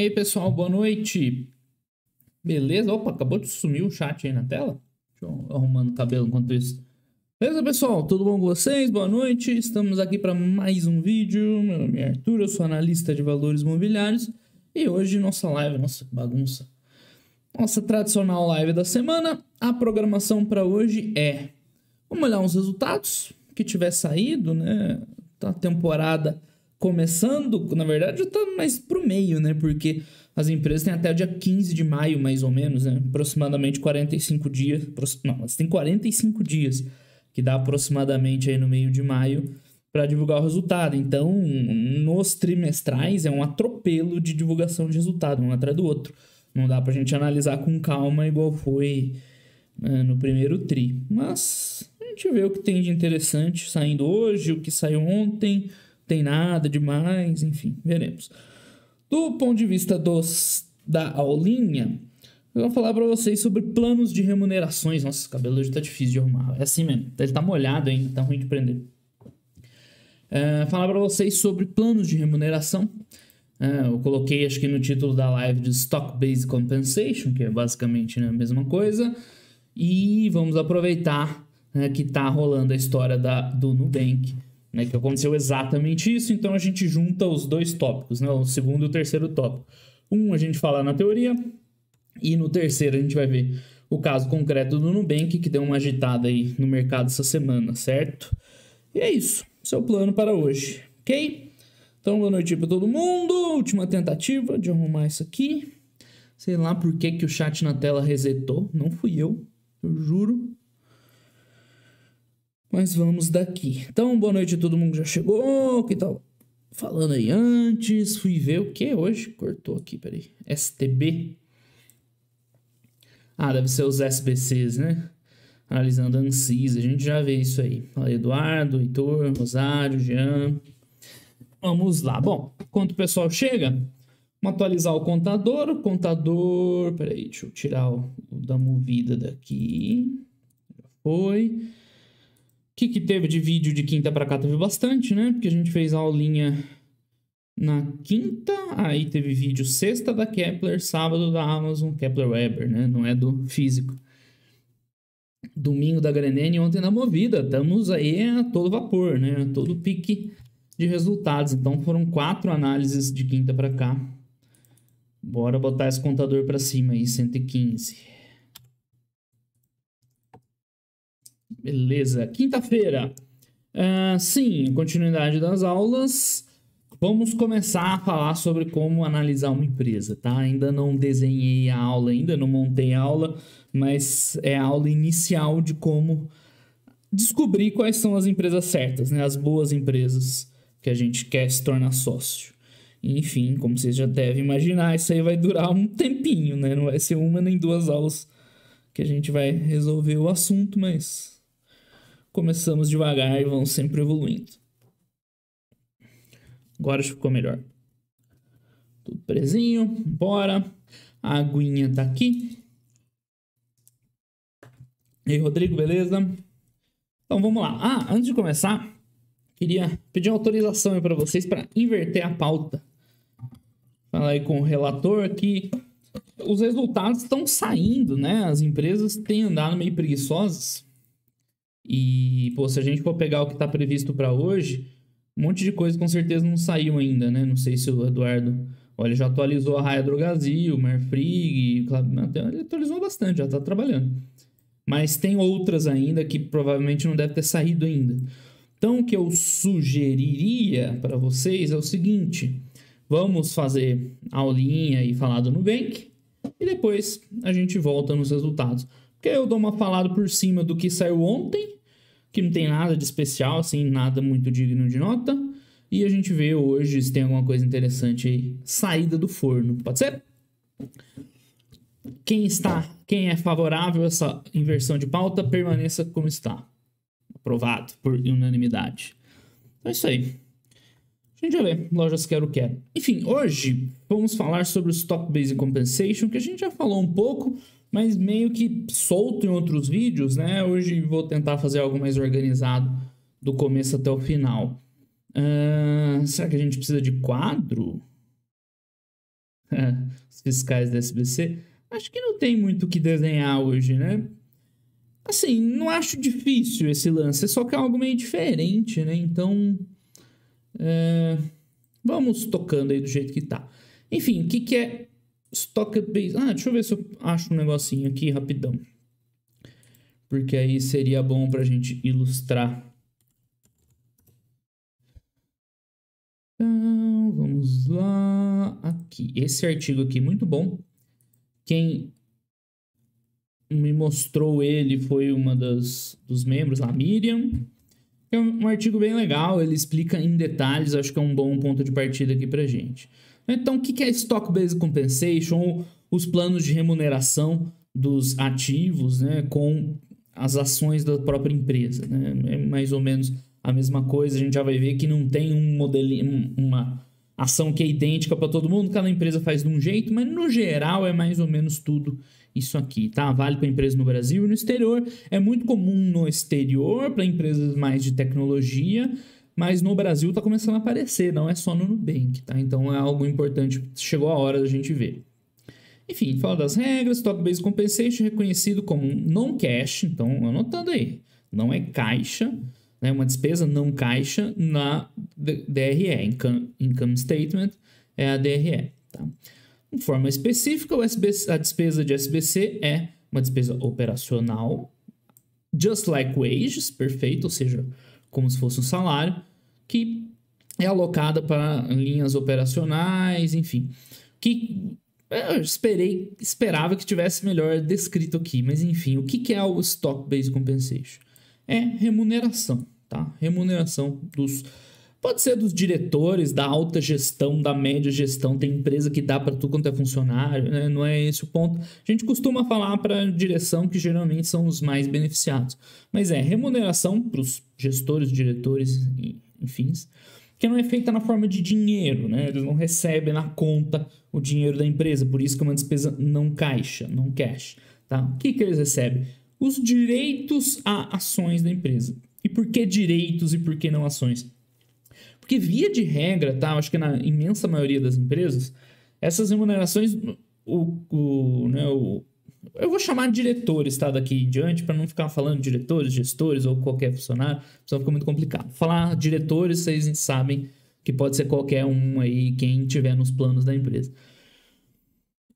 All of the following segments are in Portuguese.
Aí, pessoal, boa noite. Beleza? Opa, acabou de sumir o chat aí na tela. Deixa eu arrumando o cabelo enquanto isso. Beleza, pessoal? Tudo bom com vocês? Boa noite. Estamos aqui para mais um vídeo. Meu nome é Arthur, eu sou analista de valores imobiliários. E hoje nossa live, nossa bagunça. Nossa tradicional live da semana. A programação para hoje é Vamos olhar uns resultados que tiver saído, né? Tá a temporada começando, na verdade, já tá mais pro meio, né? Porque as empresas têm até o dia 15 de maio, mais ou menos, né? Aproximadamente 45 dias. Não, elas têm 45 dias, que dá aproximadamente aí no meio de maio, para divulgar o resultado. Então, nos trimestrais é um atropelo de divulgação de resultado, um atrás do outro. Não dá pra gente analisar com calma igual foi né, no primeiro tri. Mas a gente vê o que tem de interessante saindo hoje, o que saiu ontem tem nada demais, enfim, veremos. Do ponto de vista dos, da aulinha, eu vou falar para vocês sobre planos de remunerações. Nossa, o cabelo hoje tá difícil de arrumar. É assim mesmo, ele tá molhado ainda, tá ruim de prender. É, falar para vocês sobre planos de remuneração. É, eu coloquei, acho que no título da live, de Stock Based Compensation, que é basicamente né, a mesma coisa. E vamos aproveitar né, que tá rolando a história da, do Nubank né, que aconteceu exatamente isso, então a gente junta os dois tópicos, né, o segundo e o terceiro tópico. Um a gente fala na teoria, e no terceiro a gente vai ver o caso concreto do Nubank, que deu uma agitada aí no mercado essa semana, certo? E é isso, seu plano para hoje, ok? Então, boa noite para todo mundo. Última tentativa de arrumar isso aqui. Sei lá por que, que o chat na tela resetou. Não fui eu, eu juro. Mas vamos daqui. Então, boa noite a todo mundo que já chegou. Que tal? Falando aí antes, fui ver o que hoje? Cortou aqui, peraí. STB. Ah, deve ser os SBCs, né? Analisando a ANSIS, a gente já vê isso aí. Fala Eduardo, Heitor, Rosário, Jean. Vamos lá. Bom, enquanto o pessoal chega, vamos atualizar o contador. O contador. Peraí, deixa eu tirar o, o da movida daqui. Já foi que, que teve de vídeo de quinta para cá? Teve bastante, né? Porque a gente fez a aulinha na quinta, aí teve vídeo sexta da Kepler, sábado da Amazon, Kepler Weber, né? Não é do físico. Domingo da Grenene e ontem na Movida. Estamos aí a todo vapor, né? todo pique de resultados. Então foram quatro análises de quinta para cá. Bora botar esse contador para cima aí, 115. Beleza. Quinta-feira. Uh, sim, continuidade das aulas. Vamos começar a falar sobre como analisar uma empresa, tá? Ainda não desenhei a aula, ainda não montei a aula, mas é a aula inicial de como descobrir quais são as empresas certas, né? As boas empresas que a gente quer se tornar sócio. Enfim, como vocês já devem imaginar, isso aí vai durar um tempinho, né? Não vai ser uma nem duas aulas que a gente vai resolver o assunto, mas começamos devagar e vamos sempre evoluindo. Agora ficou melhor. Tudo presinho, bora. A aguinha tá aqui. E aí, Rodrigo, beleza? Então vamos lá. Ah, antes de começar, queria pedir autorização aí para vocês para inverter a pauta. Falar aí com o relator aqui. Os resultados estão saindo, né? As empresas têm andado meio preguiçosas. E, pô, se a gente for pegar o que está previsto para hoje, um monte de coisa com certeza não saiu ainda, né? Não sei se o Eduardo. Olha, já atualizou a Raia Drogazil, Marfrig, ele atualizou bastante, já está trabalhando. Mas tem outras ainda que provavelmente não deve ter saído ainda. Então, o que eu sugeriria para vocês é o seguinte: vamos fazer aulinha e falar do Nubank, e depois a gente volta nos resultados. Porque eu dou uma falada por cima do que saiu ontem, que não tem nada de especial, assim, nada muito digno de nota. E a gente vê hoje se tem alguma coisa interessante aí. Saída do forno. Pode ser? Quem está, quem é favorável a essa inversão de pauta, permaneça como está. Aprovado por unanimidade. Então é isso aí. A gente já vê. Lojas Quero Quero. Enfim, hoje vamos falar sobre o Stock Based Compensation, que a gente já falou um pouco mas meio que solto em outros vídeos, né? Hoje vou tentar fazer algo mais organizado do começo até o final. Uh, será que a gente precisa de quadro? os fiscais da SBC. Acho que não tem muito o que desenhar hoje, né? Assim, não acho difícil esse lance, só que é algo meio diferente, né? Então, é, vamos tocando aí do jeito que tá. Enfim, o que, que é Stock Base? Ah, deixa eu ver se eu acho um negocinho aqui rapidão. Porque aí seria bom pra gente ilustrar. Então, vamos lá. Aqui, esse artigo aqui, muito bom. Quem me mostrou ele foi uma das dos membros, a Miriam. É um, um artigo bem legal, ele explica em detalhes, acho que é um bom ponto de partida aqui pra gente. Então, o que é Stock Based Compensation? Os planos de remuneração dos ativos né, com as ações da própria empresa. Né? É mais ou menos a mesma coisa. A gente já vai ver que não tem um modelinho, uma ação que é idêntica para todo mundo, cada empresa faz de um jeito, mas no geral é mais ou menos tudo isso aqui, tá? Vale para empresas no Brasil e no exterior. É muito comum no exterior para empresas mais de tecnologia, mas no Brasil está começando a aparecer, não é só no Nubank, tá? Então é algo importante, chegou a hora da gente ver. Enfim, fala das regras, Stock-Based Compensation reconhecido como non-cash, então anotando aí, não é caixa, né, uma despesa não caixa na DRE, Income, income Statement, é a DRE, tá? De forma específica, SBC, a despesa de SBC é uma despesa operacional, just like wages, perfeito, ou seja, como se fosse um salário, que é alocada para linhas operacionais, enfim. Que eu esperei, esperava que tivesse melhor descrito aqui, mas enfim, o que é o Stock Based Compensation? É remuneração, tá? Remuneração dos Pode ser dos diretores, da alta gestão, da média gestão. Tem empresa que dá para tudo quanto é funcionário, né? não é esse o ponto. A gente costuma falar para direção que geralmente são os mais beneficiados. Mas é remuneração para os gestores, diretores, enfim, que não é feita na forma de dinheiro, né? Eles não recebem na conta o dinheiro da empresa, por isso que é uma despesa não caixa, não cash, tá? O que, que eles recebem? Os direitos a ações da empresa. E por que direitos e por que não ações? Porque, via de regra, tá? Acho que na imensa maioria das empresas, essas remunerações, o, o, né, o, eu vou chamar de diretores, tá? Daqui em diante, para não ficar falando diretores, gestores ou qualquer funcionário, senão fica muito complicado. Falar diretores, vocês sabem que pode ser qualquer um aí, quem tiver nos planos da empresa.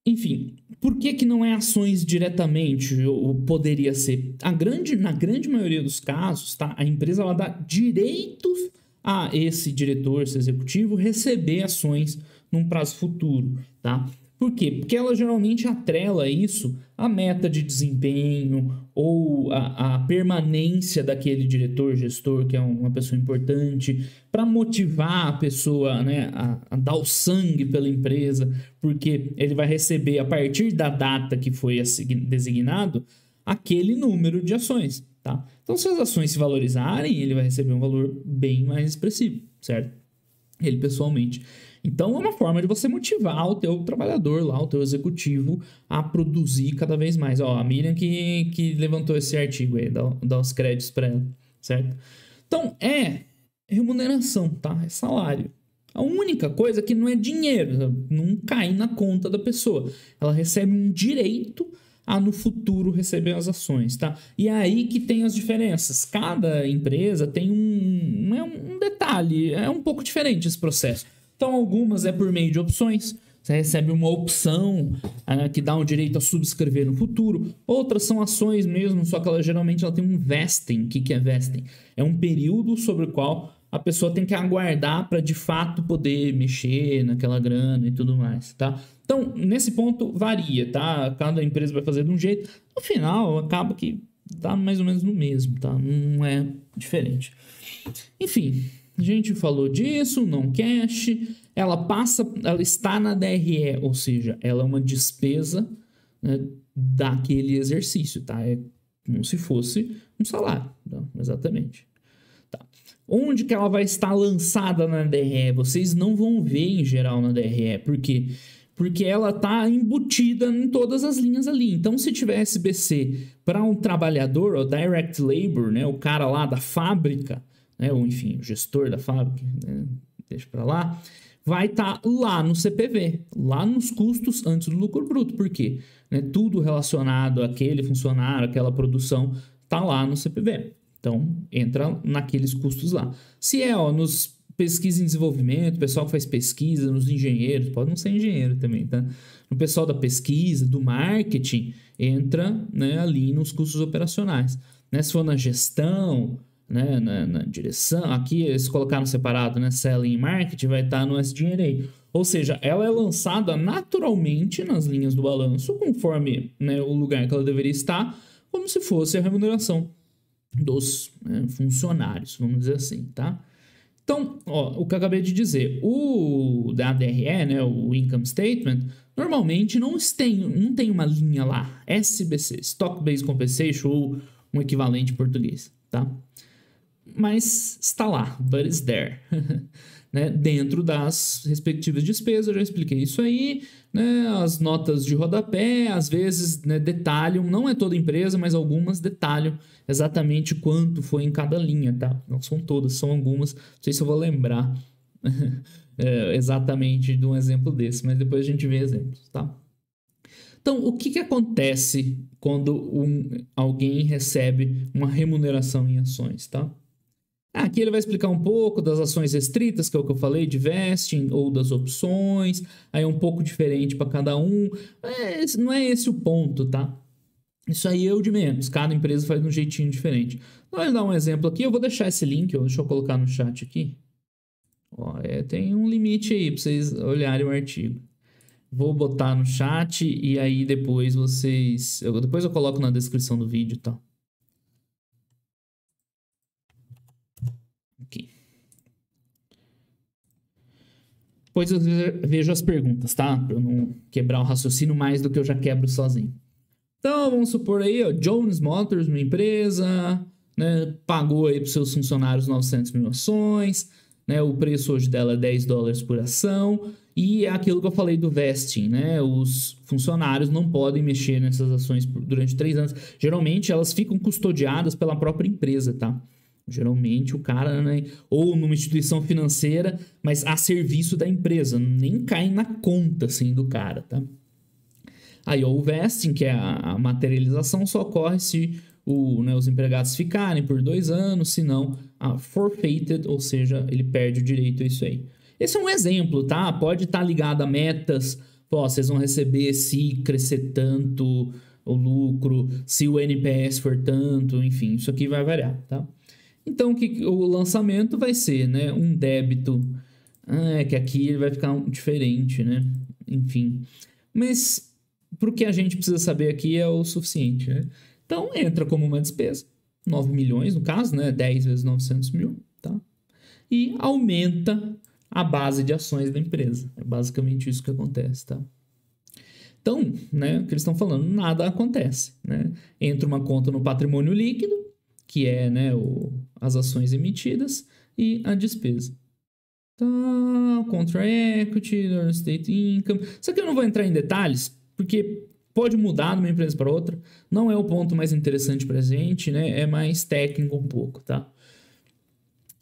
Enfim, por que, que não é ações diretamente, ou poderia ser? A grande, na grande maioria dos casos, tá? A empresa ela dá direitos a esse diretor, esse executivo, receber ações num prazo futuro, tá? Por quê? Porque ela geralmente atrela isso à meta de desempenho ou à, permanência daquele diretor, gestor, que é uma pessoa importante, para motivar a pessoa né, a, a, dar o sangue pela empresa, porque ele vai receber, a partir da data que foi designado, aquele número de ações. Tá? Então, se as ações se valorizarem, ele vai receber um valor bem mais expressivo, certo? Ele pessoalmente. Então, é uma forma de você motivar o teu trabalhador lá, o teu executivo, a produzir cada vez mais. Ó, a Miriam que, que levantou esse artigo aí, dá, dá os créditos para ela, certo? Então, é remuneração, tá? É salário. A única coisa é que não é dinheiro, não cai na conta da pessoa. Ela recebe um direito a no futuro receber as ações, tá? E é aí que tem as diferenças. Cada empresa tem um, é um detalhe, é um pouco diferente esse processo. Então, algumas é por meio de opções. Você recebe uma opção uh, que dá o um direito a subscrever no futuro. Outras são ações mesmo, só que ela geralmente ela tem um vesting. O que, que é vesting? É um período sobre o qual a pessoa tem que aguardar para de fato poder mexer naquela grana e tudo mais, tá? Então, nesse ponto varia, tá? Cada empresa vai fazer de um jeito. No final, acaba que dá mais ou menos no mesmo, tá? Não é diferente. Enfim, a gente falou disso, não cash. Ela passa, ela está na DRE, ou seja, ela é uma despesa né, daquele exercício, tá? É como se fosse um salário, tá? exatamente. Onde que ela vai estar lançada na DRE? Vocês não vão ver em geral na DRE, por quê? Porque ela está embutida em todas as linhas ali. Então, se tiver SBC para um trabalhador, o direct labor, né, o cara lá da fábrica, né, ou enfim, o gestor da fábrica, né, deixa para lá, vai estar tá lá no CPV, lá nos custos antes do lucro bruto. Por quê? Né, tudo relacionado àquele funcionário, aquela produção, está lá no CPV. Então, entra naqueles custos lá. Se é ó, nos pesquisa e desenvolvimento, pessoal que faz pesquisa, nos engenheiros, pode não ser engenheiro também, tá? No pessoal da pesquisa, do marketing, entra né, ali nos custos operacionais. Né? Se for na gestão, né, na, na, direção. Aqui eles colocaram separado, né? Selling e marketing vai estar no SG&A. Ou seja, ela é lançada naturalmente nas linhas do balanço, conforme né, o lugar que ela deveria estar, como se fosse a remuneração dos né, funcionários, vamos dizer assim, tá? Então, ó, o que eu acabei de dizer, o da DRE, né, o Income Statement, normalmente não tem, não tem uma linha lá, SBC, Stock Based Compensation, ou um equivalente em português, tá? Mas está lá, but it's there. né? Dentro das respectivas despesas, eu já expliquei isso aí. Né? As notas de rodapé, às vezes, né, detalham, não é toda empresa, mas algumas detalham exatamente quanto foi em cada linha, tá? Não são todas, são algumas. Não sei se eu vou lembrar é, exatamente de um exemplo desse, mas depois a gente vê exemplos, tá? Então, o que, que acontece quando um, alguém recebe uma remuneração em ações, tá? Aqui ele vai explicar um pouco das ações restritas, que é o que eu falei, de vesting ou das opções. Aí é um pouco diferente para cada um. É, não é esse o ponto, tá? Isso aí é o de menos. Cada empresa faz de um jeitinho diferente. Então, ele dar um exemplo aqui. Eu vou deixar esse link, deixa eu colocar no chat aqui. Ó, é, tem um limite aí para vocês olharem o artigo. Vou botar no chat e aí depois vocês. Eu, depois eu coloco na descrição do vídeo, tá? Depois eu vejo as perguntas, tá? Pra eu não quebrar o raciocínio mais do que eu já quebro sozinho. Então, vamos supor aí, ó, Jones Motors, uma empresa, né, pagou aí para seus funcionários 900 mil ações, né, o preço hoje dela é 10 dólares por ação, e é aquilo que eu falei do vesting, né, os funcionários não podem mexer nessas ações durante três anos. Geralmente, elas ficam custodiadas pela própria empresa, tá? Geralmente o cara, né, ou numa instituição financeira, mas a serviço da empresa, nem cai na conta assim do cara, tá? Aí ó, o vesting, que é a, materialização, só ocorre se o, né, os empregados ficarem por dois anos, senão a forfeited, ou seja, ele perde o direito a isso aí. Esse é um exemplo, tá? Pode estar tá ligado a metas, pô, vocês vão receber se crescer tanto o lucro, se o NPS for tanto, enfim, isso aqui vai variar, tá? Então, o, que, o lançamento vai ser né, um débito, ah, é que aqui ele vai ficar diferente, né? Enfim. Mas para o que a gente precisa saber aqui é o suficiente, né? Então, entra como uma despesa, 9 milhões no caso, né? 10 vezes 900 mil, tá? E aumenta a base de ações da empresa. É basicamente isso que acontece, tá? Então, né, o que eles estão falando, nada acontece, né? Entra uma conta no patrimônio líquido, que é né, o, as ações emitidas, e a despesa. Tá, contra equity, state income. Isso aqui eu não vou entrar em detalhes, porque pode mudar de uma empresa para outra. Não é o ponto mais interessante para a gente, né? É mais técnico um pouco, tá?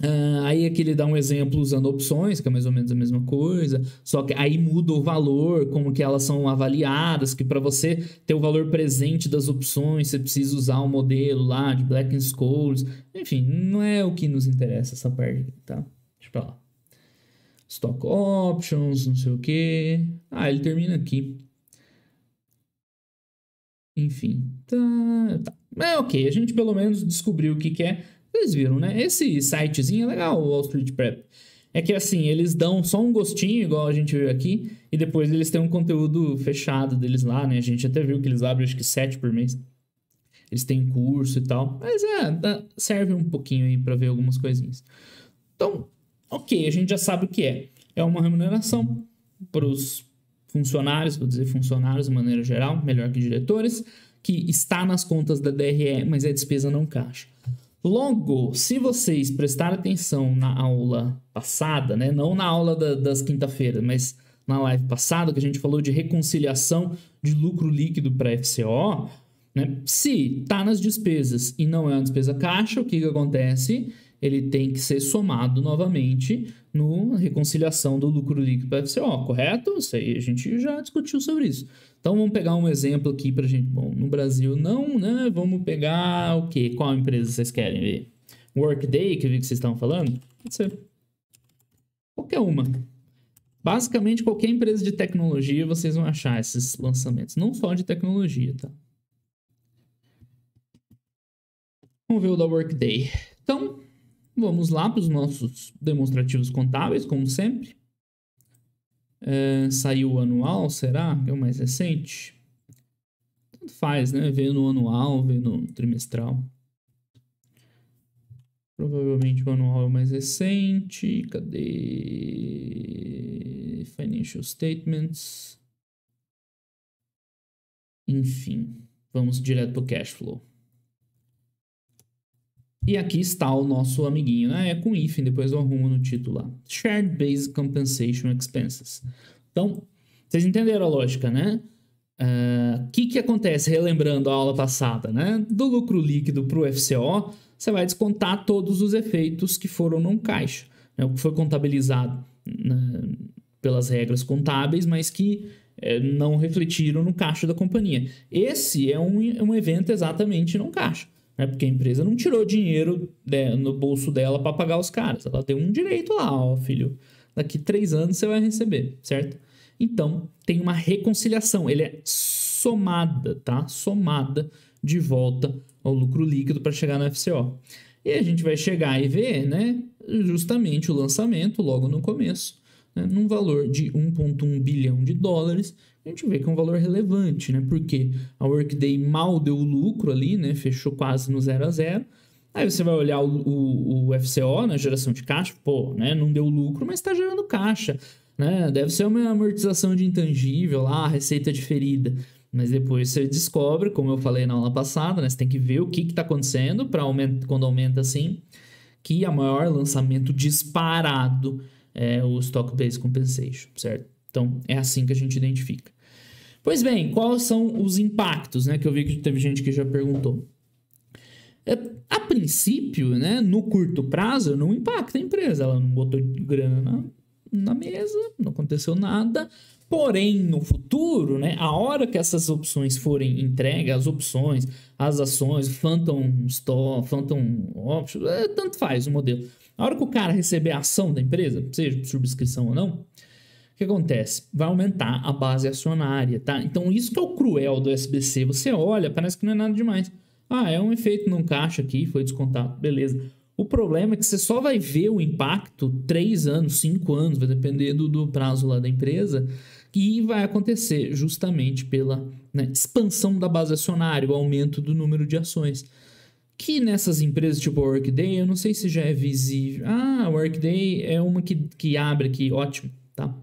Uh, aí aqui ele dá um exemplo usando opções, que é mais ou menos a mesma coisa, só que aí muda o valor, como que elas são avaliadas, que para você ter o valor presente das opções, você precisa usar o um modelo lá de Black Scholes. Enfim, não é o que nos interessa essa parte aqui, tá? Deixa pra lá. Stock Options, não sei o que. Ah, ele termina aqui. Enfim, tá, tá. É ok, a gente pelo menos descobriu o que, que é vocês viram, né? Esse sitezinho é legal, o Wall Street Prep. É que assim, eles dão só um gostinho, igual a gente viu aqui, e depois eles têm um conteúdo fechado deles lá, né? A gente até viu que eles abrem acho que sete por mês. Eles têm curso e tal. Mas é, serve um pouquinho aí para ver algumas coisinhas. Então, ok, a gente já sabe o que é. É uma remuneração para os funcionários, vou dizer funcionários de maneira geral, melhor que diretores, que está nas contas da DRE, mas é despesa não caixa. Logo, se vocês prestarem atenção na aula passada, né, não na aula da, das quinta-feiras, mas na live passada, que a gente falou de reconciliação de lucro líquido para FCO, né, se está nas despesas e não é uma despesa caixa, o que, que acontece? Ele tem que ser somado novamente na reconciliação do lucro líquido para FCO, correto? Isso aí a gente já discutiu sobre isso. Então vamos pegar um exemplo aqui para gente. Bom, no Brasil não, né? Vamos pegar o quê? Qual empresa vocês querem ver? Workday, que eu vi que vocês estavam falando? Pode ser. Qualquer uma. Basicamente, qualquer empresa de tecnologia vocês vão achar esses lançamentos. Não só de tecnologia, tá? Vamos ver o da Workday. Então, vamos lá para os nossos demonstrativos contábeis, como sempre. É, saiu o anual, será? É o mais recente? Tanto faz, né? Ver no anual, ver no trimestral. Provavelmente o anual é o mais recente. Cadê? Financial Statements. Enfim, vamos direto para o cash flow. E aqui está o nosso amiguinho, né? É com hífen, depois eu arrumo no título lá. Shared Basic Compensation Expenses. Então, vocês entenderam a lógica, né? O uh, ah, que, que acontece, relembrando a aula passada, né? Do lucro líquido para o FCO, você vai descontar todos os efeitos que foram no caixa. Né? O que foi contabilizado né? pelas regras contábeis, mas que é, não refletiram no caixa da companhia. Esse é um, um evento exatamente no caixa né? Porque a empresa não tirou dinheiro né, no bolso dela para pagar os caras. Ela tem um direito lá, ó, filho. Daqui três anos você vai receber, certo? Então, tem uma reconciliação. Ele é somada, tá? Somada de volta ao lucro líquido para chegar no FCO. E a gente vai chegar e ver, né? Justamente o lançamento logo no começo, né, num valor de 1,1 bilhão de dólares, a gente vê que é um valor relevante, né? Porque a Workday mal deu lucro ali, né? Fechou quase no zero a zero. Aí você vai olhar o, o, o FCO na geração de caixa, pô, né? Não deu lucro, mas está gerando caixa, né? Deve ser uma amortização de intangível lá, receita diferida. Mas depois você descobre, como eu falei na aula passada, né? Você tem que ver o que está acontecendo para aumenta, quando aumenta assim, que a maior lançamento disparado é o Stock Based Compensation, certo? Então, é assim que a gente identifica. Pois bem, quais são os impactos, né? Que eu vi que teve gente que já perguntou. É, a princípio, né, no curto prazo, não impacta a empresa. Ela não botou grana na, na mesa, não aconteceu nada. Porém, no futuro, né, a hora que essas opções forem entregues, as opções, as ações, Phantom Store, Phantom Option, é, tanto faz o modelo. A hora que o cara receber a ação da empresa, seja subscrição ou não, o que acontece? Vai aumentar a base acionária, tá? Então, isso que é o cruel do SBC. Você olha, parece que não é nada demais. Ah, é um efeito não caixa aqui, foi descontado. Beleza. O problema é que você só vai ver o impacto 3 anos, 5 anos, vai depender do, do, prazo lá da empresa, e vai acontecer justamente pela né, expansão da base acionária, o aumento do número de ações. Que nessas empresas tipo a Workday, eu não sei se já é visível. Ah, a Workday é uma que, que abre aqui, ótimo, tá?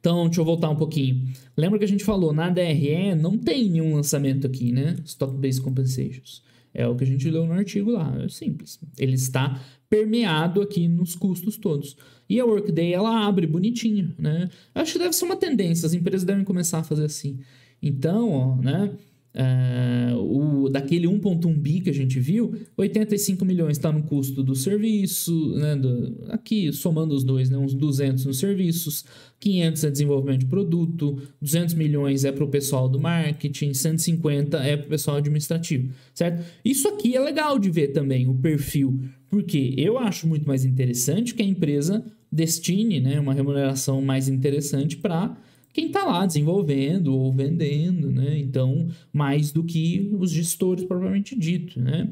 Então, deixa eu voltar um pouquinho. Lembra que a gente falou, na DRE não tem nenhum lançamento aqui, né? Stock-Based Compensations. É o que a gente leu no artigo lá, é simples. Ele está permeado aqui nos custos todos. E a Workday, ela abre bonitinho, né? Acho que deve ser uma tendência, as empresas devem começar a fazer assim. Então, ó, né? Uh, o, daquele 1.1 bi que a gente viu, 85 milhões está no custo do serviço, né, do, aqui somando os dois, né, uns 200 nos serviços, 500 é desenvolvimento de produto, 200 milhões é para o pessoal do marketing, 150 é para o pessoal administrativo, certo? Isso aqui é legal de ver também, o perfil, porque eu acho muito mais interessante que a empresa destine né, uma remuneração mais interessante para quem está lá desenvolvendo ou vendendo, né? Então, mais do que os gestores propriamente dito, né?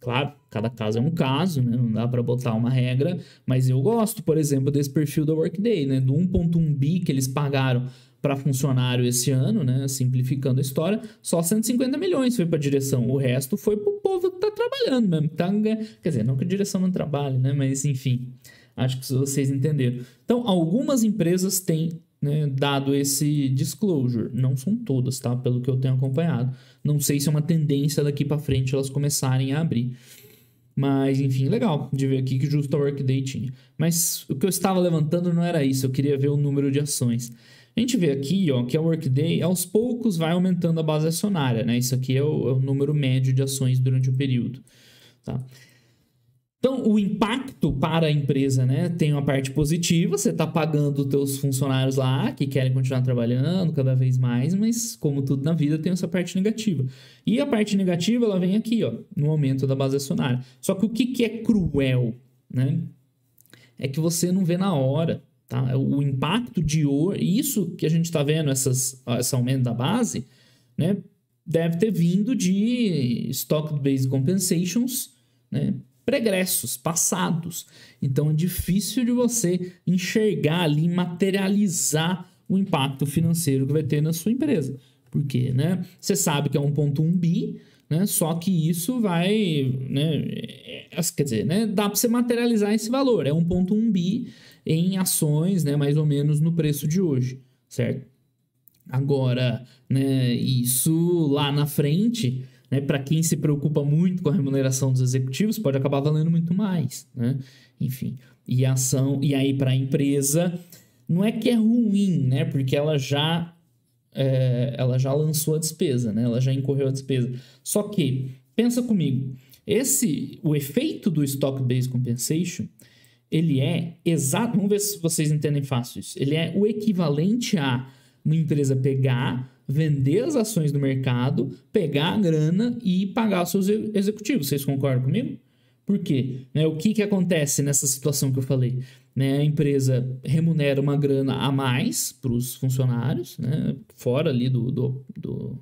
Claro, cada caso é um caso, né? Não dá para botar uma regra, mas eu gosto, por exemplo, desse perfil da Workday, né? Do 1.1 bi que eles pagaram para funcionário esse ano, né? Simplificando a história, só 150 milhões foi para direção. O resto foi para o povo que está trabalhando mesmo. Tá, quer dizer, não que a direção não trabalhe, né? Mas enfim, acho que vocês entenderam. Então, algumas empresas têm né, dado esse disclosure. Não são todas, tá? Pelo que eu tenho acompanhado. Não sei se é uma tendência daqui para frente elas começarem a abrir. Mas, enfim, legal de ver aqui que justo a Workday tinha. Mas o que eu estava levantando não era isso, eu queria ver o número de ações. A gente vê aqui ó, que a Workday, aos poucos, vai aumentando a base acionária. Né? Isso aqui é o, é o número médio de ações durante o período. Tá? Então, o impacto para a empresa, né? Tem uma parte positiva, você está pagando os teus funcionários lá, que querem continuar trabalhando cada vez mais, mas como tudo na vida, tem essa parte negativa. E a parte negativa, ela vem aqui, ó, no aumento da base acionária. Só que o que, que é cruel, né? É que você não vê na hora, tá? O impacto de hoje, isso que a gente está vendo, essas, esse aumento da base, né? Deve ter vindo de stock-based compensations, né? Pregressos, passados. Então é difícil de você enxergar ali, materializar o impacto financeiro que vai ter na sua empresa. Por quê? Né? Você sabe que é 1.1 bi, né? só que isso vai. Né? É, quer dizer, né? dá para você materializar esse valor. É 1.1 bi em ações, né? mais ou menos no preço de hoje, certo? Agora, né, isso lá na frente né, para quem se preocupa muito com a remuneração dos executivos, pode acabar valendo muito mais. Né? Enfim, e ação, e aí para a empresa, não é que é ruim, né? Porque ela já é, ela já lançou a despesa, né? Ela já incorreu a despesa. Só que pensa comigo, esse o efeito do stock based compensation ele é exato. Vamos ver se vocês entendem fácil isso. Ele é o equivalente a uma empresa pegar vender as ações no mercado, pegar a grana e pagar os seus executivos. Vocês concordam comigo? Por quê? Né, o que, que acontece nessa situação que eu falei? Né, a empresa remunera uma grana a mais para os funcionários, né, fora ali do, do, do,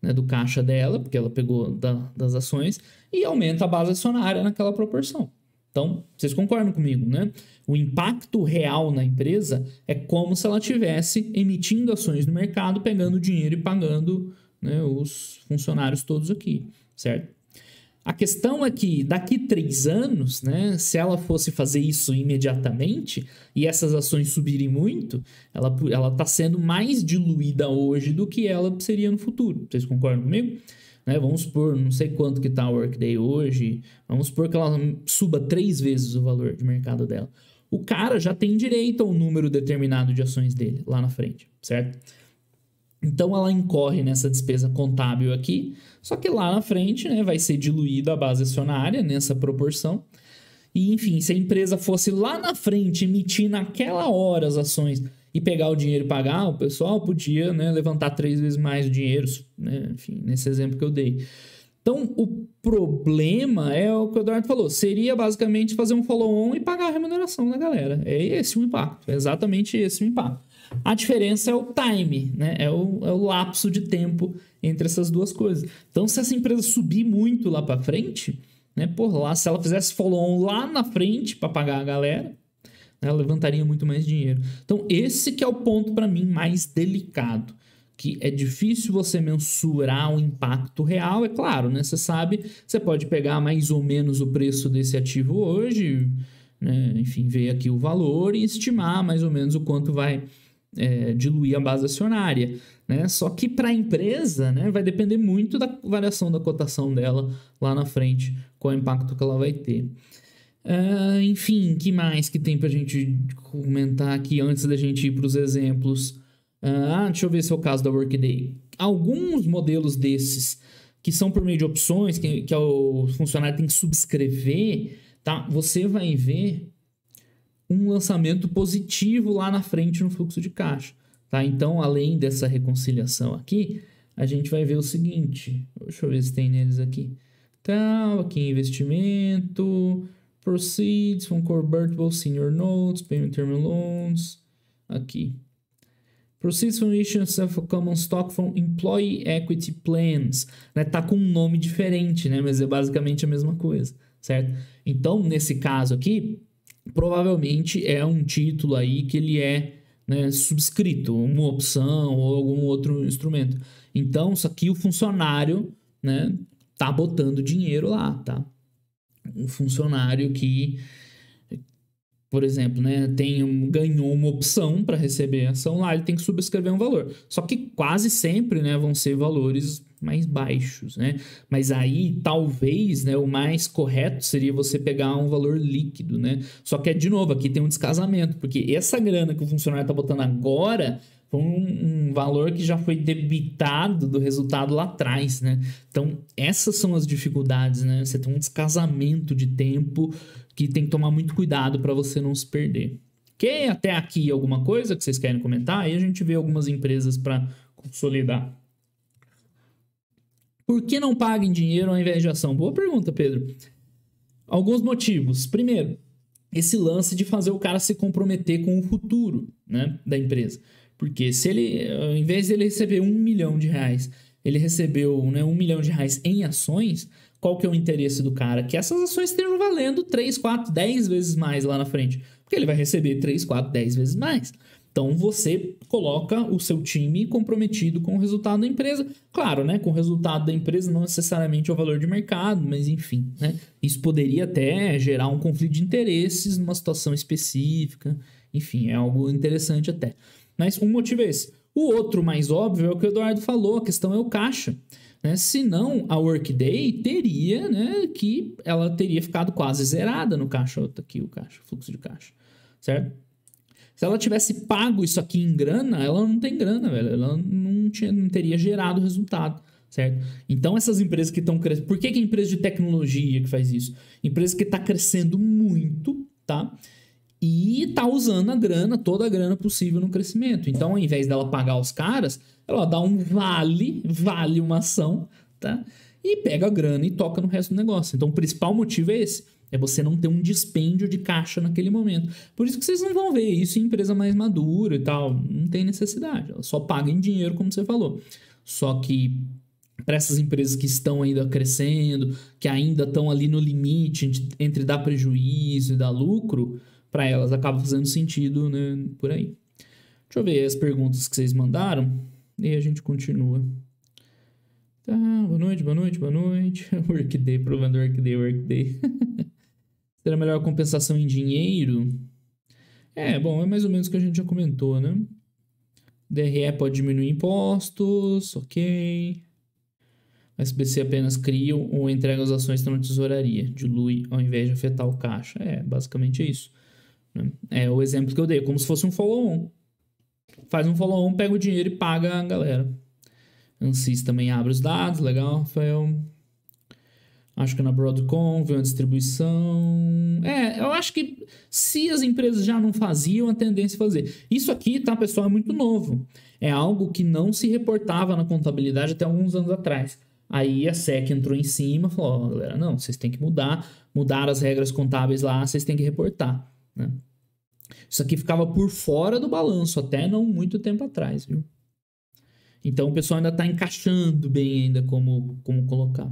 né, do caixa dela, porque ela pegou da, das ações, e aumenta a base acionária naquela proporção. Então, vocês concordam comigo, né? O impacto real na empresa é como se ela tivesse emitindo ações no mercado, pegando dinheiro e pagando né, os funcionários todos aqui, certo? A questão é que daqui três anos, né, se ela fosse fazer isso imediatamente e essas ações subirem muito, ela está sendo mais diluída hoje do que ela seria no futuro. Vocês concordam comigo? Né? Vamos supor, não sei quanto que está a Workday hoje, vamos supor que ela suba três vezes o valor de mercado dela. O cara já tem direito a um número determinado de ações dele lá na frente, certo? Então ela incorre nessa despesa contábil aqui, só que lá na frente né, vai ser diluída a base acionária nessa proporção. E enfim, se a empresa fosse lá na frente emitir naquela hora as ações e pegar o dinheiro e pagar, o pessoal podia né, levantar três vezes mais dinheiro, né? enfim, nesse exemplo que eu dei. Então, o problema é o que o Eduardo falou, seria basicamente fazer um follow-on e pagar a remuneração da galera. É esse o impacto, é exatamente esse o impacto. A diferença é o time, né? é, o, é o lapso de tempo entre essas duas coisas. Então, se essa empresa subir muito lá para frente, né, por lá, se ela fizesse follow-on lá na frente para pagar a galera, ela levantaria muito mais dinheiro. Então, esse que é o ponto para mim mais delicado, que é difícil você mensurar o impacto real, é claro, né? Você sabe, você pode pegar mais ou menos o preço desse ativo hoje, né? enfim, ver aqui o valor e estimar mais ou menos o quanto vai é, diluir a base acionária. Né? Só que para a empresa né, vai depender muito da variação da cotação dela lá na frente, qual o impacto que ela vai ter. Uh, enfim, que mais que tem pra gente comentar aqui antes da gente ir para os exemplos? Uh, deixa eu ver se é o caso da Workday. Alguns modelos desses que são por meio de opções, que, que o funcionário tem que subscrever, tá? Você vai ver um lançamento positivo lá na frente no fluxo de caixa, tá? Então, além dessa reconciliação aqui, a gente vai ver o seguinte. Deixa eu ver se tem neles aqui. Então, aqui investimento, Proceeds from convertible senior notes, payment term loans. Aqui. Proceeds from issuance of common stock from employee equity plans. Né? Tá com um nome diferente, né? Mas é basicamente a mesma coisa, certo? Então, nesse caso aqui, provavelmente é um título aí que ele é né, subscrito, uma opção ou algum outro instrumento. Então, isso aqui o funcionário, né, tá botando dinheiro lá, tá? Um funcionário que, por exemplo, né, tem ganhou uma opção para receber a ação lá, ele tem que subscrever um valor. Só que quase sempre né, vão ser valores mais baixos, né? Mas aí, talvez, né, o mais correto seria você pegar um valor líquido, né? Só que, de novo, aqui tem um descasamento, porque essa grana que o funcionário está botando agora Foi um, um, valor que já foi debitado do resultado lá atrás, né? Então, essas são as dificuldades, né? Você tem um descasamento de tempo que tem que tomar muito cuidado para você não se perder. Ok? Até aqui alguma coisa que vocês querem comentar? Aí a gente vê algumas empresas para consolidar. Por que não paga em dinheiro ao invés de ação? Boa pergunta, Pedro. Alguns motivos. Primeiro, esse lance de fazer o cara se comprometer com o futuro né, da empresa. Porque se ele, ao invés de ele receber um milhão de reais, ele recebeu né, um milhão de reais em ações, qual que é o interesse do cara? Que essas ações estejam valendo 3, 4, 10 vezes mais lá na frente. Porque ele vai receber 3, 4, 10 vezes mais. Então você coloca o seu time comprometido com o resultado da empresa. Claro, né? Com o resultado da empresa, não necessariamente o valor de mercado, mas enfim, né? Isso poderia até gerar um conflito de interesses numa situação específica. Enfim, é algo interessante até. Mas um motivo é esse. O outro mais óbvio é o que o Eduardo falou, a questão é o caixa. Né? Senão, a Workday teria, né, que ela teria ficado quase zerada no caixa. Aqui o caixa, fluxo de caixa, certo? Se ela tivesse pago isso aqui em grana, ela não tem grana, velho. Ela não, tinha, não teria gerado resultado, certo? Então, essas empresas que estão crescendo... Por que, que é empresa de tecnologia que faz isso? Empresa que está crescendo muito, tá? E tá usando a grana, toda a grana possível no crescimento. Então, ao invés dela pagar os caras, ela dá um vale, vale uma ação, tá? E pega a grana e toca no resto do negócio. Então, o principal motivo é esse é você não ter um dispêndio de caixa naquele momento. Por isso que vocês não vão ver isso em empresa mais madura e tal. Não tem necessidade. Ela só paga em dinheiro, como você falou. Só que para essas empresas que estão ainda crescendo, que ainda estão ali no limite entre dar prejuízo e dar lucro, para elas acaba fazendo sentido né, por aí. Deixa eu ver as perguntas que vocês mandaram e a gente continua. Tá, boa noite, boa noite, boa noite. Workday, problema do Workday, Workday. Será melhor compensação em dinheiro? É, bom, é mais ou menos o que a gente já comentou, né? DRE pode diminuir impostos, ok. A SBC apenas cria ou entrega as ações na tesouraria, dilui ao invés de afetar o caixa. É, basicamente é isso. É o exemplo que eu dei, como se fosse um follow-on. Faz um follow-on, pega o dinheiro e paga a galera. Ansys também abre os dados, legal, Rafael. Acho que na Broadcom veio uma distribuição. É, eu acho que se as empresas já não faziam, a tendência é fazer. Isso aqui, tá, pessoal, é muito novo. É algo que não se reportava na contabilidade até alguns anos atrás. Aí a SEC entrou em cima e falou: oh, galera, não, vocês têm que mudar, mudar as regras contábeis lá, vocês têm que reportar. Né? Isso aqui ficava por fora do balanço até não muito tempo atrás, viu? Então o pessoal ainda está encaixando bem ainda como, como colocar.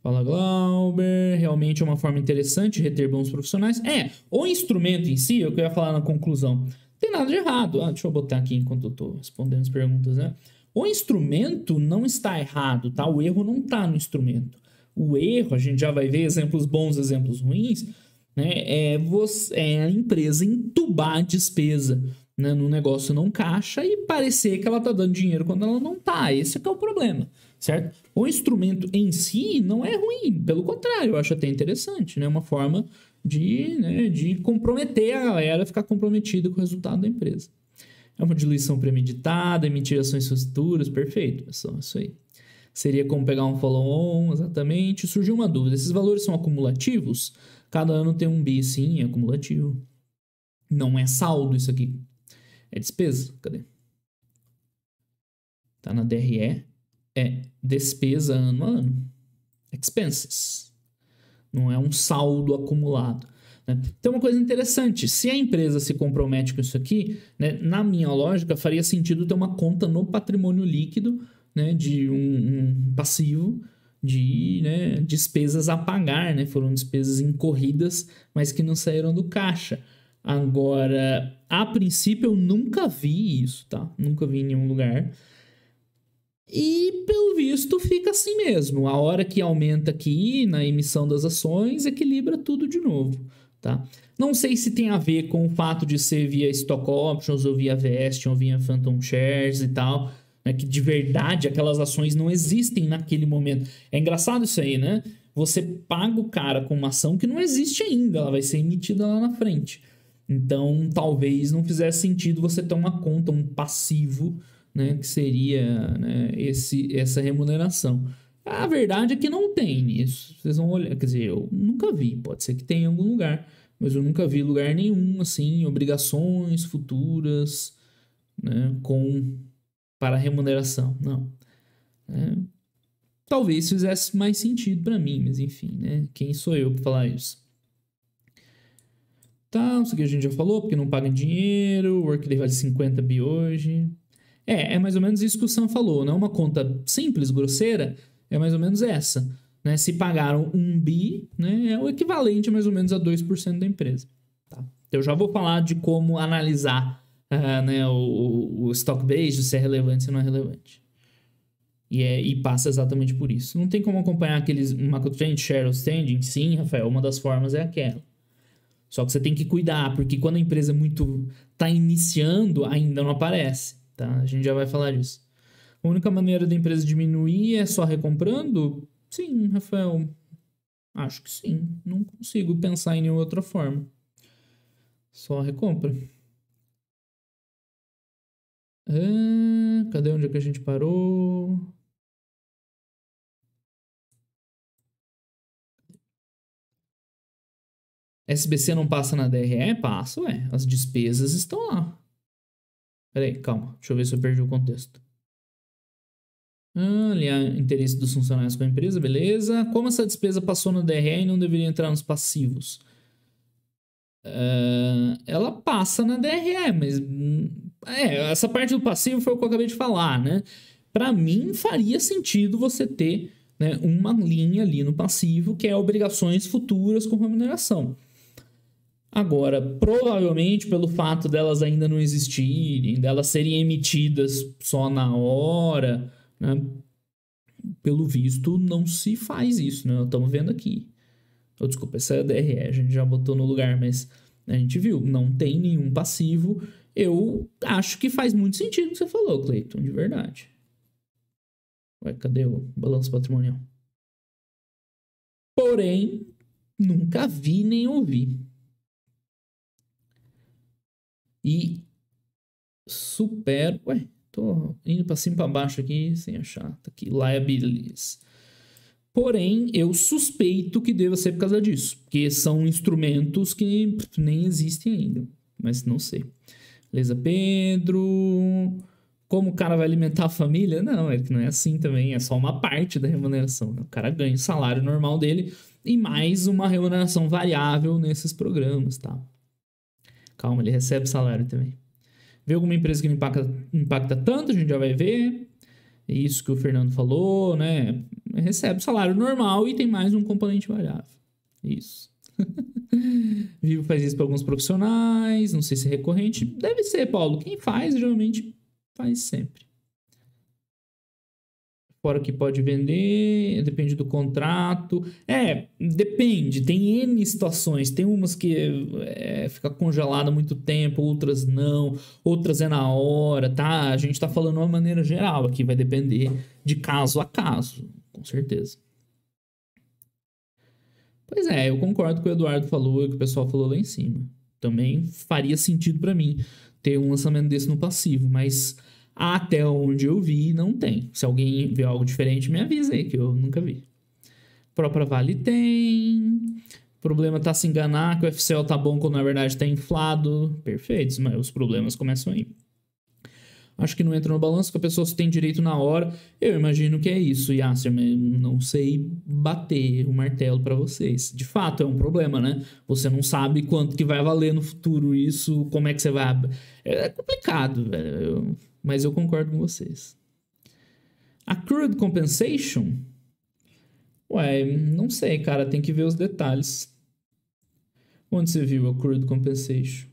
Fala Glauber, realmente é uma forma interessante de reter bons profissionais. É, o instrumento em si, é o que eu ia falar na conclusão, não tem nada de errado. Ah, deixa eu botar aqui enquanto eu estou respondendo as perguntas, né? O instrumento não está errado, tá? O erro não está no instrumento. O erro, a gente já vai ver exemplos bons, exemplos ruins, né? É, você, é a empresa entubar a despesa né, no negócio não caixa e parecer que ela está dando dinheiro quando ela não está. Esse é que é o problema certo? O instrumento em si não é ruim, pelo contrário, eu acho até interessante, né? Uma forma de, né, de comprometer a galera ficar comprometida com o resultado da empresa. É uma diluição premeditada, emitir ações futuras, perfeito, pessoal, isso aí. Seria como pegar um follow-on, exatamente. Surgiu uma dúvida, esses valores são acumulativos? Cada ano tem um B, sim, é acumulativo. Não é saldo isso aqui. É despesa, cadê? Tá na DRE, é despesa ano a ano. Expenses. Não é um saldo acumulado. Né? Então, uma coisa interessante: se a empresa se compromete com isso aqui, né, na minha lógica, faria sentido ter uma conta no patrimônio líquido né, de um, um passivo de né, despesas a pagar, né? Foram despesas incorridas, mas que não saíram do caixa. Agora, a princípio, eu nunca vi isso, tá? Nunca vi em nenhum lugar. E, pelo visto, fica assim mesmo. A hora que aumenta aqui na emissão das ações, equilibra tudo de novo, tá? Não sei se tem a ver com o fato de ser via stock options, ou via vesting, ou via phantom shares e tal, né? que de verdade aquelas ações não existem naquele momento. É engraçado isso aí, né? Você paga o cara com uma ação que não existe ainda, ela vai ser emitida lá na frente. Então, talvez não fizesse sentido você ter uma conta, um passivo, né, que seria né, esse, essa remuneração. A verdade é que não tem isso. Vocês vão olhar, quer dizer, eu nunca vi, pode ser que tenha em algum lugar, mas eu nunca vi lugar nenhum assim, obrigações futuras, né, com para remuneração. Não. É, talvez fizesse mais sentido para mim, mas enfim, né? Quem sou eu para falar isso? Tá, isso aqui a gente já falou, porque não paga dinheiro, o Workday vale 50 bi hoje. É, é mais ou menos isso que o Sam falou, não é uma conta simples, grosseira, é mais ou menos essa. Né? Se pagaram um bi, né, é o equivalente mais ou menos a 2% da empresa. Tá? Eu já vou falar de como analisar né, o, o stock base, se é relevante, se não é relevante. E, é, e passa exatamente por isso. Não tem como acompanhar aqueles macro trend, share standing? Sim, Rafael, uma das formas é aquela. Só que você tem que cuidar, porque quando a empresa é muito está iniciando, ainda não aparece, tá? A gente já vai falar disso. A única maneira da empresa diminuir é só recomprando? Sim, Rafael. Acho que sim. Não consigo pensar em nenhuma outra forma. Só recompra. Ah, cadê onde é que a gente parou? SBC não passa na DRE? Passa, ué. As despesas estão lá. Peraí, calma. Deixa eu ver se eu perdi o contexto. Ah, alinhar interesse dos funcionários com a empresa, beleza. Como essa despesa passou no DRE e não deveria entrar nos passivos? Uh, ela passa na DRE, mas. É, essa parte do passivo foi o que eu acabei de falar, né? Para mim, faria sentido você ter né, uma linha ali no passivo que é obrigações futuras com remuneração. Agora, provavelmente pelo fato delas ainda não existirem, delas serem emitidas só na hora, né? pelo visto não se faz isso, né? Estamos vendo aqui. Oh, desculpa, essa é a DRE, a gente já botou no lugar, mas a gente viu, não tem nenhum passivo. Eu acho que faz muito sentido o que você falou, Cleiton, de verdade. Ué, cadê o balanço patrimonial? Porém, nunca vi nem ouvi. E super. Ué, tô indo para cima para baixo aqui sem achar. Tá aqui, liabilities. Porém, eu suspeito que deva ser por causa disso, porque são instrumentos que nem existem ainda, mas não sei. Beleza, Pedro. Como o cara vai alimentar a família? Não, é que não é assim também, é só uma parte da remuneração. Né? O cara ganha o salário normal dele e mais uma remuneração variável nesses programas, tá? Calma, ele recebe salário também. Vê alguma empresa que impacta, impacta tanto, a gente já vai ver. É isso que o Fernando falou, né? Recebe salário normal e tem mais um componente variável. Isso. Vivo faz isso para alguns profissionais, não sei se é recorrente. Deve ser, Paulo. Quem faz, geralmente faz sempre. Fora que pode vender, depende do contrato. É, depende, tem N situações. Tem umas que é, fica congelada muito tempo, outras não, outras é na hora, tá? A gente tá falando de uma maneira geral aqui, vai depender de caso a caso, com certeza. Pois é, eu concordo com o Eduardo falou e que o pessoal falou lá em cima. Também faria sentido para mim ter um lançamento desse no passivo, mas até onde eu vi, não tem. Se alguém vê algo diferente, me avisa aí, que eu nunca vi. Própria Vale tem. Problema tá se enganar que o FCL tá bom quando na verdade tá inflado. Perfeito, mas os problemas começam aí. Acho que não entra no balanço que a pessoa tem direito na hora. Eu imagino que é isso, Yasser, mas não sei bater o martelo para vocês. De fato, é um problema, né? Você não sabe quanto que vai valer no futuro isso, como é que você vai... É complicado, velho mas eu concordo com vocês. Accrued compensation? Ué, não sei, cara, tem que ver os detalhes. Onde você viu accrued compensation?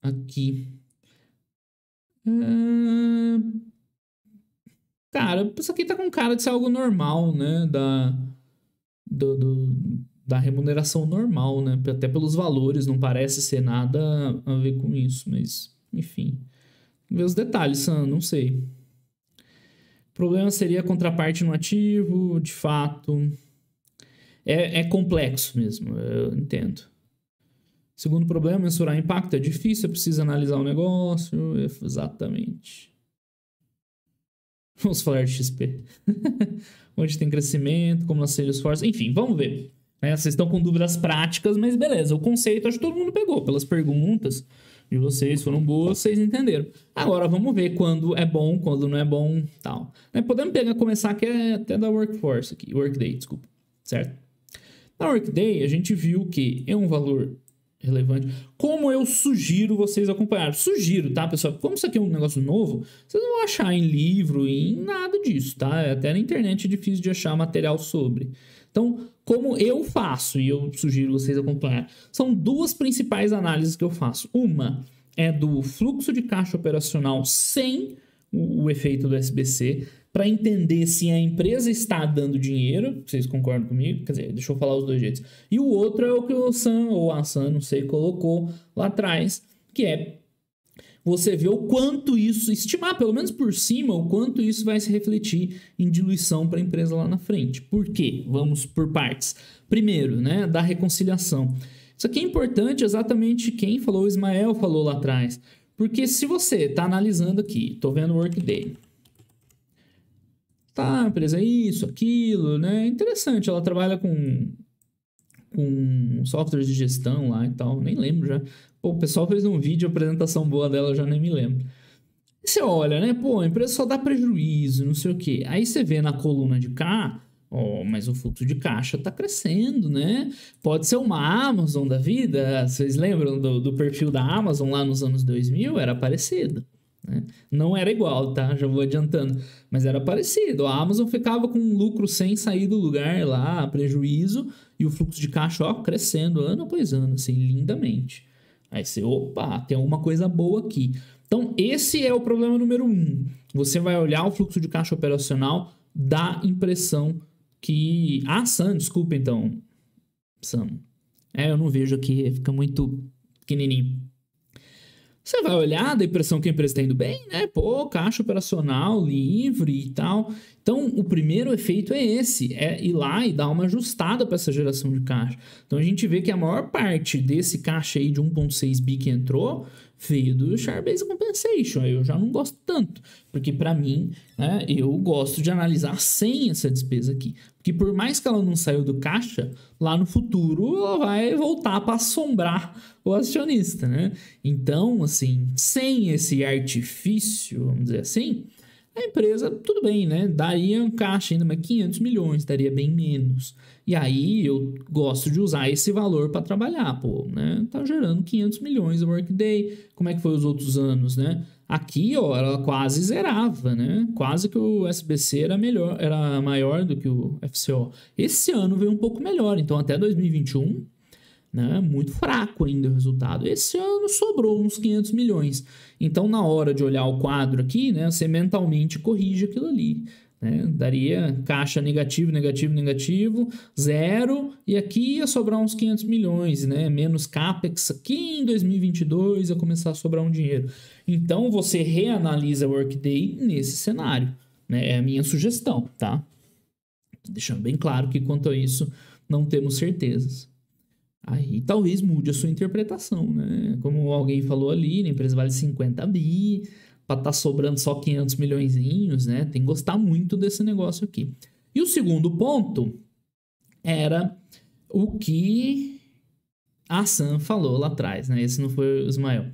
Aqui. Cara, isso aqui tá com cara de ser algo normal, né? Da, do, do, da remuneração normal, né? Até pelos valores, não parece ser nada a ver com isso, mas enfim. Ver os detalhes, não sei. O problema seria a contraparte no ativo, de fato. É, é complexo mesmo, eu entendo. Segundo problema, mensurar impacto é difícil, é preciso analisar o negócio. Exatamente. Vamos falar de XP. Onde tem crescimento, como nascer esforços. Enfim, vamos ver. É, vocês estão com dúvidas práticas, mas beleza. O conceito acho que todo mundo pegou. Pelas perguntas de vocês foram boas, vocês entenderam. Agora vamos ver quando é bom, quando não é bom tal. Né? Podemos pegar, começar aqui até da Workforce aqui. Workday, desculpa. Certo? Na Workday, a gente viu que é um valor relevante. Como eu sugiro vocês acompanharem? Sugiro, tá, pessoal? Como isso aqui é um negócio novo, vocês não vão achar em livro, em nada disso, tá? Até na internet é difícil de achar material sobre. Então, como eu faço, e eu sugiro vocês acompanhar, são duas principais análises que eu faço. Uma é do fluxo de caixa operacional sem o, o efeito do SBC para entender se a empresa está dando dinheiro, vocês concordam comigo? Quer dizer, deixa eu falar os dois jeitos. E o outro é o que o Sam, ou a Sam, não sei, colocou lá atrás, que é você ver o quanto isso, estimar pelo menos por cima, o quanto isso vai se refletir em diluição para a empresa lá na frente. Por quê? Vamos por partes. Primeiro, né, da reconciliação. Isso aqui é importante, exatamente quem falou, o Ismael falou lá atrás. Porque se você está analisando aqui, estou vendo o Workday, Tá, empresa é isso, aquilo, né? Interessante, ela trabalha com, com softwares de gestão lá e tal, nem lembro já. Pô, o pessoal fez um vídeo, apresentação boa dela, já nem me lembro. E você olha, né? Pô, a empresa só dá prejuízo, não sei o quê. Aí você vê na coluna de cá, ó, mas o fluxo de caixa tá crescendo, né? Pode ser uma Amazon da vida. Vocês lembram do, do perfil da Amazon lá nos anos 2000? Era parecido. Né? Não era igual, tá? Já vou adiantando. Mas era parecido. A Amazon ficava com um lucro sem sair do lugar lá, prejuízo, e o fluxo de caixa, ó, crescendo ano após ano, assim, lindamente. Aí você, opa, tem alguma coisa boa aqui. Então, esse é o problema número um. Você vai olhar o fluxo de caixa operacional, dá impressão que. Ah, Sam, desculpa então. Sam. É, eu não vejo aqui, fica muito pequenininho. Você vai olhar da impressão que a empresa está indo bem, né? Pô, caixa operacional livre e tal. Então, o primeiro efeito é esse, é ir lá e dar uma ajustada para essa geração de caixa. Então, a gente vê que a maior parte desse caixa aí de 1.6 bi que entrou veio do Share-Based Compensation. Eu já não gosto tanto, porque para mim, né, eu gosto de analisar sem essa despesa aqui. Porque por mais que ela não saiu do caixa, lá no futuro ela vai voltar para assombrar o acionista, né? Então, assim, sem esse artifício, vamos dizer assim, a empresa, tudo bem, né? Daria um caixa ainda, mas 500 milhões, daria bem menos. E aí eu gosto de usar esse valor para trabalhar, pô, né? Tá gerando 500 milhões o Workday. Como é que foi os outros anos, né? Aqui, ó, ela quase zerava, né? Quase que o SBC era melhor, era maior do que o FCO. Esse ano veio um pouco melhor, então até 2021 né? Muito fraco ainda o resultado. Esse ano sobrou uns 500 milhões. Então, na hora de olhar o quadro aqui, né, você mentalmente corrige aquilo ali. Né? Daria caixa negativo, negativo, negativo, zero, e aqui ia sobrar uns 500 milhões, né? menos capex. Aqui em 2022 ia começar a sobrar um dinheiro. Então, você reanalisa o Workday nesse cenário. Né? É a minha sugestão, tá? Deixando bem claro que quanto a isso não temos certezas. Aí talvez mude a sua interpretação, né? Como alguém falou ali, a empresa vale 50 bi, para estar tá sobrando só 500 milhões, né? Tem que gostar muito desse negócio aqui. E o segundo ponto era o que a Sam falou lá atrás, né? Esse não foi o Ismael.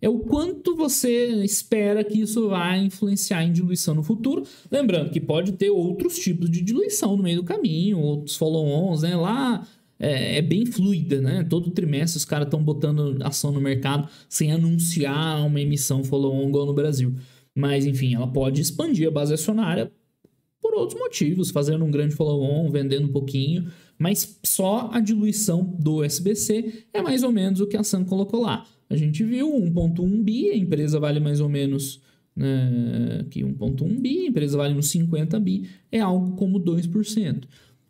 É o quanto você espera que isso vai influenciar em diluição no futuro. Lembrando que pode ter outros tipos de diluição no meio do caminho, outros follow-ons, né? Lá é, é, bem fluida, né? Todo trimestre os caras estão botando ação no mercado sem anunciar uma emissão follow-on igual no Brasil. Mas, enfim, ela pode expandir a base acionária por outros motivos, fazendo um grande follow-on, vendendo um pouquinho, mas só a diluição do SBC é mais ou menos o que a Sam colocou lá. A gente viu 1.1 bi, a empresa vale mais ou menos né, aqui 1.1 bi, a empresa vale uns 50 bi, é algo como 2%.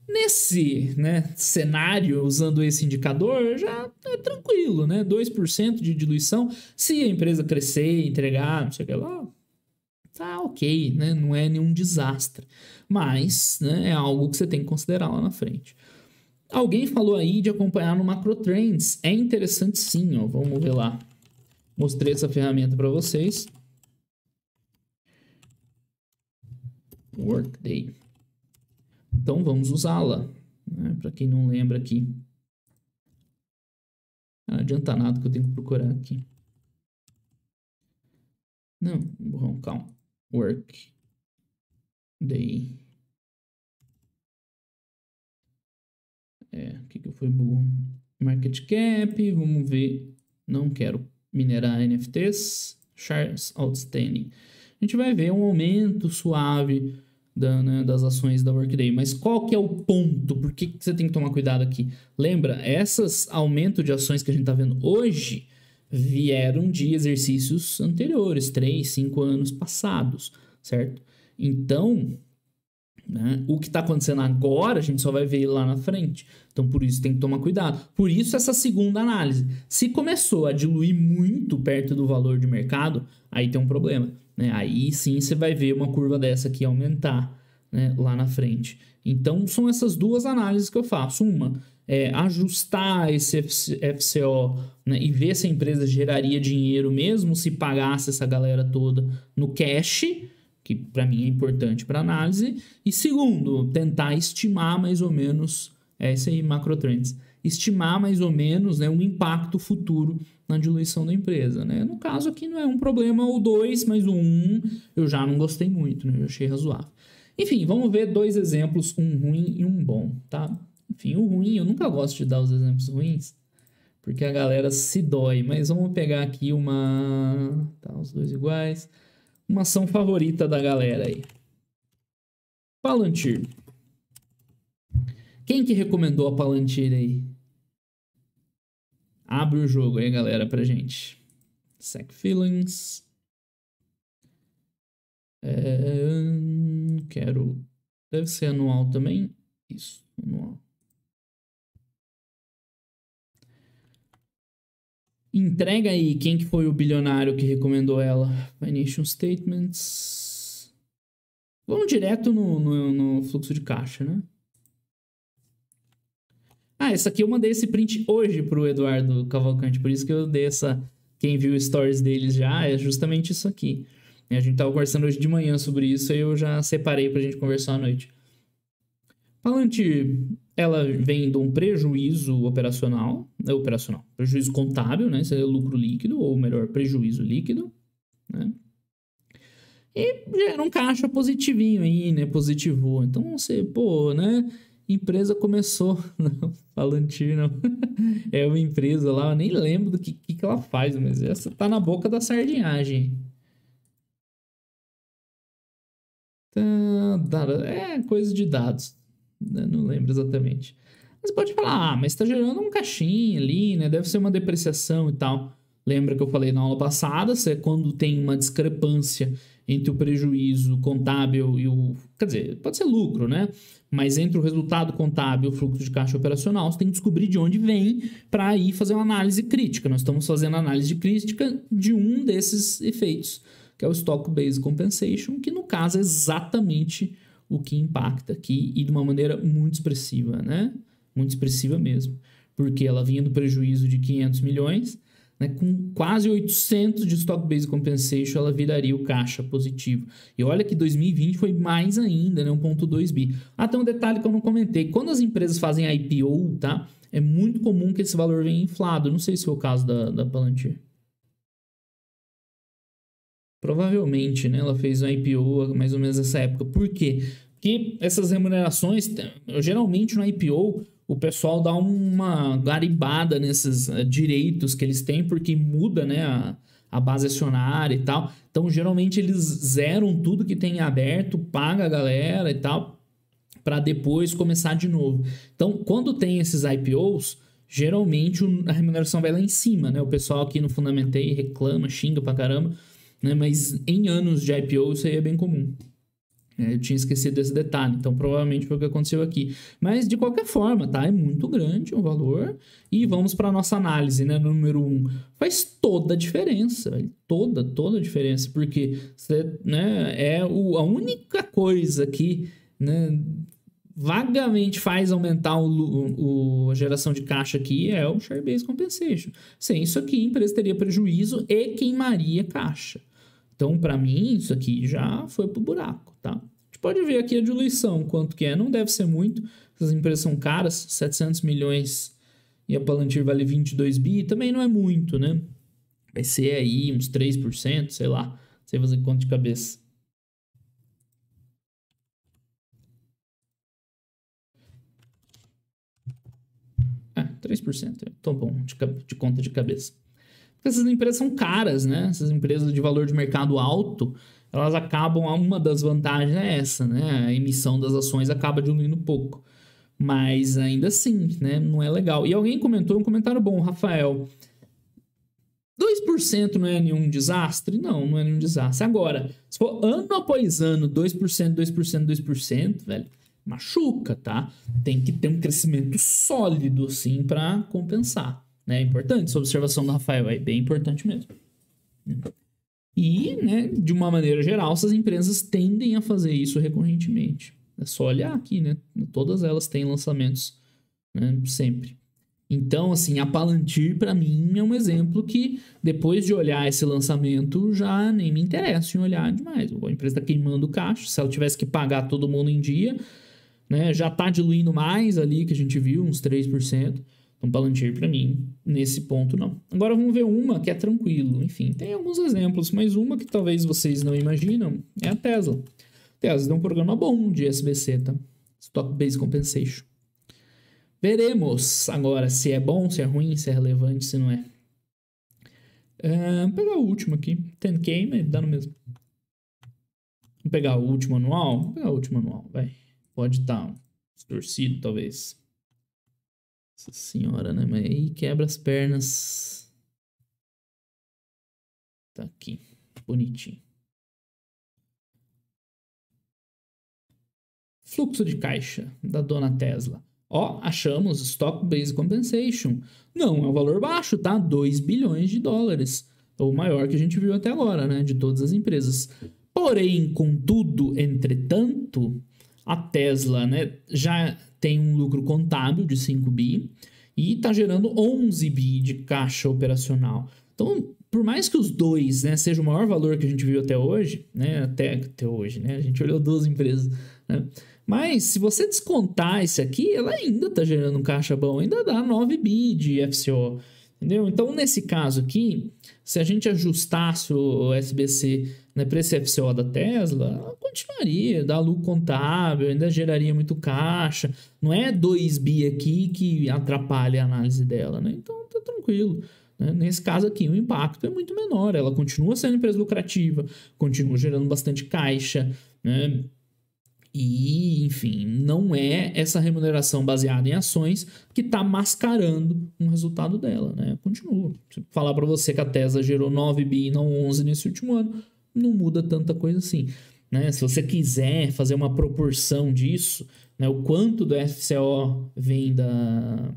Nesse né, cenário, usando esse indicador, já é tranquilo, né? 2% de diluição. Se a empresa crescer, entregar, não sei o que lá, tá ok, né? Não é nenhum desastre. Mas né, é algo que você tem que considerar lá na frente. Alguém falou aí de acompanhar no Macro Trends. É interessante sim, ó. Vamos ver lá. Mostrei essa ferramenta para vocês. Workday. Então vamos usá-la. Né? Para quem não lembra aqui. Não adianta nada que eu tenho que procurar aqui. Não, bom, calma. Work. Day. É, o que, que foi burro? Market cap, vamos ver. Não quero minerar NFTs. Shares outstanding. A gente vai ver um aumento suave da, né, das ações da Workday. Mas qual que é o ponto? Por que, que você tem que tomar cuidado aqui? Lembra, esses aumentos de ações que a gente está vendo hoje vieram de exercícios anteriores, 3, 5 anos passados, certo? Então, né, o que está acontecendo agora, a gente só vai ver lá na frente. Então, por isso tem que tomar cuidado. Por isso, essa segunda análise. Se começou a diluir muito perto do valor de mercado, aí tem um problema. Né? Aí sim você vai ver uma curva dessa aqui aumentar né, lá na frente. Então, são essas duas análises que eu faço. Uma é ajustar esse FCO né, e ver se a empresa geraria dinheiro mesmo se pagasse essa galera toda no cash, que para mim é importante para análise. E segundo, tentar estimar mais ou menos, é isso aí, macro trends, estimar mais ou menos né, um impacto futuro na diluição da empresa. Né? No caso aqui não é um problema ou dois, mas o um eu já não gostei muito, né? eu achei razoável. Enfim, vamos ver dois exemplos, um ruim e um bom, tá? Enfim, o ruim, eu nunca gosto de dar os exemplos ruins, porque a galera se dói, mas vamos pegar aqui uma... Tá, os dois iguais. Uma ação favorita da galera aí. Palantir. Quem que recomendou a Palantir aí? Abre o jogo aí, galera, pra gente. Sec Feelings. É, quero. Deve ser anual também. Isso, anual. Entrega aí quem que foi o bilionário que recomendou ela. Financial Statements. Vamos direto no, no, no fluxo de caixa, né? Ah, essa aqui eu mandei esse print hoje pro Eduardo Cavalcante, por isso que eu dei essa. Quem viu stories deles já é justamente isso aqui. A gente tava conversando hoje de manhã sobre isso e eu já separei pra gente conversar à noite. Palantir, ela vem de um prejuízo operacional, é operacional, prejuízo contábil, né? Seria lucro líquido, ou melhor, prejuízo líquido, né? E gera um caixa positivinho aí, né? Positivou. Então você, pô, né? Empresa começou. Não, Palantir não. é uma empresa lá, eu nem lembro do que, que, que ela faz, mas essa tá na boca da sardinhagem. Tá, é coisa de dados. Né? Não lembro exatamente. Mas pode falar, ah, mas tá gerando um caixinha ali, né? Deve ser uma depreciação e tal. Lembra que eu falei na aula passada, se é quando tem uma discrepância entre o prejuízo contábil e o. Quer dizer, pode ser lucro, né? Mas entre o resultado contábil e o fluxo de caixa operacional, você tem que descobrir de onde vem para aí fazer uma análise crítica. Nós estamos fazendo análise crítica de um desses efeitos, que é o Stock Based Compensation, que no caso é exatamente o que impacta aqui e de uma maneira muito expressiva, né? Muito expressiva mesmo. Porque ela vinha do prejuízo de 500 milhões né, com quase 800 de stock-based compensation, ela viraria o caixa positivo. E olha que 2020 foi mais ainda, né, 1.2 bi. Ah, tem um detalhe que eu não comentei. Quando as empresas fazem IPO, tá, é muito comum que esse valor venha inflado. Não sei se foi o caso da, da Palantir. Provavelmente, né, ela fez um IPO mais ou menos nessa época. Por quê? Porque essas remunerações, geralmente no IPO, o pessoal dá uma garibada nesses uh, direitos que eles têm, porque muda né, a, a base acionária e tal. Então, geralmente, eles zeram tudo que tem aberto, paga a galera e tal, para depois começar de novo. Então, quando tem esses IPOs, geralmente a remuneração vai lá em cima, né? O pessoal aqui no Fundamentei reclama, xinga pra caramba, né? Mas em anos de IPO isso aí é bem comum. É, eu tinha esquecido desse detalhe, então provavelmente foi o que aconteceu aqui. Mas de qualquer forma, tá? É muito grande o valor. E vamos para nossa análise, né? Número um, faz toda a diferença, toda, toda a diferença, porque você, né, é o, a única coisa que, né, vagamente faz aumentar o, o, a geração de caixa aqui é o share base compensation. Sem isso aqui, a empresa teria prejuízo e queimaria caixa. Então, para mim, isso aqui já foi pro buraco, tá? Pode ver aqui a diluição, quanto que é. Não deve ser muito. Essas empresas são caras, 700 milhões e a Palantir vale 22 bi, também não é muito, né? Vai ser aí uns 3%, sei lá. Sei fazer conta de cabeça. Ah, 3%. Tô bom de, de conta de cabeça. Porque essas empresas são caras, né? Essas empresas de valor de mercado alto, elas acabam, uma das vantagens é essa, né? A emissão das ações acaba diluindo pouco. Mas ainda assim, né? Não é legal. E alguém comentou um comentário bom, Rafael. 2% não é nenhum desastre? Não, não é nenhum desastre. Agora, se for ano após ano, 2%, 2%, 2%, velho, machuca, tá? Tem que ter um crescimento sólido, assim, para compensar. Né? É importante essa observação do Rafael, é bem importante mesmo. E, né, de uma maneira geral, essas empresas tendem a fazer isso recorrentemente. É só olhar aqui, né? Todas elas têm lançamentos né? sempre. Então, assim, a Palantir, para mim, é um exemplo que, depois de olhar esse lançamento, já nem me interessa em olhar demais. A empresa está queimando caixa, se ela tivesse que pagar todo mundo em dia, né, já está diluindo mais ali, que a gente viu, uns 3%. Então, Palantir, para mim, nesse ponto, não. Agora, vamos ver uma que é tranquilo. Enfim, tem alguns exemplos, mas uma que talvez vocês não imaginam é a Tesla. Tesla tem um programa bom de SBC, tá? Stock Based Compensation. Veremos agora se é bom, se é ruim, se é relevante, se não é. Uh, vou pegar o último aqui. 10K, mas dá no mesmo. Vou pegar o último anual. Vou pegar o último anual, vai. Pode estar tá distorcido, talvez. Nossa senhora, né? Mas aí quebra as pernas. Tá aqui. Bonitinho. Fluxo de caixa da dona Tesla. Ó, achamos Stock Based Compensation. Não é um valor baixo, tá? 2 bilhões de dólares. O maior que a gente viu até agora, né? De todas as empresas. Porém, contudo, entretanto, a Tesla né, já tem um lucro contábil de 5 bi e está gerando 11 bi de caixa operacional. Então, por mais que os dois né, seja o maior valor que a gente viu até hoje, né, até, até hoje, né, a gente olhou duas empresas, né, mas se você descontar esse aqui, ela ainda está gerando um caixa bom, ainda dá 9 bi de FCO. Entendeu? Então, nesse caso aqui, se a gente ajustasse o SBC né, para esse FCO da Tesla, continuaria, dá lucro contábil, ainda geraria muito caixa. Não é 2 bi aqui que atrapalha a análise dela, né? Então, tá tranquilo. Né? Nesse caso aqui, o impacto é muito menor. Ela continua sendo empresa lucrativa, continua gerando bastante caixa, né? E, enfim, não é essa remuneração baseada em ações que está mascarando um resultado dela, né? Continua. Se falar para você que a Tesla gerou 9 bi e não 11 nesse último ano, não muda tanta coisa assim. Né? Se você quiser fazer uma proporção disso, né? o quanto do FCO vem da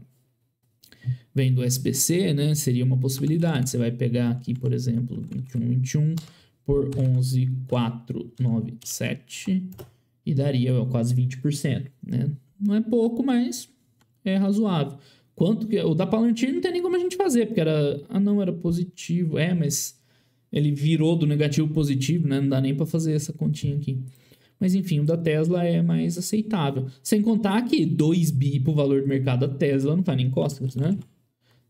vem do SBC, né? Seria uma possibilidade. Você vai pegar aqui, por exemplo, 21, 21 por 11,497 e daria quase 20%, né? Não é pouco, mas é razoável. Quanto que o da Palantir não tem nem como a gente fazer, porque era, ah não, era positivo. É, mas ele virou do negativo positivo, né? Não dá nem para fazer essa continha aqui. Mas enfim, o da Tesla é mais aceitável. Sem contar que 2 bi pro valor do mercado da Tesla não tá nem costas, né?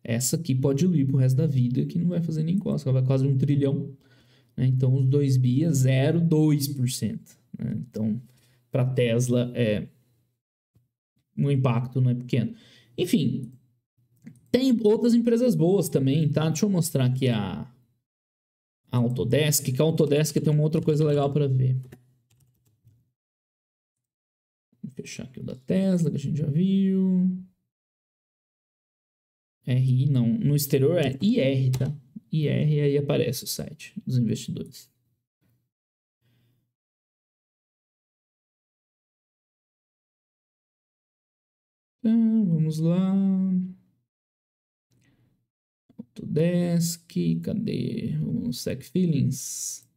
Essa aqui pode ir pro resto da vida, que não vai fazer nem costas, vai quase um trilhão. Né? Então, os 2 bi é 0,2%. Né? Então, para Tesla é um impacto não é pequeno. Enfim, tem outras empresas boas também, tá? Deixa eu mostrar aqui a, a Autodesk, que a Autodesk tem uma outra coisa legal para ver. Vou fechar aqui o da Tesla, que a gente já viu. RI não, no exterior é IR, tá? IR aí aparece o site dos investidores. Tá, vamos lá. Autodesk, cadê o Sec Feelings?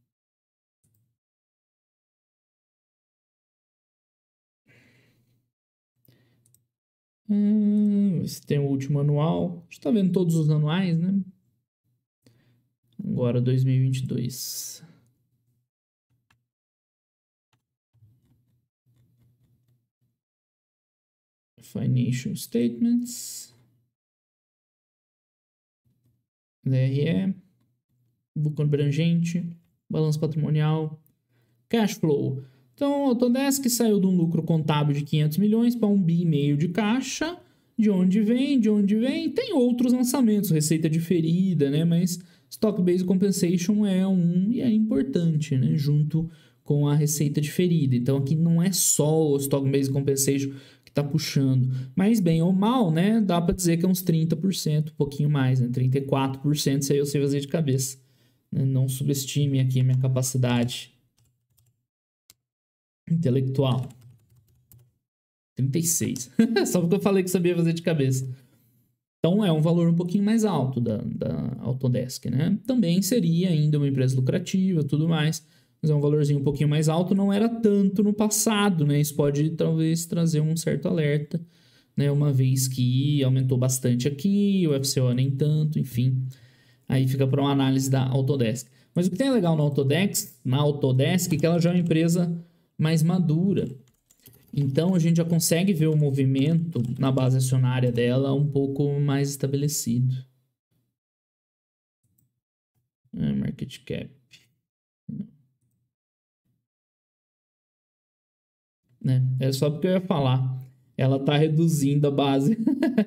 Hum, esse tem o último anual. A gente tá vendo todos os anuais, né? Agora 2022. Financial Statements. DRE. Lucro abrangente. Balanço patrimonial. Cash flow. Então, o Autodesk saiu de um lucro contábil de 500 milhões para um bi e meio de caixa. De onde vem? De onde vem? Tem outros lançamentos, receita diferida, né? Mas Stock-Based Compensation é um e é importante, né? Junto com a receita diferida. Então, aqui não é só o Stock-Based Compensation que está puxando. Mas, bem ou mal, né? Dá para dizer que é uns 30%, um pouquinho mais, né? 34%, isso aí eu sei fazer de cabeça. Né? Não subestime aqui a minha capacidade intelectual. 36. Só porque eu falei que sabia fazer de cabeça. Então é um valor um pouquinho mais alto da, da Autodesk, né? Também seria ainda uma empresa lucrativa, tudo mais, mas é um valorzinho um pouquinho mais alto, não era tanto no passado, né? Isso pode talvez trazer um certo alerta, né? Uma vez que aumentou bastante aqui, o FCO nem tanto, enfim. Aí fica para uma análise da Autodesk. Mas o que tem legal na Autodesk, na Autodesk, é que ela já é uma empresa mais madura. Então a gente já consegue ver o movimento na base acionária dela um pouco mais estabelecido. É, market cap. Né? É só porque eu ia falar. Ela tá reduzindo a base.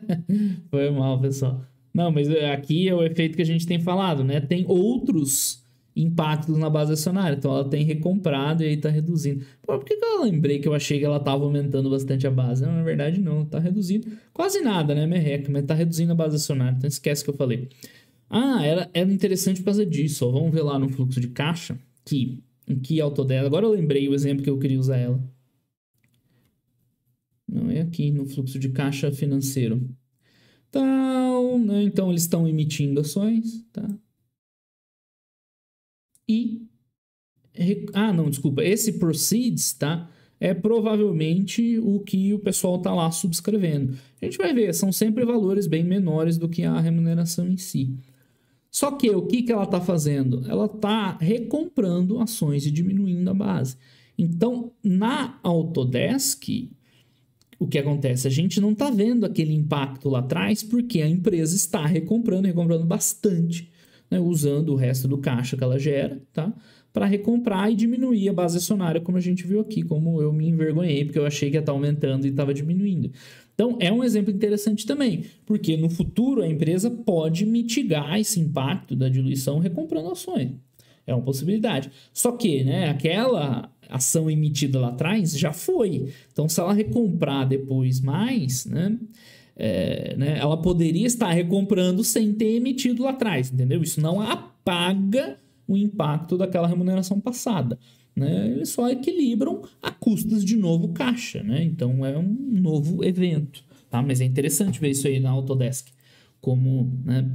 Foi mal, pessoal. Não, mas aqui é o efeito que a gente tem falado, né? Tem outros impactos na base acionária. Então ela tem recomprado e aí está reduzindo. Pô, por que, que eu lembrei que eu achei que ela estava aumentando bastante a base? Não, na verdade não, está reduzindo quase nada, né, merreca, mas está reduzindo a base acionária. Então esquece que eu falei. Ah, era, era interessante por causa disso. Ó. Vamos ver lá no fluxo de caixa que que Autodesk. Agora eu lembrei o exemplo que eu queria usar ela. Não é aqui no fluxo de caixa financeiro. Tal, né? Então eles estão emitindo ações, tá? e. Ah, não, desculpa. Esse proceeds, tá? É provavelmente o que o pessoal tá lá subscrevendo. A gente vai ver, são sempre valores bem menores do que a remuneração em si. Só que o que, que ela está fazendo? Ela está recomprando ações e diminuindo a base. Então, na Autodesk, o que acontece? A gente não está vendo aquele impacto lá atrás porque a empresa está recomprando, recomprando bastante né, usando o resto do caixa que ela gera, tá? Para recomprar e diminuir a base acionária, como a gente viu aqui, como eu me envergonhei, porque eu achei que ia estar tá aumentando e estava diminuindo. Então, é um exemplo interessante também, porque no futuro a empresa pode mitigar esse impacto da diluição recomprando ações. É uma possibilidade. Só que, né, aquela ação emitida lá atrás já foi. Então, se ela recomprar depois mais, né, é, né, ela poderia estar recomprando sem ter emitido lá atrás, entendeu? Isso não apaga o impacto daquela remuneração passada. Né? Eles só equilibram a custas de novo caixa, né? Então é um novo evento, tá? Mas é interessante ver isso aí na Autodesk, como né,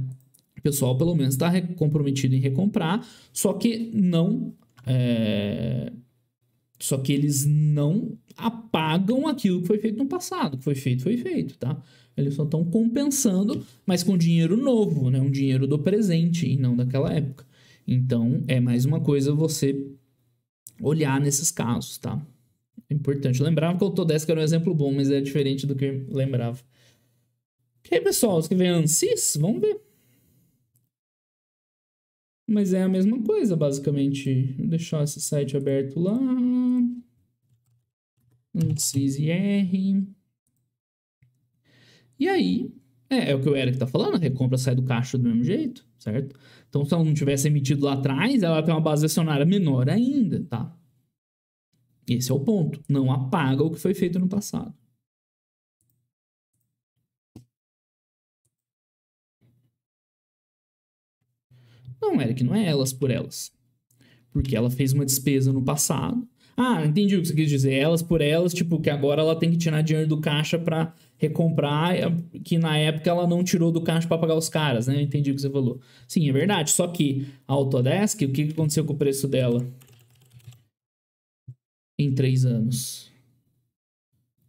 pessoal pelo menos está comprometido em recomprar, só que não é... só que eles não apagam aquilo que foi feito no passado, que foi feito foi feito, tá? Eles só estão compensando, mas com dinheiro novo, né? Um dinheiro do presente e não daquela época. Então, é mais uma coisa você olhar nesses casos, tá? É importante. Eu lembrava que o Autodesk era um exemplo bom, mas é diferente do que eu lembrava. Ok, pessoal, os que vem ANSYS, vamos ver. Mas é a mesma coisa, basicamente. Vou deixar esse site aberto lá. ANSYS IR. E aí, é, é o que o Eric tá falando, a recompra sai do caixa do mesmo jeito, certo? Então, se ela não tivesse emitido lá atrás, ela tem uma base acionária menor ainda, tá? Esse é o ponto. Não apaga o que foi feito no passado. Não, Eric, não é elas por elas. Porque ela fez uma despesa no passado. Ah, entendi o que você quis dizer. Elas por elas, tipo, que agora ela tem que tirar dinheiro do caixa para recomprar, que na época ela não tirou do caixa para pagar os caras, né? Entendi o que você falou. Sim, é verdade. Só que a Autodesk, o que aconteceu com o preço dela? Em três anos.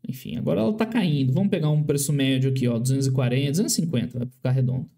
Enfim, agora ela tá caindo. Vamos pegar um preço médio aqui, ó, 240, 250, vai ficar redondo.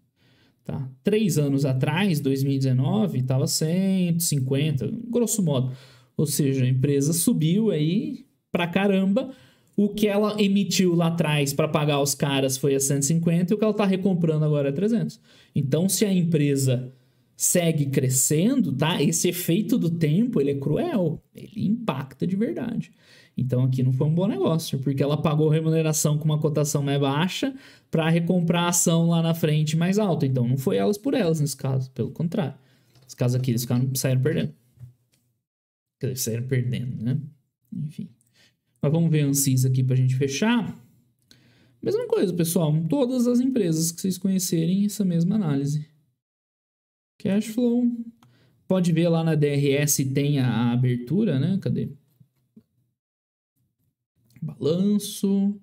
Tá? Três anos atrás, 2019, estava 150, grosso modo. Ou seja, a empresa subiu aí pra caramba. O que ela emitiu lá atrás para pagar os caras foi a 150 e o que ela está recomprando agora é 300. Então, se a empresa segue crescendo, tá? Esse efeito do tempo, ele é cruel, ele impacta de verdade. Então aqui não foi um bom negócio, porque ela pagou remuneração com uma cotação mais baixa para recomprar a ação lá na frente mais alta. Então não foi elas por elas nesse caso, pelo contrário. Nesse caso aqui eles ficaram, saíram perdendo. Eles saíram perdendo, né? Enfim. Mas vamos ver a Ansis aqui para a gente fechar. Mesma coisa, pessoal. Todas as empresas que vocês conhecerem essa mesma análise. Cash flow. Pode ver lá na DRS tem a abertura, né? Cadê? Balanço.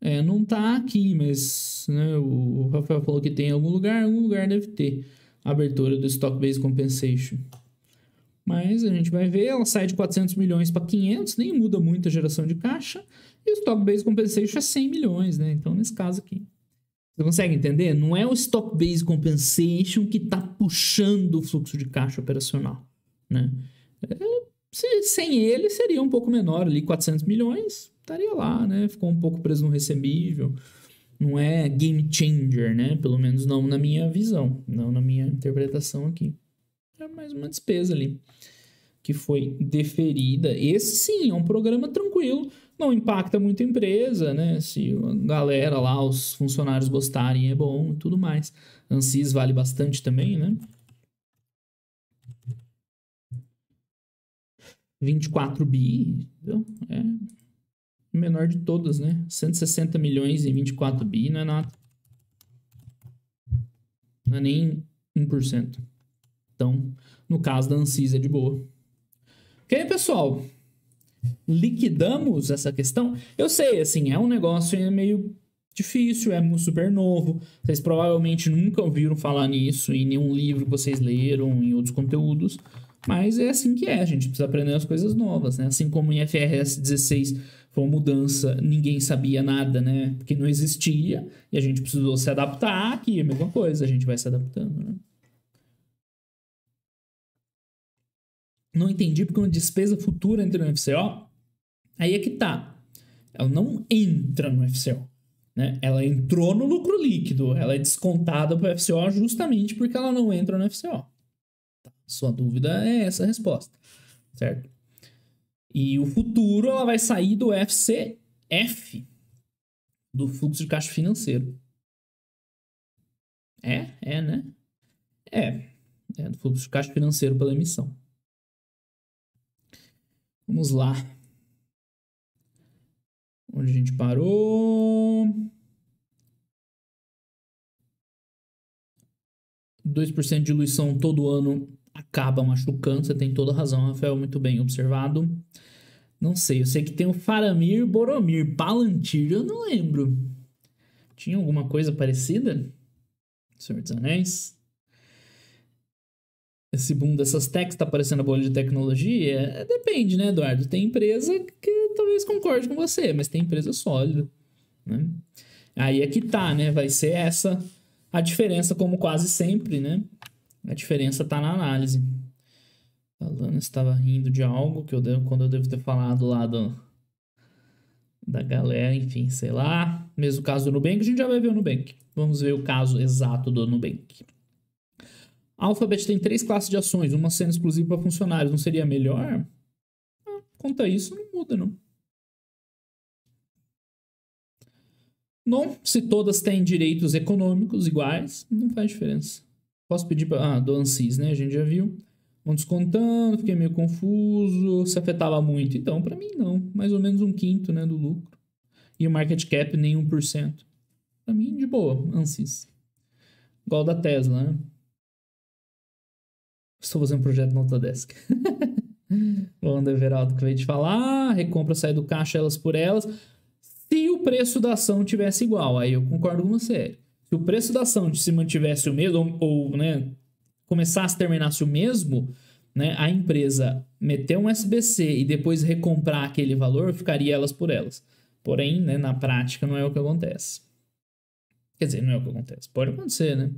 É, não tá aqui, mas né, o Rafael falou que tem em algum lugar, algum lugar deve ter a abertura do Stock Based Compensation. Mas a gente vai ver, ela sai de 400 milhões para 500, nem muda muito a geração de caixa, e o Stock Based Compensation é 100 milhões, né? Então, nesse caso aqui. Você consegue entender? Não é o Stock Based Compensation que está puxando o fluxo de caixa operacional, né? É, se, sem ele, seria um pouco menor ali, 400 milhões, estaria lá, né? Ficou um pouco preso no recebível. Não é game changer, né? Pelo menos não na minha visão, não na minha interpretação aqui. É mais uma despesa ali que foi deferida. Esse sim é um programa tranquilo, não impacta muito a empresa, né? Se a galera lá, os funcionários gostarem, é bom e tudo mais. ANSYS vale bastante também, né? 24 bi, entendeu? É o menor de todas, né? 160 milhões em 24 bi não é nada. Não é nem 1%. Então, no caso da Ansys é de boa. Ok, pessoal? Liquidamos essa questão? Eu sei, assim, é um negócio meio difícil, é super novo. Vocês provavelmente nunca ouviram falar nisso em nenhum livro que vocês leram, em outros conteúdos. Mas é assim que é, a gente precisa aprender as coisas novas, né? Assim como em FRS 16 foi uma mudança, ninguém sabia nada, né? Porque não existia, e a gente precisou se adaptar, aqui é a mesma coisa, a gente vai se adaptando, né? Não entendi porque uma despesa futura entra no FCO. Aí é que tá. Ela não entra no FCO. Né? Ela entrou no lucro líquido. Ela é descontada para o FCO justamente porque ela não entra no FCO. Sua dúvida é essa resposta, certo? E o futuro ela vai sair do FCF, do fluxo de caixa financeiro. É, é, né? É, é do fluxo de caixa financeiro pela emissão. Vamos lá. Onde a gente parou? 2% de diluição todo ano acaba machucando. Você tem toda razão, Rafael, muito bem observado. Não sei, eu sei que tem o Faramir, Boromir, Palantir, eu não lembro. Tinha alguma coisa parecida? Senhor dos Anéis? Esse boom dessas techs tá aparecendo a bolha de tecnologia? É, depende, né, Eduardo? Tem empresa que talvez concorde com você, mas tem empresa sólida, né? Aí é que tá, né? Vai ser essa a diferença, como quase sempre, né? A diferença está na análise. A Lana estava rindo de algo que eu devo, quando eu devo ter falado lá do, da galera, enfim, sei lá. Mesmo caso do Nubank, a gente já vai ver o Nubank. Vamos ver o caso exato do Nubank. A Alphabet tem três classes de ações, uma sendo exclusiva para funcionários. Não seria melhor? Ah, quanto a isso, não muda, não. Não, se todas têm direitos econômicos iguais, não faz diferença. Posso pedir para. Ah, do ANSYS, né? A gente já viu. Vão descontando, fiquei meio confuso. Se afetava muito? Então, para mim, não. Mais ou menos um quinto né, do lucro. E o market cap, nem 1%. Para mim, de boa, ANSYS. Igual da Tesla, né? Estou fazendo um projeto no Autodesk. o André Veraldo que veio te falar. Recompra sai do caixa elas por elas. Se o preço da ação tivesse igual, aí eu concordo com você se o preço da ação se mantivesse o mesmo, ou, ou né, começasse, terminasse o mesmo, né, a empresa meter um SBC e depois recomprar aquele valor, ficaria elas por elas. Porém, né, na prática, não é o que acontece. Quer dizer, não é o que acontece. Pode acontecer, né?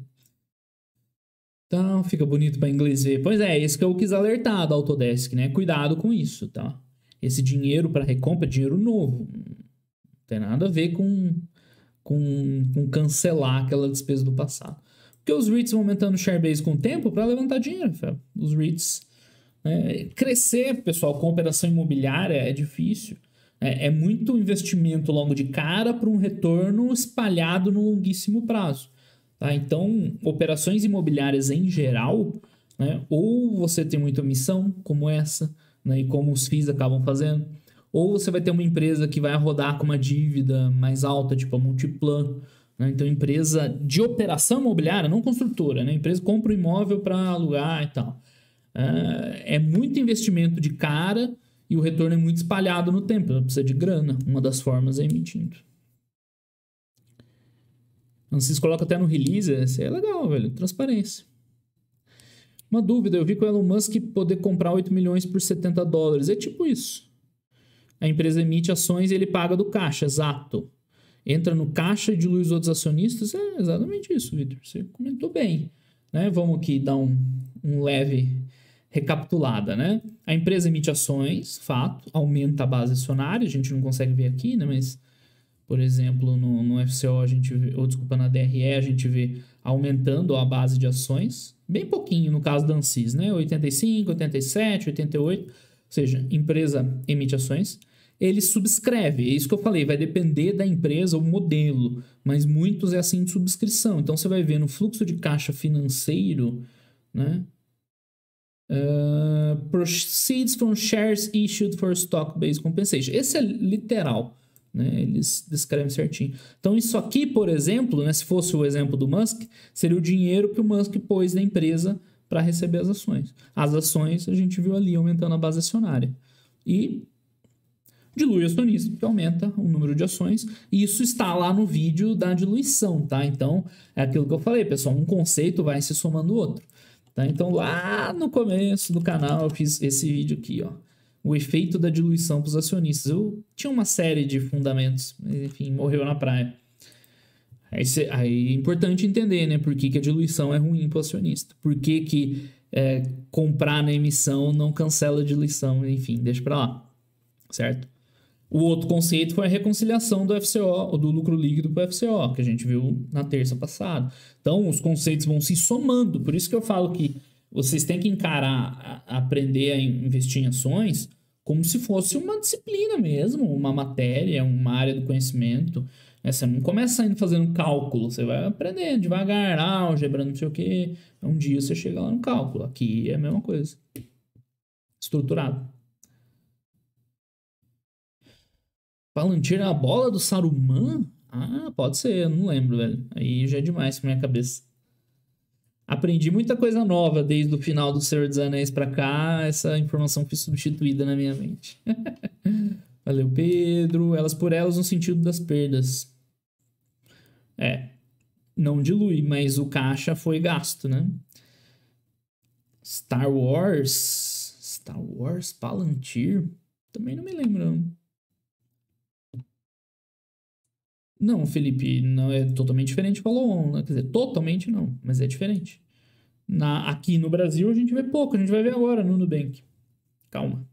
Então, fica bonito para inglês ver. Pois é, isso que eu quis alertar da Autodesk, né? Cuidado com isso, tá? Esse dinheiro para recompra é dinheiro novo. Não tem nada a ver com, com, com cancelar aquela despesa do passado. Porque os REITs vão aumentando o share base com o tempo para levantar dinheiro. Os REITs. Né? Crescer, pessoal, com operação imobiliária é difícil. É, é muito investimento longo de cara para um retorno espalhado no longuíssimo prazo. Tá? Então, operações imobiliárias em geral, né? ou você tem muita missão, como essa, né? e como os FIIs acabam fazendo, ou você vai ter uma empresa que vai rodar com uma dívida mais alta, tipo a Multiplan, né? Então, empresa de operação imobiliária, não construtora, né? Empresa compra o um imóvel para alugar e tal. É, é muito investimento de cara e o retorno é muito espalhado no tempo. Ela precisa de grana. Uma das formas é emitindo. Francisco coloca até no release. Esse é legal, velho. Transparência. Uma dúvida, eu vi que o Elon Musk poder comprar 8 milhões por 70 dólares. É tipo isso. A empresa emite ações e ele paga do caixa, exato entra no caixa e dilui os outros acionistas. É exatamente isso, Vitor. Você comentou bem. Né? Vamos aqui dar um, um leve recapitulada, né? A empresa emite ações, fato, aumenta a base acionária, a gente não consegue ver aqui, né? Mas, por exemplo, no, no FCO a gente vê, ou desculpa, na DRE a gente vê aumentando a base de ações, bem pouquinho no caso da ANSYS, né? 85, 87, 88, ou seja, empresa emite ações, ele subscreve. É isso que eu falei, vai depender da empresa, o modelo, mas muitos é assim de subscrição. Então você vai ver no fluxo de caixa financeiro, né? Uh, proceeds from shares issued for stock-based compensation. Esse é literal, né? Eles descrevem certinho. Então isso aqui, por exemplo, né, se fosse o exemplo do Musk, seria o dinheiro que o Musk pôs na empresa para receber as ações. As ações a gente viu ali aumentando a base acionária. E dilui acionista, que aumenta o número de ações, e isso está lá no vídeo da diluição, tá? Então, é aquilo que eu falei, pessoal, um conceito vai se somando outro. Tá? Então, lá no começo do canal, eu fiz esse vídeo aqui, ó. O efeito da diluição para os acionistas. Eu tinha uma série de fundamentos, mas enfim, morreu na praia. Aí, cê, aí é importante entender, né? Por que, que a diluição é ruim para o acionista. Por que, que é, comprar na emissão não cancela a diluição. Enfim, deixa para lá. Certo? O outro conceito foi a reconciliação do FCO, do lucro líquido para o FCO, que a gente viu na terça passada. Então, os conceitos vão se somando. Por isso que eu falo que vocês têm que encarar, aprender a investir em ações como se fosse uma disciplina mesmo, uma matéria, uma área do conhecimento. Né? Você não começa saindo fazendo cálculo, você vai aprendendo devagar, álgebra, não sei o quê. Um dia você chega lá no cálculo. Aqui é a mesma coisa. Estruturado. Palantir é a bola do Saruman? Ah, pode ser, não lembro, velho. Aí já é demais pra minha cabeça. Aprendi muita coisa nova desde o final do Senhor dos Anéis pra cá. Essa informação foi substituída na minha mente. Valeu, Pedro. Elas por elas no sentido das perdas. É. Não dilui, mas o caixa foi gasto, né? Star Wars. Star Wars Palantir? Também não me lembro, não. Não, Felipe, não é totalmente diferente follow-on, né? Quer dizer, totalmente não, mas é diferente. Na, aqui no Brasil a gente vê pouco, a gente vai ver agora no Nubank. Calma.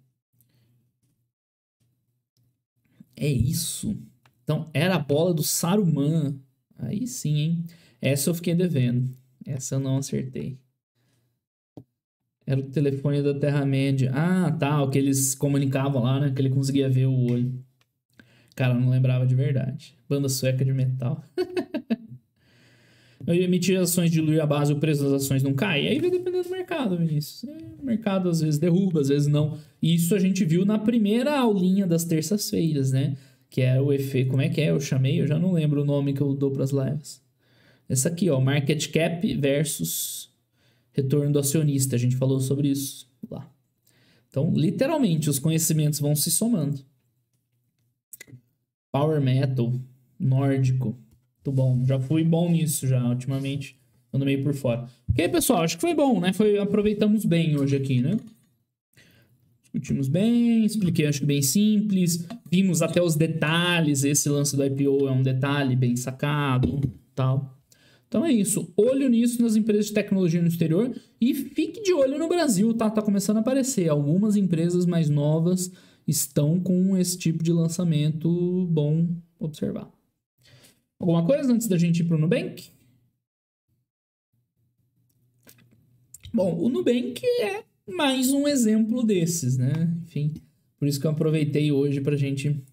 É isso. Então, era a bola do Saruman. Aí sim, hein? Essa eu fiquei devendo. Essa eu não acertei. Era o telefone da Terra-média. Ah, tá. O que eles comunicavam lá, né? Que ele conseguia ver o olho. Cara, não lembrava de verdade. Banda sueca de metal. Eu emitir ações diluir a base, o preço das ações não cai. Aí vai depender do mercado, Vinícius. É, o mercado às vezes derruba, às vezes não. Isso a gente viu na primeira aulinha das terças-feiras, né? Que é o efeito. Como é que é? Eu chamei, eu já não lembro o nome que eu dou para as lives. Essa aqui, ó, market cap versus retorno do acionista. A gente falou sobre isso lá. Então, literalmente, os conhecimentos vão se somando. Power metal, nórdico. Muito bom. Já fui bom nisso já ultimamente. ando meio por fora. Ok, pessoal, acho que foi bom, né? Foi, aproveitamos bem hoje aqui, né? Discutimos bem, expliquei, acho que bem simples. Vimos até os detalhes. Esse lance do IPO é um detalhe bem sacado, tal. Então é isso. Olho nisso nas empresas de tecnologia no exterior e fique de olho no Brasil, tá? Tá começando a aparecer. Algumas empresas mais novas estão com esse tipo de lançamento bom observar. Alguma coisa antes da gente ir pro Nubank? Bom, o Nubank é mais um exemplo desses, né? Enfim, por isso que eu aproveitei hoje pra gente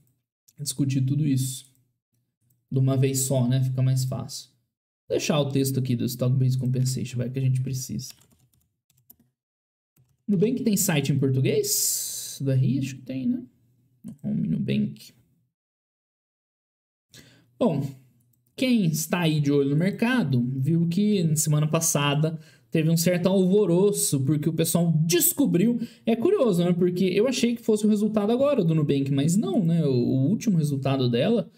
discutir tudo isso de uma vez só, né? Fica mais fácil. Vou deixar o texto aqui do Stock Based Compensation, vai que a gente precisa. Nubank tem site em português? Da RI? Acho que tem, né? Home Nubank. Bom, quem está aí de olho no mercado viu que na semana passada teve um certo alvoroço porque o pessoal descobriu. É curioso, né? Porque eu achei que fosse o resultado agora do Nubank, mas não, né? O, o último resultado dela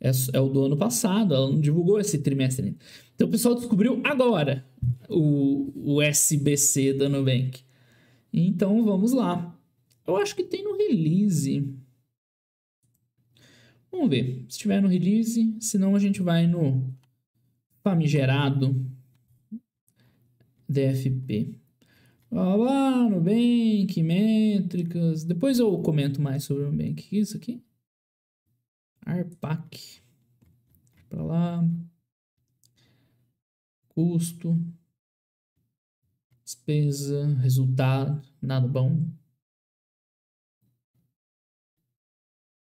é, é, o do ano passado, ela não divulgou esse trimestre ainda. Então o pessoal descobriu agora o, o SBC da Nubank. Então vamos lá. Eu acho que tem no release. Vamos ver. Se tiver no release, senão a gente vai no famigerado DFP. Lá, lá, Nubank, métricas. Depois eu comento mais sobre o Nubank. O que é isso aqui? ARPAC. Para lá. Custo. Despesa. Resultado. Nada bom.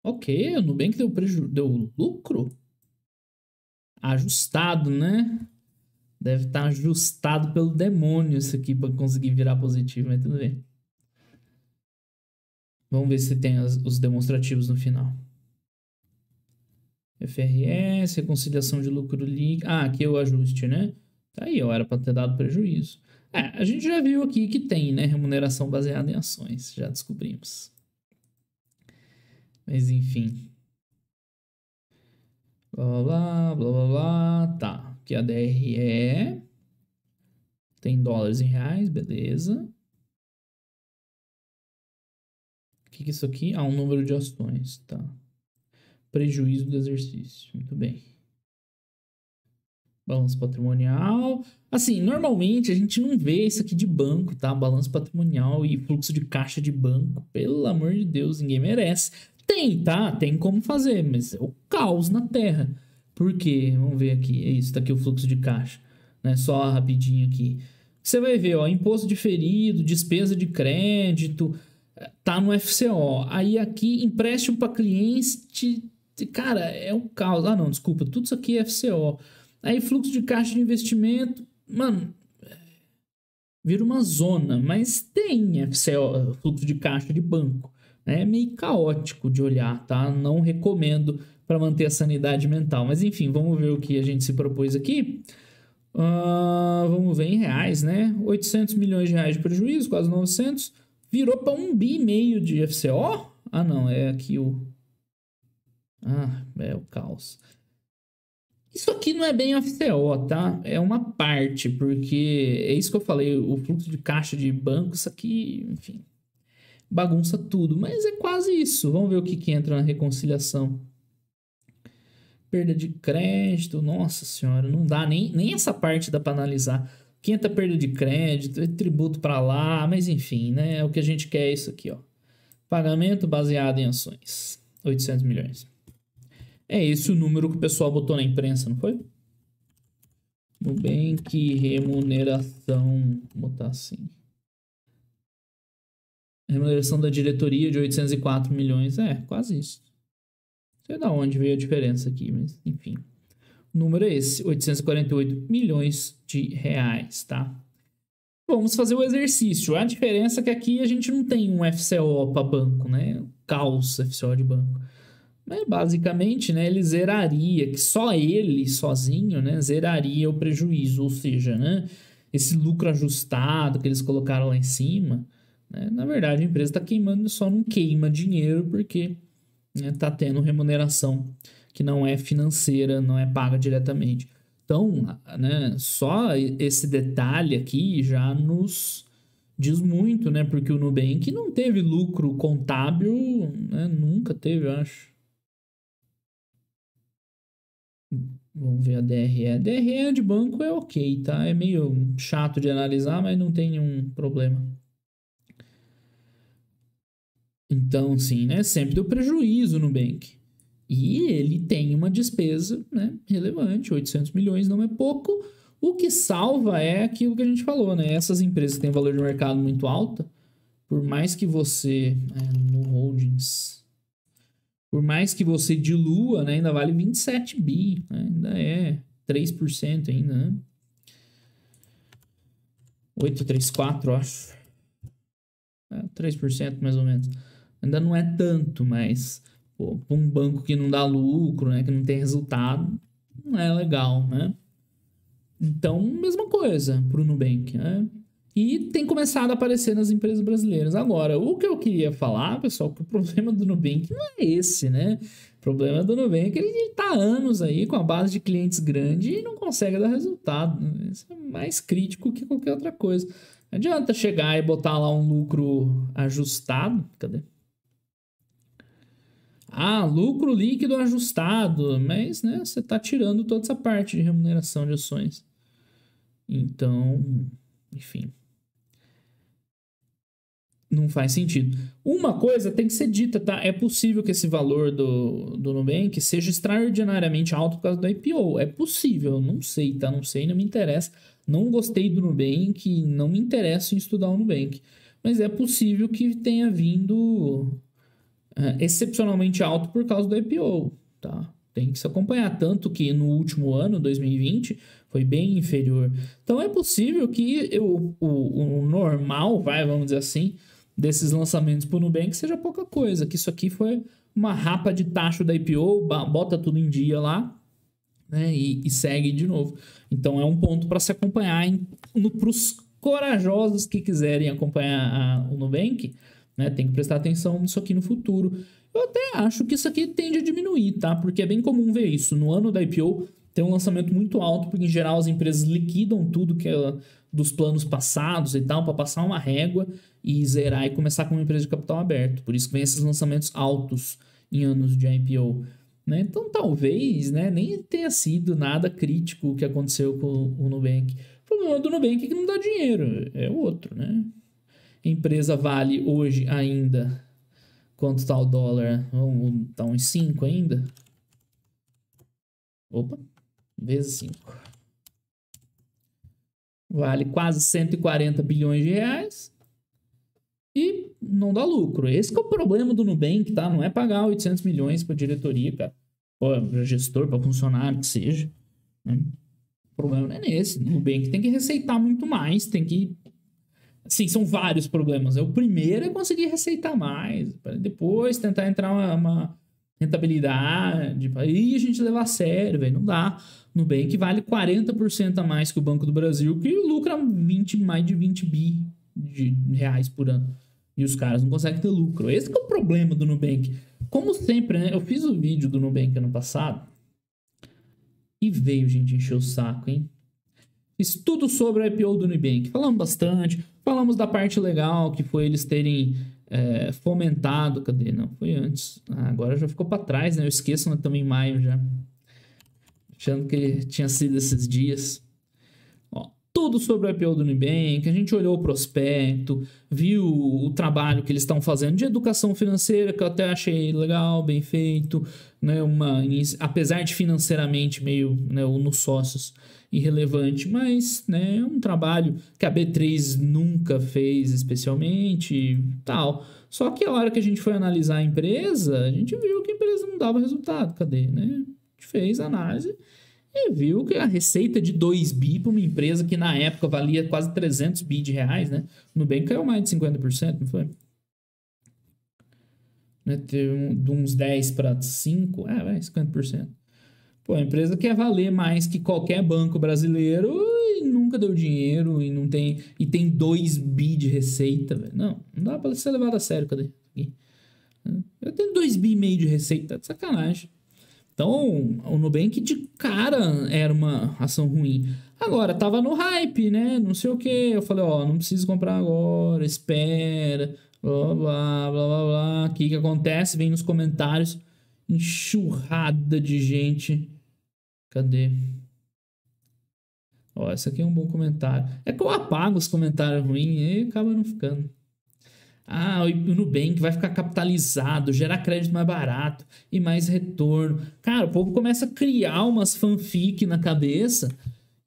Ok, o Nubank deu, preju... deu lucro? Ajustado, né? Deve estar tá ajustado pelo demônio isso aqui para conseguir virar positivo, mas tudo bem. Vamos ver se tem as, os demonstrativos no final. FRS, reconciliação de lucro líquido. Ah, aqui é o ajuste, né? Tá aí, ó, era para ter dado prejuízo. É, a gente já viu aqui que tem, né? Remuneração baseada em ações, já descobrimos. Mas enfim. Blá blá blá blá blá. Tá, aqui a DRE. Tem dólares em reais, beleza. O que, que é isso aqui? Ah, um número de ações, tá prejuízo do exercício. Muito bem. Balanço patrimonial. Assim, normalmente a gente não vê isso aqui de banco, tá? Balanço patrimonial e fluxo de caixa de banco. Pelo amor de Deus, ninguém merece. Tem, tá? Tem como fazer, mas é o caos na Terra. Por quê? Vamos ver aqui. É isso, tá aqui o fluxo de caixa. Né? Só rapidinho aqui. Você vai ver, ó, imposto diferido, despesa de crédito, tá no FCO. Aí aqui, empréstimo para cliente Cara, é um caos. Ah, não, desculpa, tudo isso aqui é FCO. Aí fluxo de caixa de investimento, mano, vira uma zona, mas tem FCO, fluxo de caixa de banco. É meio caótico de olhar, tá? Não recomendo para manter a sanidade mental. Mas enfim, vamos ver o que a gente se propôs aqui. Uh, vamos ver em reais, né? 800 milhões de reais de prejuízo, quase 900. Virou para um bi e meio de FCO? Ah, não, é aqui o ah, é o caos. Isso aqui não é bem FCO, tá? É uma parte, porque é isso que eu falei, o fluxo de caixa de banco, isso aqui, enfim, bagunça tudo, mas é quase isso. Vamos ver o que, que entra na reconciliação. Perda de crédito, nossa senhora, não dá nem, nem essa parte dá para analisar. Quinta perda de crédito, é tributo para lá, mas enfim, né? O que a gente quer é isso aqui, ó. Pagamento baseado em ações, 800 milhões. É esse o número que o pessoal botou na imprensa, não foi? Nubank remuneração, vou botar assim. Remuneração da diretoria de 804 milhões. É, quase isso. Não sei da onde veio a diferença aqui, mas enfim. O número é esse, 848 milhões de reais, tá? Vamos fazer o exercício. A diferença é que aqui a gente não tem um FCO para banco, né? Caos FCO de banco. Mas basicamente, né, ele zeraria, que só ele sozinho, né, zeraria o prejuízo, ou seja, né, esse lucro ajustado que eles colocaram lá em cima, né, na verdade a empresa está queimando, só não queima dinheiro porque está né, tendo remuneração que não é financeira, não é paga diretamente. Então, né, só esse detalhe aqui já nos diz muito, né? Porque o Nubank não teve lucro contábil, né? Nunca teve, eu acho. Vamos ver a DRE. A DRE de banco é ok, tá? É meio chato de analisar, mas não tem nenhum problema. Então, sim, né? Sempre deu prejuízo no Nubank. E ele tem uma despesa né, relevante, 800 milhões não é pouco. O que salva é aquilo que a gente falou, né? Essas empresas que têm valor de mercado muito alto, por mais que você... É, no Holdings... Por mais que você dilua, né, ainda vale 27 bi, né? ainda é 3% ainda, né? 834, acho. É, 3% mais ou menos. Ainda não é tanto, mas Pô, um banco que não dá lucro, né, que não tem resultado, não é legal, né? Então, mesma coisa para o Nubank, né? E tem começado a aparecer nas empresas brasileiras. Agora, o que eu queria falar, pessoal, que o problema do Nubank não é esse, né? O problema do Nubank é que ele está anos aí com a base de clientes grande e não consegue dar resultado. Né? Isso é mais crítico que qualquer outra coisa. Não adianta chegar e botar lá um lucro ajustado. Cadê? Ah, lucro líquido ajustado, mas né, você está tirando toda essa parte de remuneração de ações. Então, enfim. Não faz sentido. Uma coisa tem que ser dita, tá? É possível que esse valor do, do Nubank seja extraordinariamente alto por causa do IPO. É possível, não sei, tá? Não sei, não me interessa. Não gostei do Nubank, não me interessa em estudar o Nubank. Mas é possível que tenha vindo é, excepcionalmente alto por causa do IPO, tá? Tem que se acompanhar, tanto que no último ano, 2020, foi bem inferior. Então é possível que o, o, o normal, vai, vamos dizer assim, desses lançamentos por Nubank seja pouca coisa, que isso aqui foi uma rapa de taxa da IPO, bota tudo em dia lá, né, e, e segue de novo. Então é um ponto para se acompanhar para os corajosos que quiserem acompanhar a, o Nubank, né? Tem que prestar atenção nisso aqui no futuro. Eu até acho que isso aqui tende a diminuir, tá? Porque é bem comum ver isso. No ano da IPO tem um lançamento muito alto, porque em geral as empresas liquidam tudo que é dos planos passados e tal, para passar uma régua e zerar e começar com uma empresa de capital aberto. Por isso que vem esses lançamentos altos em anos de IPO. Né? Então talvez né, nem tenha sido nada crítico o que aconteceu com o Nubank. O problema do Nubank é que não dá dinheiro, é outro, né? empresa vale hoje ainda. Quanto está o dólar? Vamos tá uns 5 ainda? Opa, vezes 5. Vale quase 140 bilhões de reais e não dá lucro. Esse é o problema do Nubank, tá? Não é pagar 800 milhões para diretoria, cara. Para gestor, para funcionário, que seja. Né? O problema não é nesse. O Nubank tem que receitar muito mais, tem que Sim, são vários problemas. O primeiro é conseguir receitar mais, depois tentar entrar uma, uma rentabilidade, aí a gente levar a sério, velho, não dá. Nubank vale 40% a mais que o Banco do Brasil, que lucra 20, mais de 20 bi de reais por ano. E os caras não conseguem ter lucro. Esse é o problema do Nubank. Como sempre, né? Eu fiz o vídeo do Nubank ano passado e veio gente encher o saco, hein? Fiz tudo sobre o IPO do Nubank. Falamos bastante. Falamos da parte legal, que foi eles terem é, fomentado. Cadê? Não, foi antes. Ah, agora já ficou para trás, né? Eu esqueço, mas também em maio já. Achando que tinha sido esses dias. Tudo sobre o IPO do Nubank. A gente olhou o prospecto, viu o trabalho que eles estão fazendo de educação financeira, que eu até achei legal, bem feito. Né? Uma, apesar de financeiramente meio né, nos sócios irrelevante, mas né, é um trabalho que a B3 nunca fez especialmente tal. Só que a hora que a gente foi analisar a empresa, a gente viu que a empresa não dava resultado. Cadê? Né? A gente fez a análise e viu que a receita de 2 bi para uma empresa que na época valia quase 300 bi de reais, né? No bem caiu mais de 50%, não foi? Né? Teve de uns 10 para 5, é, vai, 50%. Pô, a empresa quer valer mais que qualquer banco brasileiro e nunca deu dinheiro e não tem e tem 2 bi de receita, velho. Não, não dá para ser levado a sério, cadê? Eu tenho 2 bi e meio de receita, de sacanagem. Então, o Nubank de cara era uma ação ruim. Agora, tava no hype, né? Não sei o que. Eu falei, ó, não preciso comprar agora, espera, blá, blá, blá, blá, blá. O que que acontece? Vem nos comentários, enxurrada de gente. Cadê? Ó, esse aqui é um bom comentário. É que eu apago os comentários ruins e acaba não ficando. Ah, o Nubank vai ficar capitalizado, gerar crédito mais barato e mais retorno. Cara, o povo começa a criar umas fanfic na cabeça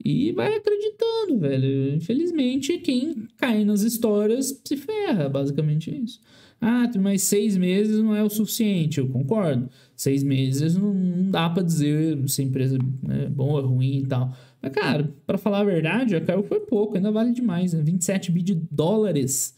e vai acreditando, velho. Infelizmente, quem cai nas histórias se ferra, basicamente isso. Ah, mas seis meses não é o suficiente, eu concordo. Seis meses não, dá para dizer se a empresa é boa, ruim e tal. Mas, cara, para falar a verdade, a caiu foi pouco, ainda vale demais, né? 27 bi de dólares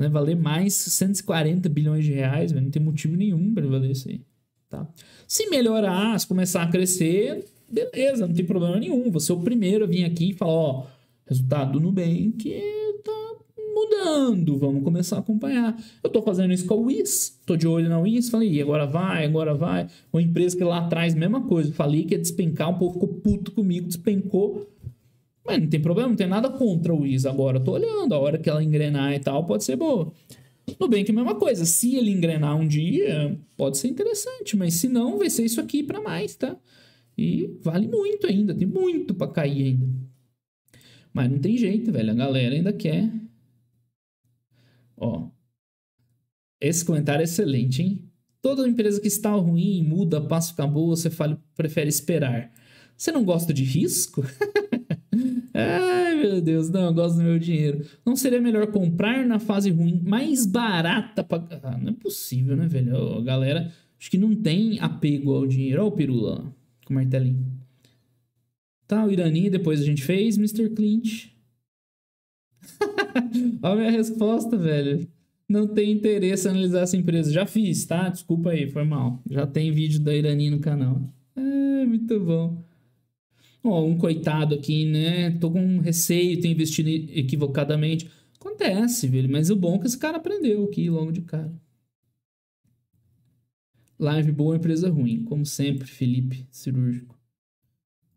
né, valer mais 140 bilhões de reais, não tem motivo nenhum para valer isso aí. Tá? Se melhorar, se começar a crescer, beleza, não tem problema nenhum. Você é o primeiro a vir aqui e falar, ó, resultado do Nubank tá mudando, vamos começar a acompanhar. Eu tô fazendo isso com a Wiz, tô de olho na Wiz, falei, agora vai, agora vai. Uma empresa que lá atrás, mesma coisa, falei que ia despencar, um pouco ficou puto comigo, despencou, mas não tem problema, não tem nada contra o Wiz agora. Eu tô olhando, a hora que ela engrenar e tal, pode ser boa. Nubank, mesma coisa. Se ele engrenar um dia, pode ser interessante, mas se não, vai ser isso aqui para mais, tá? E vale muito ainda, tem muito para cair ainda. Mas não tem jeito, velho. A galera ainda quer. Ó. Esse comentário é excelente, hein? Toda empresa que está ruim, muda, passa, acabou, você fala, prefere esperar. Você não gosta de risco? Ai, meu Deus, não, eu gosto do meu dinheiro. Não seria melhor comprar na fase ruim, mais barata. Ah, não é possível, né, velho? galera, acho que não tem apego ao dinheiro. Olha o pirula com o martelinho. Tá, o Irani, depois a gente fez, Mr. Clint. Olha a minha resposta, velho. Não tem interesse em analisar essa empresa. Já fiz, tá? Desculpa aí, foi mal. Já tem vídeo da Irani no canal. É, muito bom ó, um coitado aqui, né? Tô com receio, tenho investido equivocadamente. Acontece, velho, mas o bom é que esse cara aprendeu aqui logo de cara. Live boa, empresa ruim. Como sempre, Felipe Cirúrgico.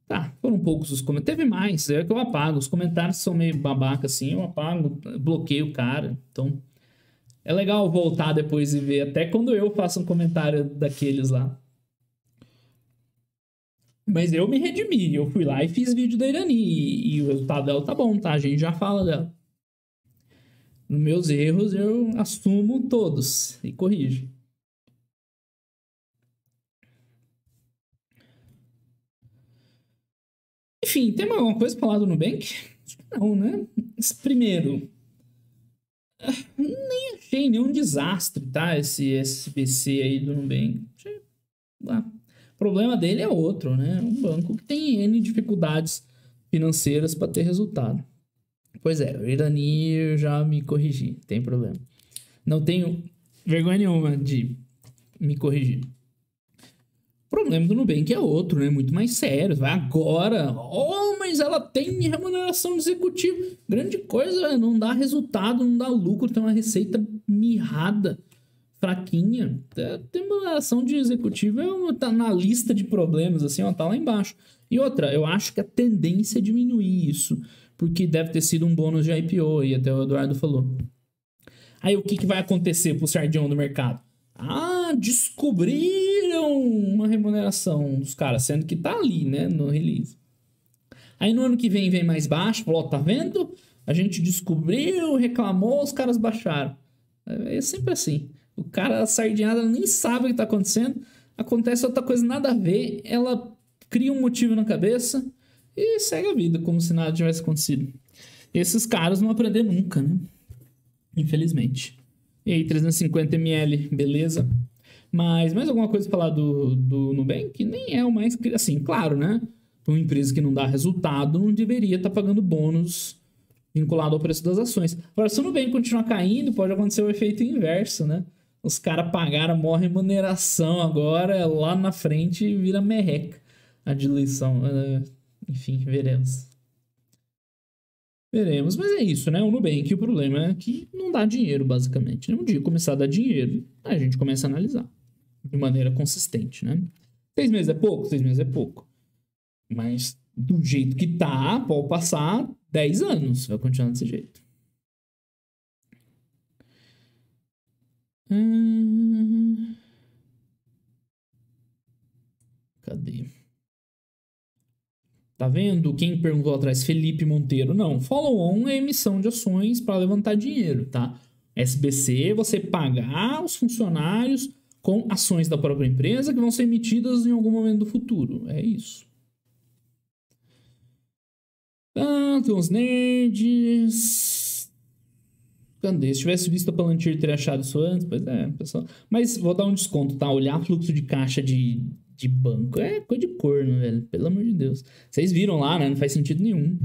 Tá, foram poucos os comentários. Teve mais, é que eu apago. Os comentários são meio babaca assim, eu apago, bloqueio o cara. Então, é legal voltar depois e ver. Até quando eu faço um comentário daqueles lá. Mas eu me redimi, eu fui lá e fiz vídeo da Irani. E, e o resultado dela tá bom, tá? A gente já fala dela. Nos meus erros eu assumo todos e corrijo. Enfim, tem alguma coisa pra falar do Nubank? Não, né? Primeiro, nem achei nenhum desastre, tá? Esse SBC aí do Nubank. Achei lá problema dele é outro, né? Um banco que tem N dificuldades financeiras para ter resultado. Pois é, o Irani já me corrigi, tem problema. Não tenho vergonha nenhuma de me corrigir. O problema do Nubank é outro, né? Muito mais sério. Vai agora. Oh, mas ela tem remuneração de executivo. Grande coisa, não dá resultado, não dá lucro, tem uma receita mirrada fraquinha. É, tem uma de executivo é uma, tá na lista de problemas, assim, ó, tá lá embaixo. E outra, eu acho que a tendência é diminuir isso, porque deve ter sido um bônus de IPO, e até o Eduardo falou. Aí o que, que vai acontecer pro Sardião do mercado? Ah, descobriram uma remuneração dos caras, sendo que tá ali, né, no release. Aí no ano que vem vem mais baixo, falou, tá vendo? A gente descobriu, reclamou, os caras baixaram. É sempre assim. O cara, a sardinhada, nem sabe o que está acontecendo. Acontece outra coisa nada a ver. Ela cria um motivo na cabeça e segue a vida como se nada tivesse acontecido. Esses caras não aprender nunca, né? Infelizmente. E aí, 350ml, beleza? Mas mais alguma coisa para falar do, do Nubank? Nem é o mais. Assim, claro, né? Uma empresa que não dá resultado não deveria estar tá pagando bônus vinculado ao preço das ações. Agora, se o Nubank continuar caindo, pode acontecer o efeito inverso, né? Os caras pagaram maior remuneração agora, lá na frente vira merreca a diluição. É, enfim, veremos. Veremos, mas é isso, né? O Nubank, o problema é que não dá dinheiro, basicamente. Um dia começar a dar dinheiro, a gente começa a analisar de maneira consistente, né? Seis meses é pouco? Seis meses é pouco. Mas do jeito que tá, pode passar 10 anos. Vai continuar desse jeito. Hum... Cadê? Tá vendo? Quem perguntou atrás? Felipe Monteiro. Não, follow-on é emissão de ações para levantar dinheiro, tá? SBC, você pagar os funcionários com ações da própria empresa que vão ser emitidas em algum momento do futuro. É isso. Ah, tem uns nerds. Se tivesse visto a Palantir ter achado isso antes, pois é, pessoal. Mas vou dar um desconto, tá? Olhar fluxo de caixa de, de banco é coisa de corno, velho. Pelo amor de Deus. Vocês viram lá, né? Não faz sentido nenhum.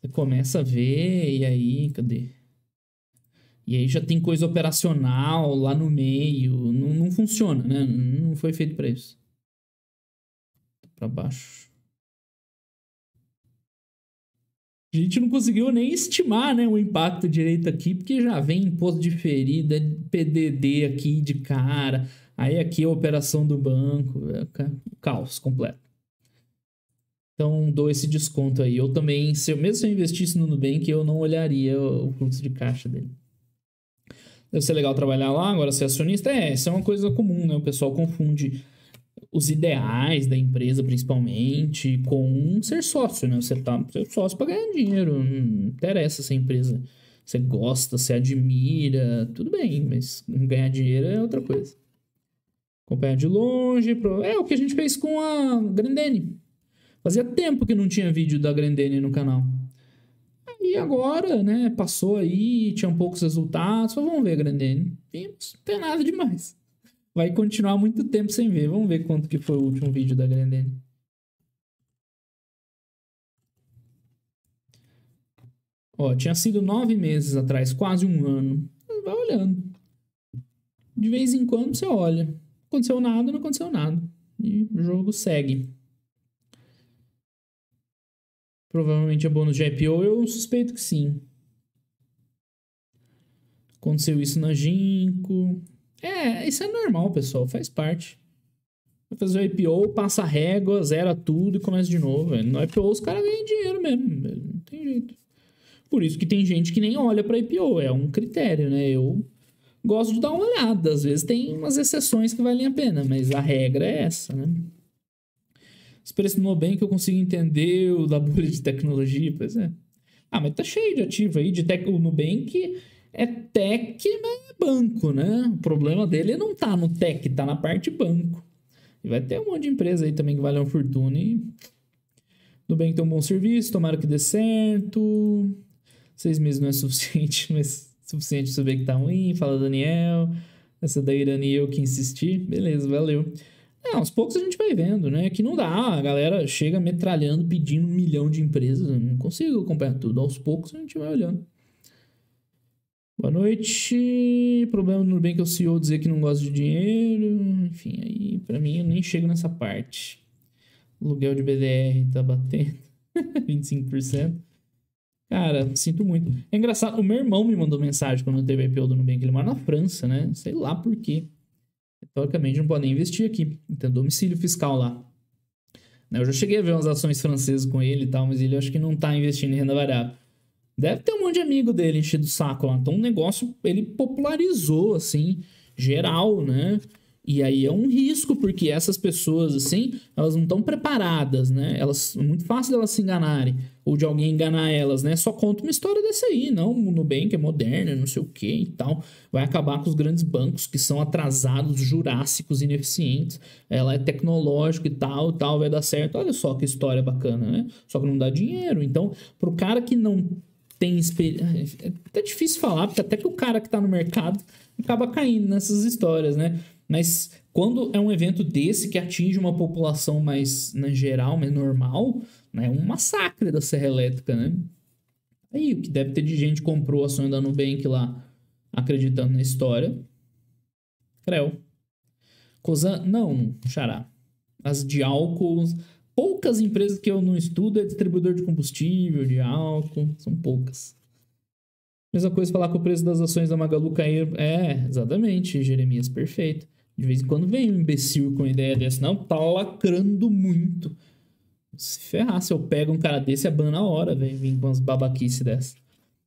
Você começa a ver, e aí, cadê? E aí já tem coisa operacional lá no meio. Não, não funciona, né? Não foi feito para isso. Para baixo. A gente não conseguiu nem estimar né, o impacto direito aqui, porque já vem imposto de ferida, PDD aqui de cara, aí aqui a operação do banco, é caos completo. Então dou esse desconto aí. Eu também, se eu, mesmo se eu investisse no Nubank, eu não olharia o fluxo de caixa dele. Deve ser legal trabalhar lá, agora ser acionista. É, isso é uma coisa comum, né? O pessoal confunde os ideais da empresa, principalmente, com ser sócio, né? Você tá ser sócio para ganhar dinheiro. Não interessa se a empresa você gosta, você admira, tudo bem, mas ganhar dinheiro é outra coisa. Acompanhar de longe. Pro... É o que a gente fez com a Grandene. Fazia tempo que não tinha vídeo da Grandene no canal. E agora, né, passou aí, tinha poucos resultados. Falei, vamos ver a Grandene. Vimos, não tem nada demais vai continuar muito tempo sem ver. Vamos ver quanto que foi o último vídeo da Grandene. Ó, tinha sido nove meses atrás, quase um ano. Vai olhando. De vez em quando você olha. Aconteceu nada, não aconteceu nada. E o jogo segue. Provavelmente é bônus de IPO, eu suspeito que sim. Aconteceu isso na Ginkgo. É, isso é normal, pessoal, faz parte. Vai fazer o IPO, passa a régua, zera tudo e começa de novo. No IPO os caras ganham dinheiro mesmo, não tem jeito. Por isso que tem gente que nem olha para IPO, é um critério, né? Eu gosto de dar uma olhada, às vezes tem umas exceções que valem a pena, mas a regra é essa, né? Esse preço do Nubank eu consigo entender o da bolha de tecnologia, pois é. Ah, mas tá cheio de ativo aí, de tech, o Nubank é tech, mas é banco, né? O problema dele não tá no tech, tá na parte banco. E vai ter um monte de empresa aí também que vale uma fortuna e... Tudo bem que tem um bom serviço, tomara que dê certo. Seis meses não é suficiente, mas suficiente pra saber que tá ruim. Fala Daniel. Essa da Irani eu que insisti. Beleza, valeu. É, aos poucos a gente vai vendo, né? Que não dá. A galera chega metralhando, pedindo um milhão de empresas. Eu não consigo acompanhar tudo. Aos poucos a gente vai olhando. Boa noite. Problema no Nubank é o CEO dizer que não gosta de dinheiro. Enfim, aí pra mim eu nem chego nessa parte. Aluguel de BDR tá batendo 25%. Cara, sinto muito. É engraçado, o meu irmão me mandou mensagem quando teve IPO do Nubank. Ele mora na França, né? Sei lá por quê. Teoricamente não pode nem investir aqui. Então, domicílio fiscal lá. Eu já cheguei a ver umas ações francesas com ele e tal, mas ele acho que não tá investindo em renda variável. Deve ter um monte de amigo dele enchido o saco lá. Então o negócio ele popularizou, assim, geral, né? E aí é um risco, porque essas pessoas, assim, elas não estão preparadas, né? Elas, é muito fácil delas se enganarem, ou de alguém enganar elas, né? Só conta uma história dessa aí, não, o Nubank é moderno, não sei o que e tal. Vai acabar com os grandes bancos que são atrasados, jurássicos, ineficientes. Ela é tecnológico e tal, e tal, vai dar certo. Olha só que história bacana, né? Só que não dá dinheiro. Então, pro cara que não tem experiência. É até difícil falar, porque até que o cara que está no mercado acaba caindo nessas histórias, né? Mas quando é um evento desse que atinge uma população mais, na geral, mais normal, né? é um massacre da Serra Elétrica, né? Aí, o que deve ter de gente comprou ações da Nubank lá, acreditando na história. Creu. Cosan, não, xará. As de álcool poucas empresas que eu não estudo é distribuidor de combustível, de álcool, são poucas. Mesma coisa falar que o preço das ações da Magalu caiu. É, exatamente, Jeremias, perfeito. De vez em quando vem um imbecil com ideia dessa. Não, tá lacrando muito. Se ferrar, se eu pego um cara desse, é ban na hora. Vem com umas babaquices dessa.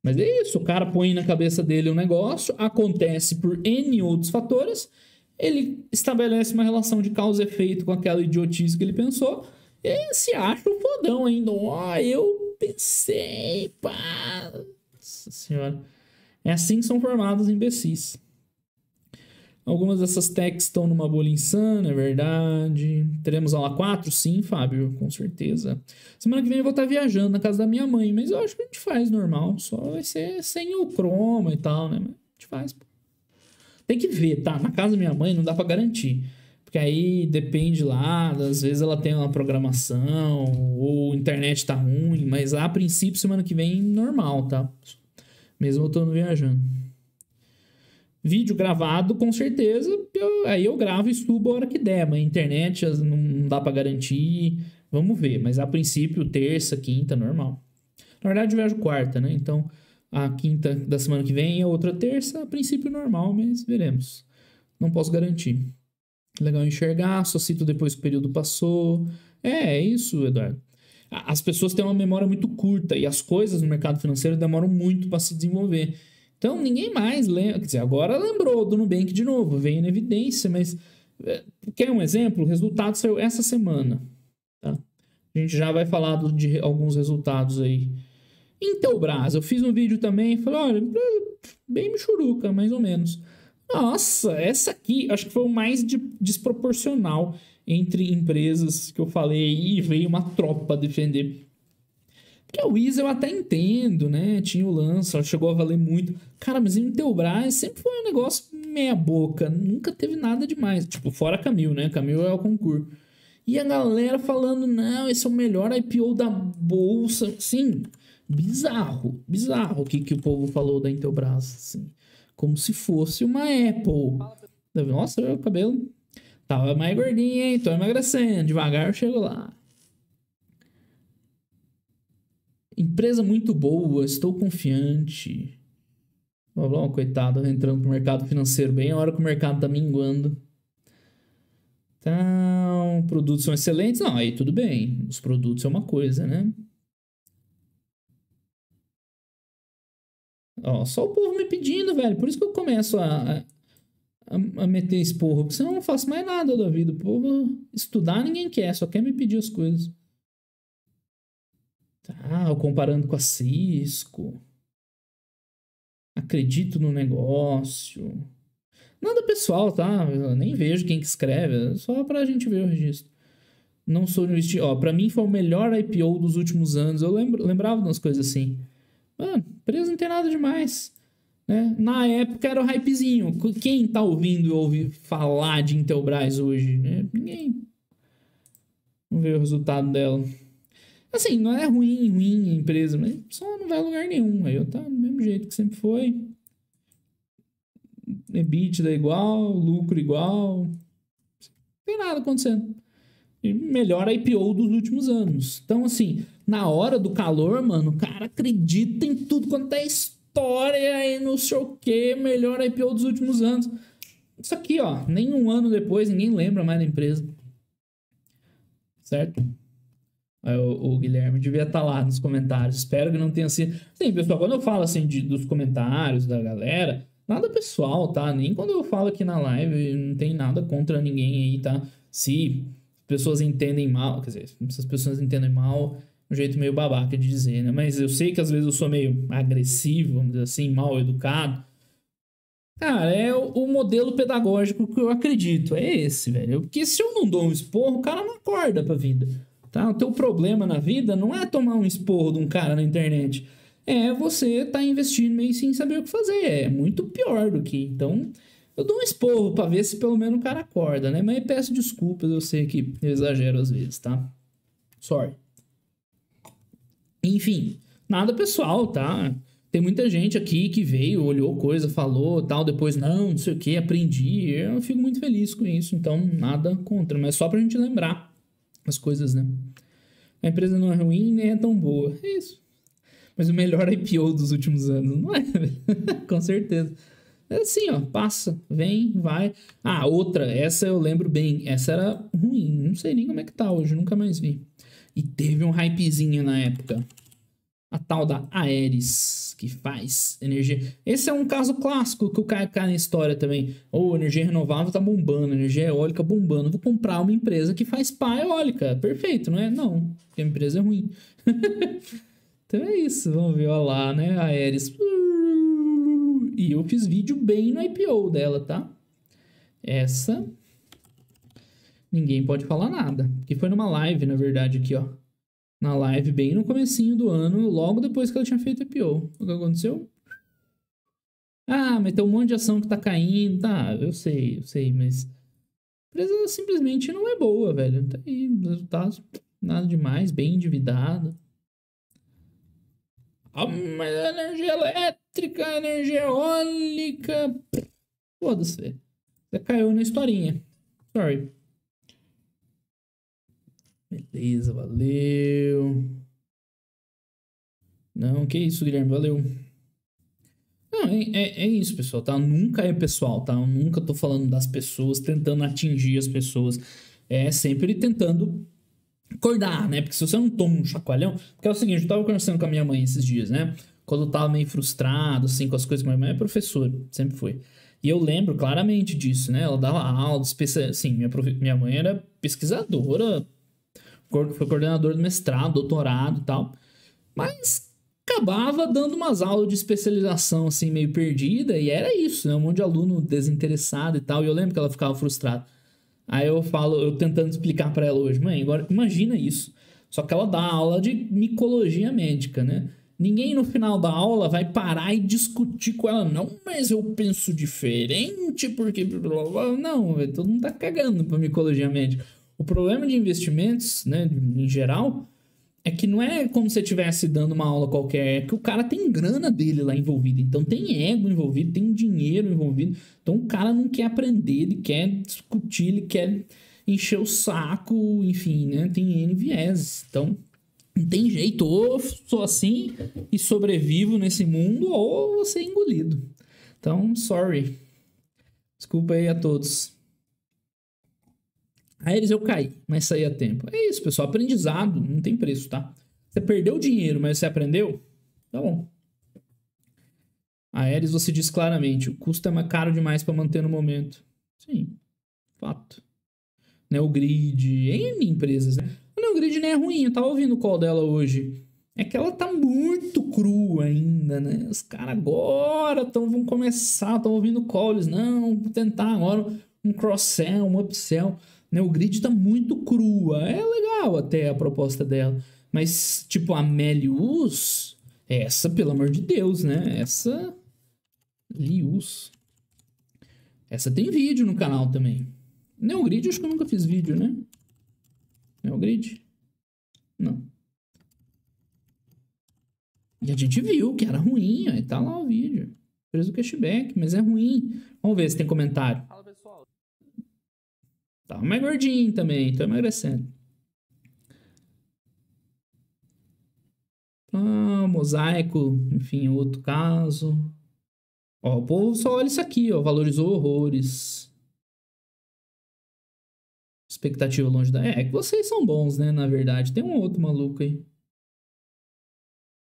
Mas é isso, o cara põe na cabeça dele um negócio, acontece por N outros fatores, ele estabelece uma relação de causa e efeito com aquela idiotice que ele pensou, e se acha o fodão ainda. Ó, oh, eu pensei, pá. Nossa senhora. É assim que são formados imbecis. Algumas dessas techs estão numa bolha insana, é verdade. Teremos aula 4? Sim, Fábio, com certeza. Semana que vem eu vou estar viajando na casa da minha mãe, mas eu acho que a gente faz normal. Só vai ser sem o croma e tal, né? A gente faz. Tem que ver, tá? Na casa da minha mãe não dá para garantir. Porque aí depende lá, às vezes ela tem uma programação, ou a internet tá ruim, mas a princípio, semana que vem, normal, tá? Mesmo eu tô viajando. Vídeo gravado, com certeza, eu, aí eu gravo e subo a hora que der, mas a internet não dá para garantir, vamos ver. Mas a princípio, terça, quinta, normal. Na verdade, eu viajo quarta, né? Então, a quinta da semana que vem a outra terça, a princípio normal, mas veremos. Não posso garantir. Legal enxergar, só cito depois que o período passou. É, é isso, Eduardo. As pessoas têm uma memória muito curta e as coisas no mercado financeiro demoram muito para se desenvolver. Então ninguém mais lembra. Quer dizer, agora lembrou do Nubank de novo, veio na evidência, mas. É, quer um exemplo? O resultado saiu essa semana. Tá? A gente já vai falar de alguns resultados aí. Intelbras, eu fiz um vídeo também, falei, olha, bem michuruca, mais ou menos. Nossa, essa aqui acho que foi o mais de, desproporcional entre empresas que eu falei e veio uma tropa defender. Que a Wiz eu até entendo, né? Tinha o lance, ela chegou a valer muito. Cara, mas Intelbras sempre foi um negócio meia boca. Nunca teve nada demais. Tipo, fora Camil, né? Camil é o concurso. E a galera falando, não, esse é o melhor IPO da bolsa. Sim, bizarro. Bizarro o que, que o povo falou da Intelbras, assim. Como se fosse uma Apple. Nossa, o cabelo tava mais gordinho, hein? Tô emagrecendo. Devagar eu chego lá. Empresa muito boa, estou confiante. Blá, coitado, entrando pro mercado financeiro bem a hora que o mercado tá minguando. Então, produtos são excelentes? Não, aí tudo bem. Os produtos é uma coisa, né? Ó, só o povo me pedindo, velho. Por isso que eu começo a, a, a meter esporro. Porque senão eu não faço mais nada da vida. O povo estudar ninguém quer, só quer me pedir as coisas. Tá, comparando com a Cisco. Acredito no negócio. Nada pessoal, tá? Eu nem vejo quem que escreve, é só pra gente ver o registro. Não sou investir. Ó, pra mim foi o melhor IPO dos últimos anos. Eu lembro, lembrava umas coisas assim. Mano, preso não tem nada demais. Né? Na época era o hypezinho. Quem tá ouvindo ouvir falar de Intelbras hoje? Né? Ninguém. Vamos ver o resultado dela. Assim, não é ruim, ruim a empresa, mas só não vai a lugar nenhum. Aí eu tá do mesmo jeito que sempre foi. EBITDA igual, lucro igual. Não tem nada acontecendo. Melhor IPO dos últimos anos. Então, assim, na hora do calor, mano, o cara acredita em tudo quanto é história e não sei o que. Melhor IPO dos últimos anos. Isso aqui, ó, nem um ano depois ninguém lembra mais da empresa. Certo? O, o, Guilherme devia estar tá lá nos comentários. Espero que não tenha sido. Sim, pessoal, quando eu falo assim de, dos comentários da galera, nada pessoal, tá? Nem quando eu falo aqui na live, não tem nada contra ninguém aí, tá? Se pessoas entendem mal, quer dizer, as pessoas entendem mal, um jeito meio babaca de dizer, né? Mas eu sei que às vezes eu sou meio agressivo, vamos dizer assim, mal educado. Cara, é o, o modelo pedagógico que eu acredito. É esse, velho. Porque se eu não dou um esporro, o cara não acorda pra vida. Tá? O teu problema na vida não é tomar um esporro de um cara na internet. É você tá investindo meio sem saber o que fazer. É muito pior do que. Então, eu dou um esporro para ver se pelo menos o cara acorda, né? Mas peço desculpas, eu sei que eu exagero às vezes, tá? Sorry. Enfim, nada pessoal, tá? Tem muita gente aqui que veio, olhou coisa, falou tal, depois não, não sei o que, aprendi. Eu fico muito feliz com isso, então nada contra, mas só pra gente lembrar as coisas, né? A empresa não é ruim nem é tão boa. É isso. Mas o melhor IPO dos últimos anos, não é? Com certeza. É assim, ó, passa, vem, vai. Ah, outra, essa eu lembro bem. Essa era ruim, não sei nem como é que tá hoje, nunca mais vi. E teve um hypezinho na época. A tal da Aeres, que faz energia. Esse é um caso clássico que o cara cai na história também. Ou oh, energia renovável tá bombando, energia eólica bombando. Vou comprar uma empresa que faz pá eólica. Perfeito, não é? Não, porque a empresa é ruim. então é isso, vamos ver, olha lá, né? Aeres. E eu fiz vídeo bem no IPO dela, tá? Essa. Ninguém pode falar nada. Que foi numa live, na verdade, aqui, ó. Na live, bem no comecinho do ano, logo depois que ela tinha feito IPO. O que aconteceu? Ah, mas tem um monte de ação que tá caindo. Tá, eu sei, eu sei, mas. A empresa simplesmente não é boa, velho. Tá aí, resultados, nada demais, bem endividada. Ah, mas energia elétrica, energia eólica. Foda-se. Você caiu na historinha. Sorry. Beleza, valeu. Não, que isso, Guilherme, valeu. Não, é, é, é, isso, pessoal, tá? Nunca é pessoal, tá? Eu nunca tô falando das pessoas, tentando atingir as pessoas. É sempre tentando acordar, né? Porque se você não toma um chacoalhão. Porque é o seguinte, eu tava conversando com a minha mãe esses dias, né? Quando eu tava meio frustrado, assim, com as coisas, minha mãe é professora, sempre foi. E eu lembro claramente disso, né? Ela dava aula, assim, minha, minha mãe era pesquisadora, foi coordenadora do mestrado, doutorado e tal. Mas acabava dando umas aulas de especialização, assim, meio perdida, e era isso, né? Um monte de aluno desinteressado e tal. E eu lembro que ela ficava frustrada. Aí eu falo, eu tentando explicar para ela hoje, mãe, agora imagina isso. Só que ela dá aula de micologia médica, né? Ninguém no final da aula vai parar e discutir com ela, não, mas eu penso diferente porque. Não, todo mundo tá cagando pra micologia médica. O problema de investimentos, né, em geral, é que não é como se estivesse dando uma aula qualquer, é que o cara tem grana dele lá envolvido. Então tem ego envolvido, tem dinheiro envolvido. Então o cara não quer aprender, ele quer discutir, ele quer encher o saco, enfim, né? Tem N viés. Então não tem jeito, ou sou assim e sobrevivo nesse mundo, ou vou ser engolido. Então, sorry. Desculpa aí a todos. Aí eles eu caí, mas saí a tempo. É isso, pessoal. Aprendizado não tem preço, tá? Você perdeu dinheiro, mas você aprendeu? Tá bom. A você diz claramente, o custo é caro demais para manter no momento. Sim, fato. Neogrid, N empresas, né? O Neogrid nem é ruim, eu tava ouvindo o call dela hoje. É que ela tá muito crua ainda, né? Os caras agora tão, vão começar, estão ouvindo calls. Não, vou tentar agora um cross-sell, um upsell. Né? O grid tá muito crua. É legal até a proposta dela. Mas, tipo, a Melius, essa, pelo amor de Deus, né? Essa. Lius. Essa tem vídeo no canal também. Neogrid, acho que eu nunca fiz vídeo, né? Neogrid? Não. E a gente viu que era ruim, aí tá lá o vídeo. Preso o cashback, mas é ruim. Vamos ver se tem comentário. Tava mais gordinho também, tô emagrecendo. Ah, mosaico, enfim, outro caso. Ó, o povo só olha isso aqui, ó, valorizou horrores. Expectativa longe da... É, é que vocês são bons, né, na verdade. Tem um outro maluco aí.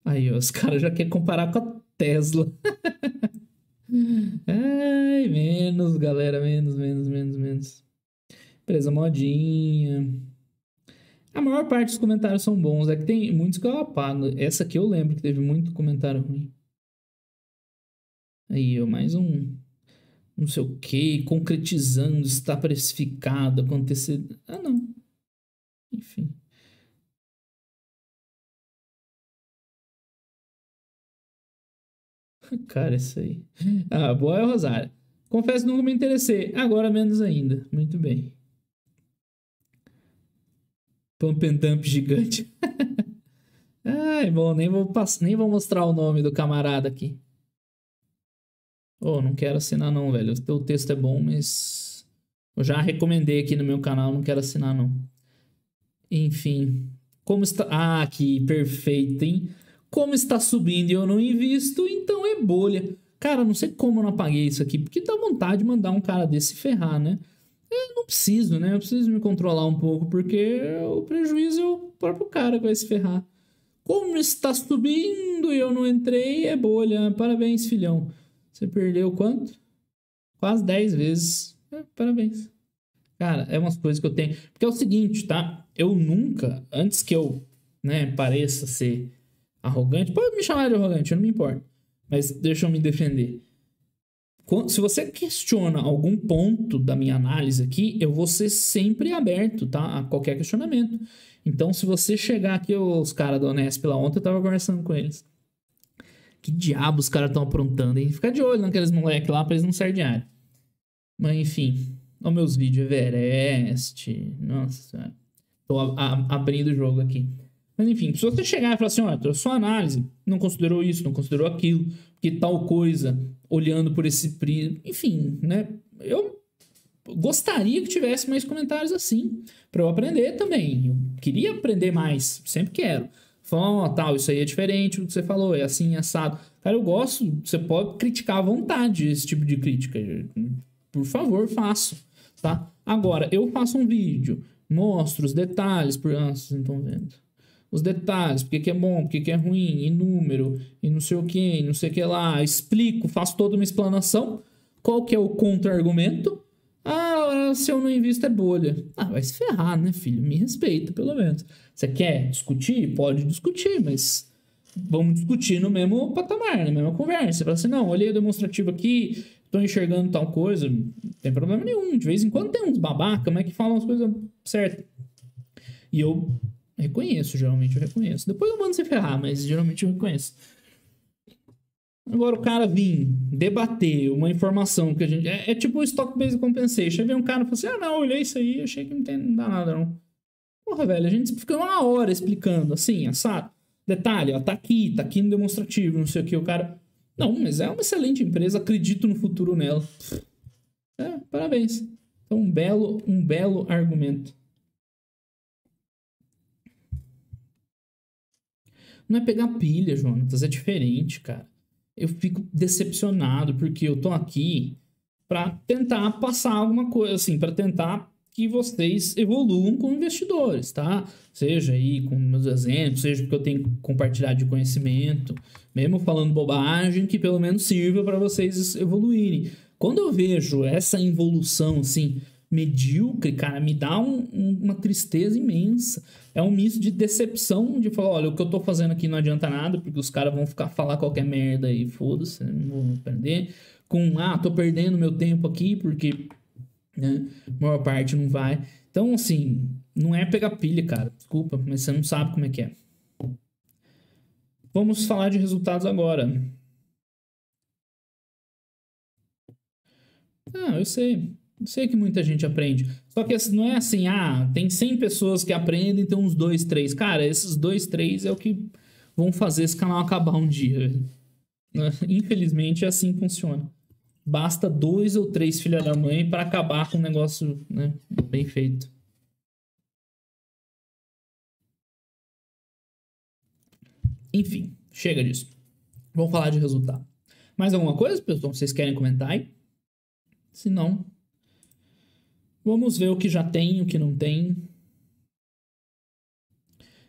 Aí, ó, os caras já querem comparar com a Tesla. Ai, menos, galera, menos, menos, menos, menos. Empresa modinha. A maior parte dos comentários são bons. É que tem muitos que eu apago. Essa aqui eu lembro que teve muito comentário ruim. Aí, ó, mais um. Não sei o que, concretizando, está precificado, acontecer. Ah, não. Enfim. Cara, isso aí. Ah, boa é Rosário. Confesso nunca me interessei. Agora menos ainda. Muito bem. Pump and Dump gigante. Ai, bom, nem vou, nem vou mostrar o nome do camarada aqui. Oh, não quero assinar não, velho. O teu texto é bom, mas... Eu já recomendei aqui no meu canal, não quero assinar não. Enfim. Como está... Ah, aqui, perfeito, hein? Como está subindo e eu não invisto, então é bolha. Cara, não sei como eu não apaguei isso aqui, porque dá vontade de mandar um cara desse ferrar, né? Eu não preciso, né? Eu preciso me controlar um pouco, porque o prejuízo é o próprio cara que vai se ferrar. Como está subindo e eu não entrei, é bolha. Parabéns, filhão. Você perdeu quanto? Quase 10 vezes. É, parabéns. Cara, é umas coisas que eu tenho. Porque é o seguinte, tá? Eu nunca, antes que eu né, pareça ser arrogante, pode me chamar de arrogante, eu não me importo. Mas deixa eu me defender. Se você questiona algum ponto da minha análise aqui, eu vou ser sempre aberto, tá? A qualquer questionamento. Então, se você chegar aqui, os caras da Unesp lá ontem, eu tava conversando com eles. Que diabo os caras estão aprontando, hein? Fica de olho naqueles moleques lá pra eles não saírem de. Mas, enfim. Olha meus vídeos, Everest. Nossa. Tô a, a, abrindo o jogo aqui. Mas, enfim, se você chegar e falar assim, olha, sua análise não considerou isso, não considerou aquilo, que tal coisa, olhando por esse prisma. Enfim, né? Eu gostaria que tivesse mais comentários assim, para eu aprender também. Eu queria aprender mais, sempre quero. Falar, oh, tal, isso aí é diferente do que você falou, é assim, assado. Cara, eu gosto, você pode criticar à vontade esse tipo de crítica. Por favor, faça, tá? Agora, eu faço um vídeo, mostro os detalhes, por... Ah, vocês não estão vendo os detalhes, porque que é bom, porque que é ruim, e número, e não sei o que, não sei o que lá, explico, faço toda uma explanação. Qual que é o contra-argumento? Se eu não invisto é bolha. Ah, vai se ferrar, né, filho? Me respeita, pelo menos. Você quer discutir? Pode discutir, mas vamos discutir no mesmo patamar, na mesma conversa. Fala assim, não, olhei o demonstrativo aqui, tô enxergando tal coisa, não tem problema nenhum. De vez em quando tem uns babaca, mas que falam as coisas certas. E eu Reconheço, geralmente eu reconheço. Depois eu mando se ferrar, mas geralmente eu reconheço. Agora o cara vir debater uma informação que a gente. É, é tipo o Stock Based Compensation. Aí vem um cara e fala assim: ah, não, olhei isso aí, achei que não, tem, não dá nada, não. Porra, velho, a gente fica uma hora explicando, assim, assado. Detalhe, ó, tá aqui, tá aqui no demonstrativo, não sei o que. O cara. Não, mas é uma excelente empresa, acredito no futuro nela. É, parabéns. Então, um belo, um belo argumento. Não é pegar pilha, Jonatas, é diferente, cara. Eu fico decepcionado porque eu tô aqui para tentar passar alguma coisa, assim, para tentar que vocês evoluam como investidores, tá? Seja aí com meus exemplos, seja porque eu tenho que compartilhar de conhecimento, mesmo falando bobagem, que pelo menos sirva para vocês evoluírem. Quando eu vejo essa evolução, assim, medíocre, cara, me dá um, um, uma tristeza imensa. É um misto de decepção, de falar, olha, o que eu tô fazendo aqui não adianta nada, porque os caras vão ficar falar qualquer merda e foda-se, não vou perder. Com, ah, tô perdendo meu tempo aqui, porque né, a maior parte não vai. Então, assim, não é pegar pilha, cara. Desculpa, mas você não sabe como é que é. Vamos falar de resultados agora. Ah, eu sei. Sei que muita gente aprende. Só que não é assim, ah, tem 100 pessoas que aprendem, tem uns 2, 3. Cara, esses 2, 3 é o que vão fazer esse canal acabar um dia. Infelizmente, é assim que funciona. Basta dois ou três filha da mãe para acabar com um negócio né, bem feito. Enfim, chega disso. Vamos falar de resultado. Mais alguma coisa, pessoal? Vocês querem comentar aí? Se não, Vamos ver o que já tem, o que não tem.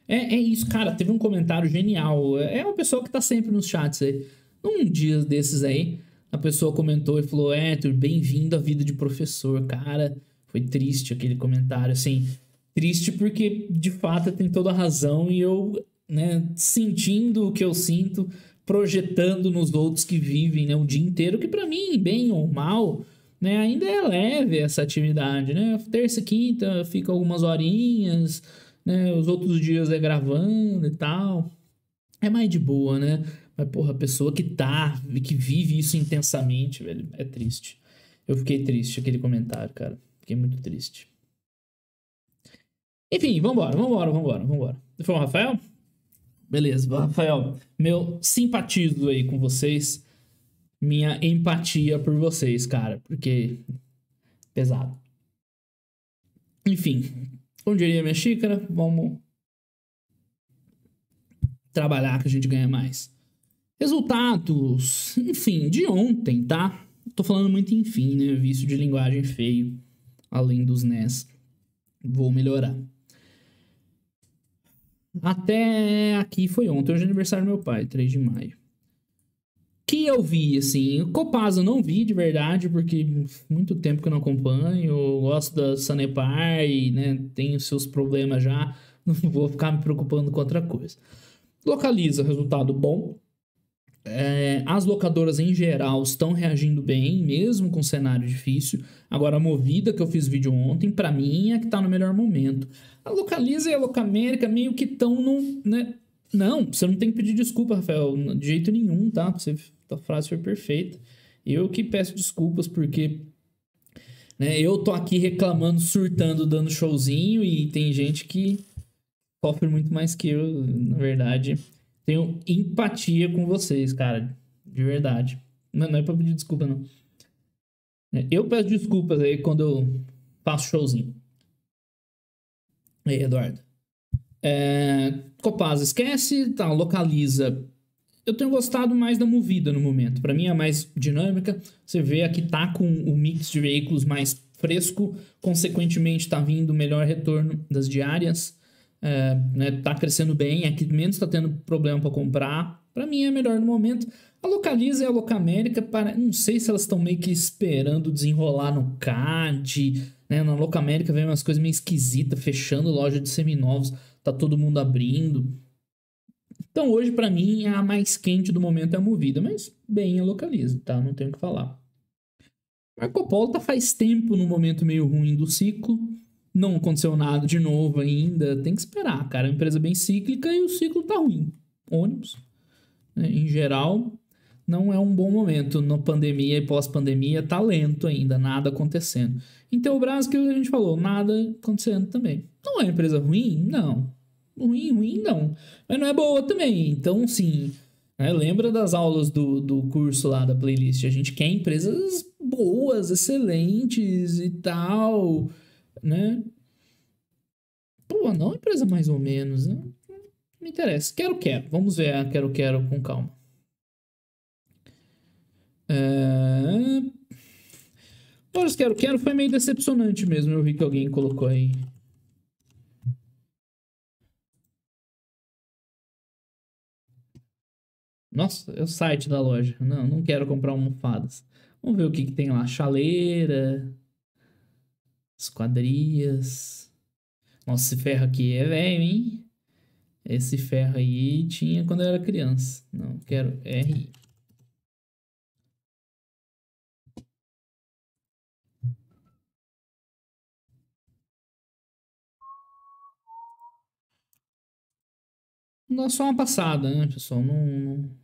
É, é isso, cara. Teve um comentário genial. É uma pessoa que tá sempre nos chats aí. Um dia desses aí, a pessoa comentou e falou: Héctor, bem-vindo à vida de professor. Cara, foi triste aquele comentário. Assim, triste porque de fato tem toda a razão e eu, né, sentindo o que eu sinto, projetando nos outros que vivem né, o dia inteiro, que para mim, bem ou mal né? Ainda é leve essa atividade, né? Terça e quinta fica algumas horinhas, né? Os outros dias é gravando e tal. É mais de boa, né? Mas, porra, a pessoa que tá, que vive isso intensamente, velho, é triste. Eu fiquei triste aquele comentário, cara. Fiquei muito triste. Enfim, vambora, vambora, vambora, vambora. Foi o Rafael? Beleza, Rafael. Meu simpatizo aí com vocês minha empatia por vocês, cara, porque pesado. Enfim, como diria minha xícara, vamos trabalhar que a gente ganha mais. Resultados, enfim, de ontem, tá? Tô falando muito enfim, né? Vício de linguagem feio, além dos NES. Vou melhorar. Até aqui foi ontem, hoje é aniversário do meu pai, 3 de maio. Que eu vi, assim, Copasa eu não vi de verdade, porque muito tempo que eu não acompanho, eu gosto da Sanepar e, né, tem os seus problemas já, não vou ficar me preocupando com outra coisa. Localiza, resultado bom. É, as locadoras em geral estão reagindo bem, mesmo com cenário difícil. Agora, a Movida, que eu fiz vídeo ontem, para mim é que tá no melhor momento. A Localiza e a Locamérica meio que estão no. Né? Não, você não tem que pedir desculpa, Rafael, de jeito nenhum, tá? Você, a frase foi perfeita. Eu que peço desculpas porque né, eu tô aqui reclamando, surtando, dando showzinho e tem gente que sofre muito mais que eu, na verdade. Tenho empatia com vocês, cara, de verdade. Não, não é pra pedir desculpa, não. Eu peço desculpas aí quando eu faço showzinho. Aí, Eduardo. É, Copaz, esquece, tá, localiza. Eu tenho gostado mais da movida no momento. Para mim é mais dinâmica. Você vê aqui tá com o mix de veículos mais fresco, consequentemente tá vindo melhor retorno das diárias. É, né, tá crescendo bem, aqui menos tá tendo problema para comprar. Para mim é melhor no momento. A Localiza e a Locamérica, para, não sei se elas estão meio que esperando desenrolar no CAD, né? Na Locamérica vem umas coisas meio esquisitas, fechando loja de seminovos, tá todo mundo abrindo. Então hoje para mim a mais quente do momento é a Movida, mas bem a Localiza, tá? Não tenho o que falar. Marco Polo tá faz tempo no momento meio ruim do ciclo. Não aconteceu nada de novo ainda. Tem que esperar, cara. É uma empresa bem cíclica e o ciclo tá ruim. Ônibus, né? em geral, não é um bom momento. Na pandemia e pós-pandemia, tá lento ainda, nada acontecendo. Então, o Brasil, que a gente falou, nada acontecendo também. Não é empresa ruim? Não. Ruim, ruim, não. Mas não é boa também. Então, sim. Né? Lembra das aulas do, do curso lá da playlist? A gente quer empresas boas, excelentes e tal, né? Pô, não empresa mais ou menos, né? Não me interessa. Quero, quero. Vamos ver a quero, quero com calma. É... Quero Quero foi meio decepcionante mesmo. Eu vi que alguém colocou aí. Nossa, é o site da loja. Não, não quero comprar almofadas. Vamos ver o que, que tem lá. Chaleira. Esquadrias. Nossa, esse ferro aqui é velho, hein? Esse ferro aí tinha quando eu era criança. Não, quero RI. Dá só uma passada, né, pessoal? Não, não...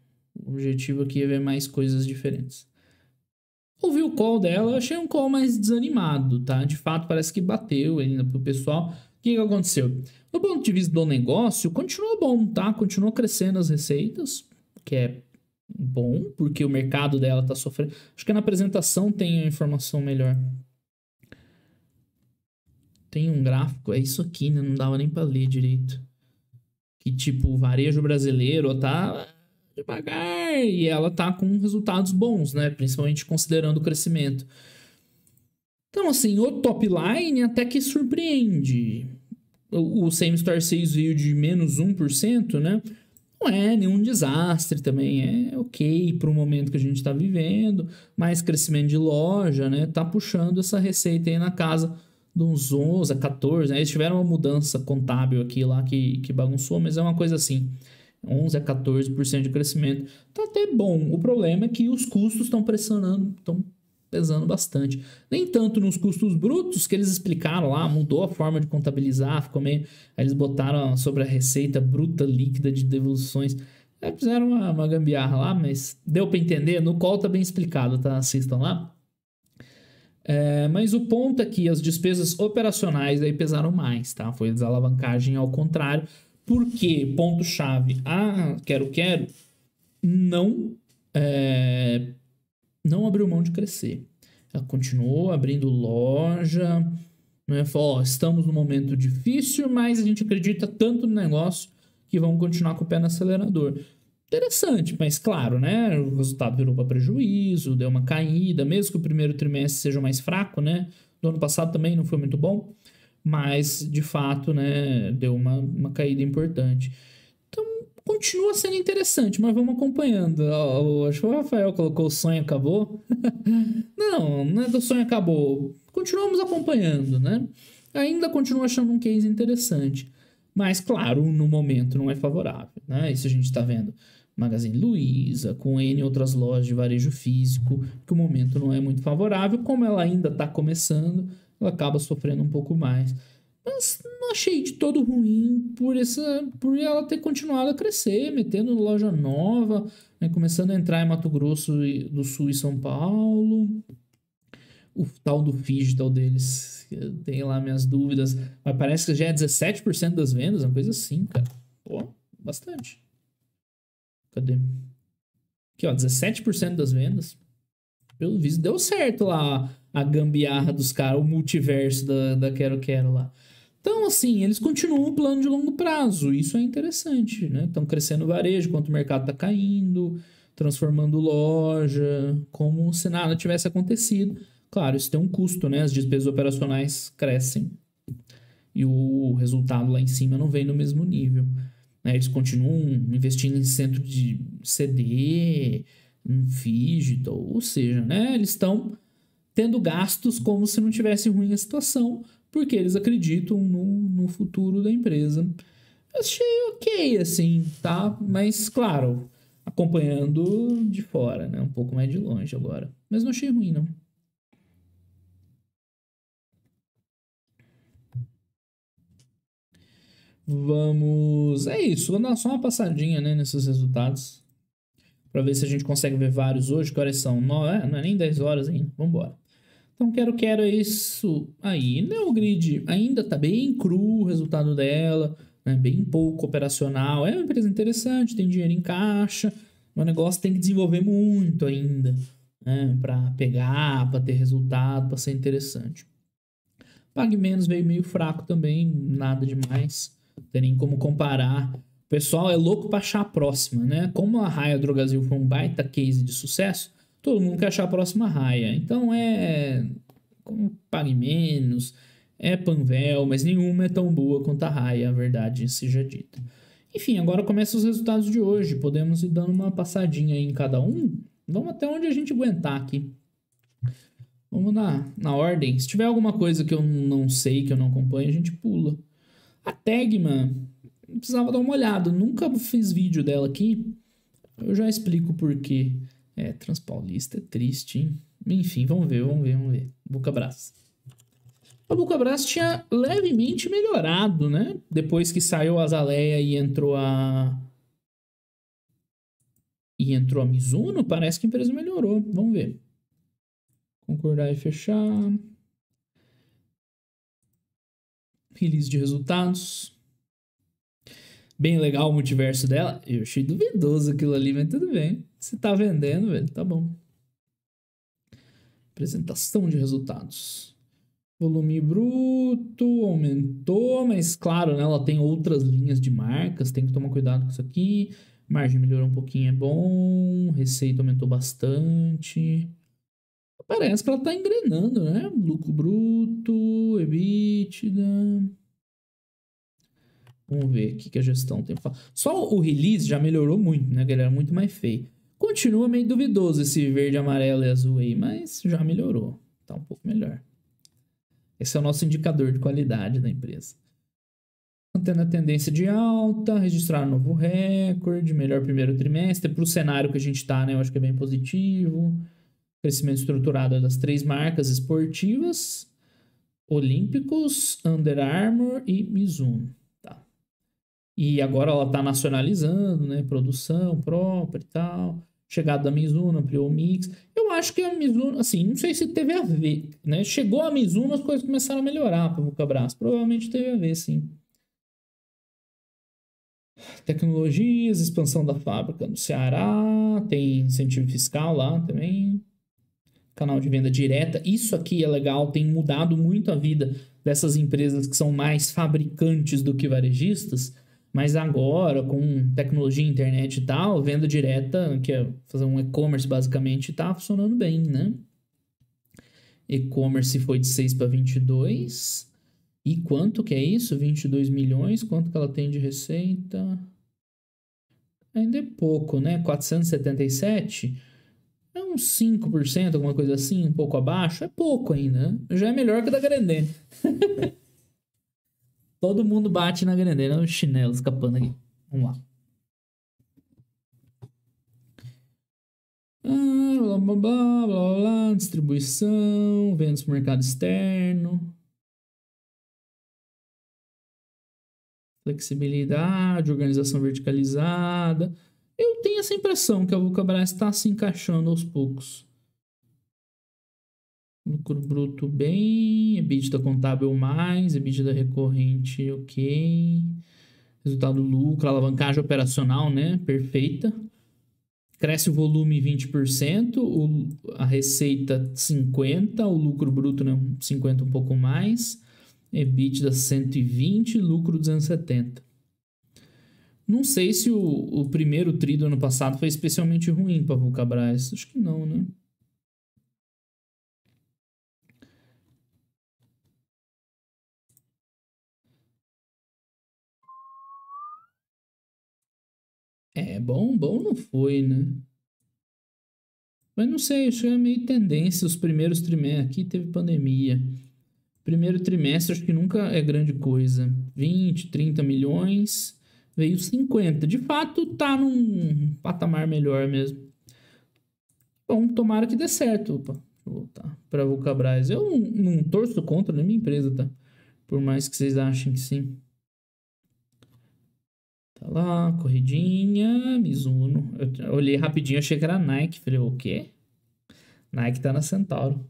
Objetivo aqui é ver mais coisas diferentes. Ouvi o call dela, achei um call mais desanimado, tá? De fato, parece que bateu ainda pro pessoal. O que, que aconteceu? Do ponto de vista do negócio, continuou bom, tá? Continuou crescendo as receitas, que é bom, porque o mercado dela tá sofrendo. Acho que na apresentação tem a informação melhor. Tem um gráfico, é isso aqui, né? Não dava nem pra ler direito que, tipo, o varejo brasileiro tá devagar e ela tá com resultados bons, né? Principalmente considerando o crescimento. Então, assim, o top line até que surpreende. O, o Same Store 6 veio de menos 1%, né? Não é nenhum desastre também, é ok para o momento que a gente está vivendo, mais crescimento de loja, né? Tá puxando essa receita aí na casa de uns 11 a 14, né? Eles tiveram uma mudança contábil aqui lá que, que bagunçou, mas é uma coisa assim. 11 a 14% de crescimento. Tá até bom. O problema é que os custos estão pressionando, estão pesando bastante. Nem tanto nos custos brutos que eles explicaram lá, mudou a forma de contabilizar, ficou meio. Aí eles botaram sobre a receita bruta líquida de devoluções. É, fizeram uma, uma gambiarra lá, mas deu para entender. No call tá bem explicado, tá? Assistam lá. É, mas o ponto é que as despesas operacionais aí pesaram mais, tá? Foi desalavancagem ao contrário. Porque, ponto-chave, a Quero Quero não, é, não abriu mão de crescer. Ela continuou abrindo loja, né? Falou, ó, estamos num momento difícil, mas a gente acredita tanto no negócio que vamos continuar com o pé no acelerador. interessante, mas claro, né? O resultado virou para prejuízo, deu uma caída, mesmo que o primeiro trimestre seja mais fraco, né? Do ano passado também não foi muito bom, mas de fato, né? Deu uma, uma caída importante. Então, continua sendo interessante, mas vamos acompanhando. Acho que o Rafael colocou o sonho acabou. não, não é que o sonho acabou. Continuamos acompanhando, né? Ainda continuo achando um case interessante. Mas, claro, no momento não é favorável, né? Isso a gente está vendo. Magazine Luiza, com N outras lojas de varejo físico, que o momento não é muito favorável. Como ela ainda está começando, ela acaba sofrendo um pouco mais. Mas não achei de todo ruim por, essa, por ela ter continuado a crescer, metendo loja nova, né, começando a entrar em Mato Grosso do Sul e São Paulo. O tal do digital deles, tenho lá minhas dúvidas, mas parece que já é 17% das vendas, uma coisa assim, cara. Pô, bastante. Cadê? Aqui, ó, 17% das vendas. Pelo visto, deu certo lá a gambiarra dos caras, o multiverso da, da Quero Quero lá. Então, assim, eles continuam o plano de longo prazo. Isso é interessante, né? Estão crescendo o varejo, enquanto o mercado está caindo, transformando loja, como se nada tivesse acontecido. Claro, isso tem um custo, né? As despesas operacionais crescem e o resultado lá em cima não vem no mesmo nível. Né? Eles continuam investindo em centro de CD, em digital, ou seja, né? eles estão tendo gastos como se não tivesse ruim a situação, porque eles acreditam no, no futuro da empresa. achei ok, assim, tá? Mas, claro, acompanhando de fora, né? Um pouco mais de longe agora. Mas não achei ruim, não. Vamos. É isso, vou dar só uma passadinha né, nesses resultados. Para ver se a gente consegue ver vários hoje. Que horas são? Não é, não é nem 10 horas ainda. Vambora. Então, quero, quero é isso aí. Neogrid ainda tá bem cru o resultado dela, né? bem pouco operacional. É uma empresa interessante, tem dinheiro em caixa. O negócio tem que desenvolver muito ainda né? para pegar, para ter resultado, para ser interessante. Pague menos veio meio fraco também, nada demais tem nem como comparar. O pessoal é louco para achar a próxima, né? Como a Raia Drogazil foi um baita case de sucesso, todo mundo quer achar a próxima Raia. Então é como pague menos, é Panvel, mas nenhuma é tão boa quanto a Raia, a verdade seja dita. Enfim, agora começam os resultados de hoje. Podemos ir dando uma passadinha em cada um. Vamos até onde a gente aguentar aqui. Vamos na, na ordem. Se tiver alguma coisa que eu não sei, que eu não acompanho, a gente pula. A Tegma, precisava dar uma olhada. Nunca fiz vídeo dela aqui. Eu já explico por quê. É, Transpaulista é triste, hein? Enfim, vamos ver, vamos ver, vamos ver. Bucabras. A Bucabras tinha levemente melhorado, né? Depois que saiu a Azaleia e entrou a. E entrou a Mizuno, parece que a empresa melhorou. Vamos ver. Concordar e fechar. Release de resultados. Bem legal o multiverso dela. Eu achei duvidoso aquilo ali, mas tudo bem. Se tá vendendo, velho, tá bom. Apresentação de resultados. Volume bruto aumentou, mas claro, né, ela tem outras linhas de marcas, tem que tomar cuidado com isso aqui. Margem melhorou um pouquinho, é bom. Receita aumentou bastante. Parece que ela tá engrenando, né? Lucro bruto, EBITDA. Vamos ver o que a gestão tem. Só o release já melhorou muito, né, galera? Muito mais feio. Continua meio duvidoso esse verde, amarelo e azul aí, mas já melhorou. Tá um pouco melhor. Esse é o nosso indicador de qualidade da empresa. Mantendo a tendência de alta, registrar um novo recorde, melhor primeiro trimestre. Para o cenário que a gente está, né? Eu acho que é bem positivo. Crescimento estruturado das três marcas esportivas: Olímpicos, Under Armour e Mizuno. E agora ela está nacionalizando, né? Produção própria e tal. Chegada da Mizuno, ampliou o mix. Eu acho que a Mizuno, assim, não sei se teve a ver, né? Chegou a Mizuno, as coisas começaram a melhorar para o Vulcabras. Provavelmente teve a ver, sim. Tecnologias, expansão da fábrica no Ceará, tem incentivo fiscal lá também canal de venda direta. Isso aqui é legal, tem mudado muito a vida dessas empresas que são mais fabricantes do que varejistas, Mas agora, com tecnologia, internet e tal, venda direta, que é fazer um e-commerce basicamente, tá funcionando bem, né? E-commerce foi de 6 para 22. E quanto que é isso? 22 milhões. Quanto que ela tem de receita? Ainda é pouco, né? 477. É uns 5%, alguma coisa assim, um pouco abaixo. É pouco ainda, né? Já é melhor que a da Grandene. Todo mundo bate na Grandene, é um chinelo escapando aqui. Vamos lá. Ah, blá, blá, blá, blá, blá, distribuição, vendas para o mercado externo. Flexibilidade, organização verticalizada. Eu tenho essa impressão que a Vulcabras está se encaixando aos poucos. Lucro bruto bem, EBITDA contábil mais, EBITDA recorrente ok. Resultado lucro, alavancagem operacional, né? Perfeita. Cresce o volume 20%, o, a receita 50%, o lucro bruto né, 50% um pouco mais. EBITDA 120, lucro 270. Não sei se o, o primeiro tri do ano passado foi especialmente ruim para a Vulcabras. Acho que não, né? É, bom, bom não foi, né? Mas não sei, acho que é meio tendência. Os primeiros trimestres aqui teve pandemia. Primeiro trimestre acho que nunca é grande coisa. 20, 30 milhões, veio 50. De fato, tá num patamar melhor mesmo. Bom, tomara que dê certo. Opa, voltar para Vulcabras. Eu não, não torço contra a minha empresa, tá? Por mais que vocês achem que sim. Lá, corridinha, Mizuno. Eu olhei rapidinho, achei que era Nike. Falei, o quê? Nike tá na Centauro.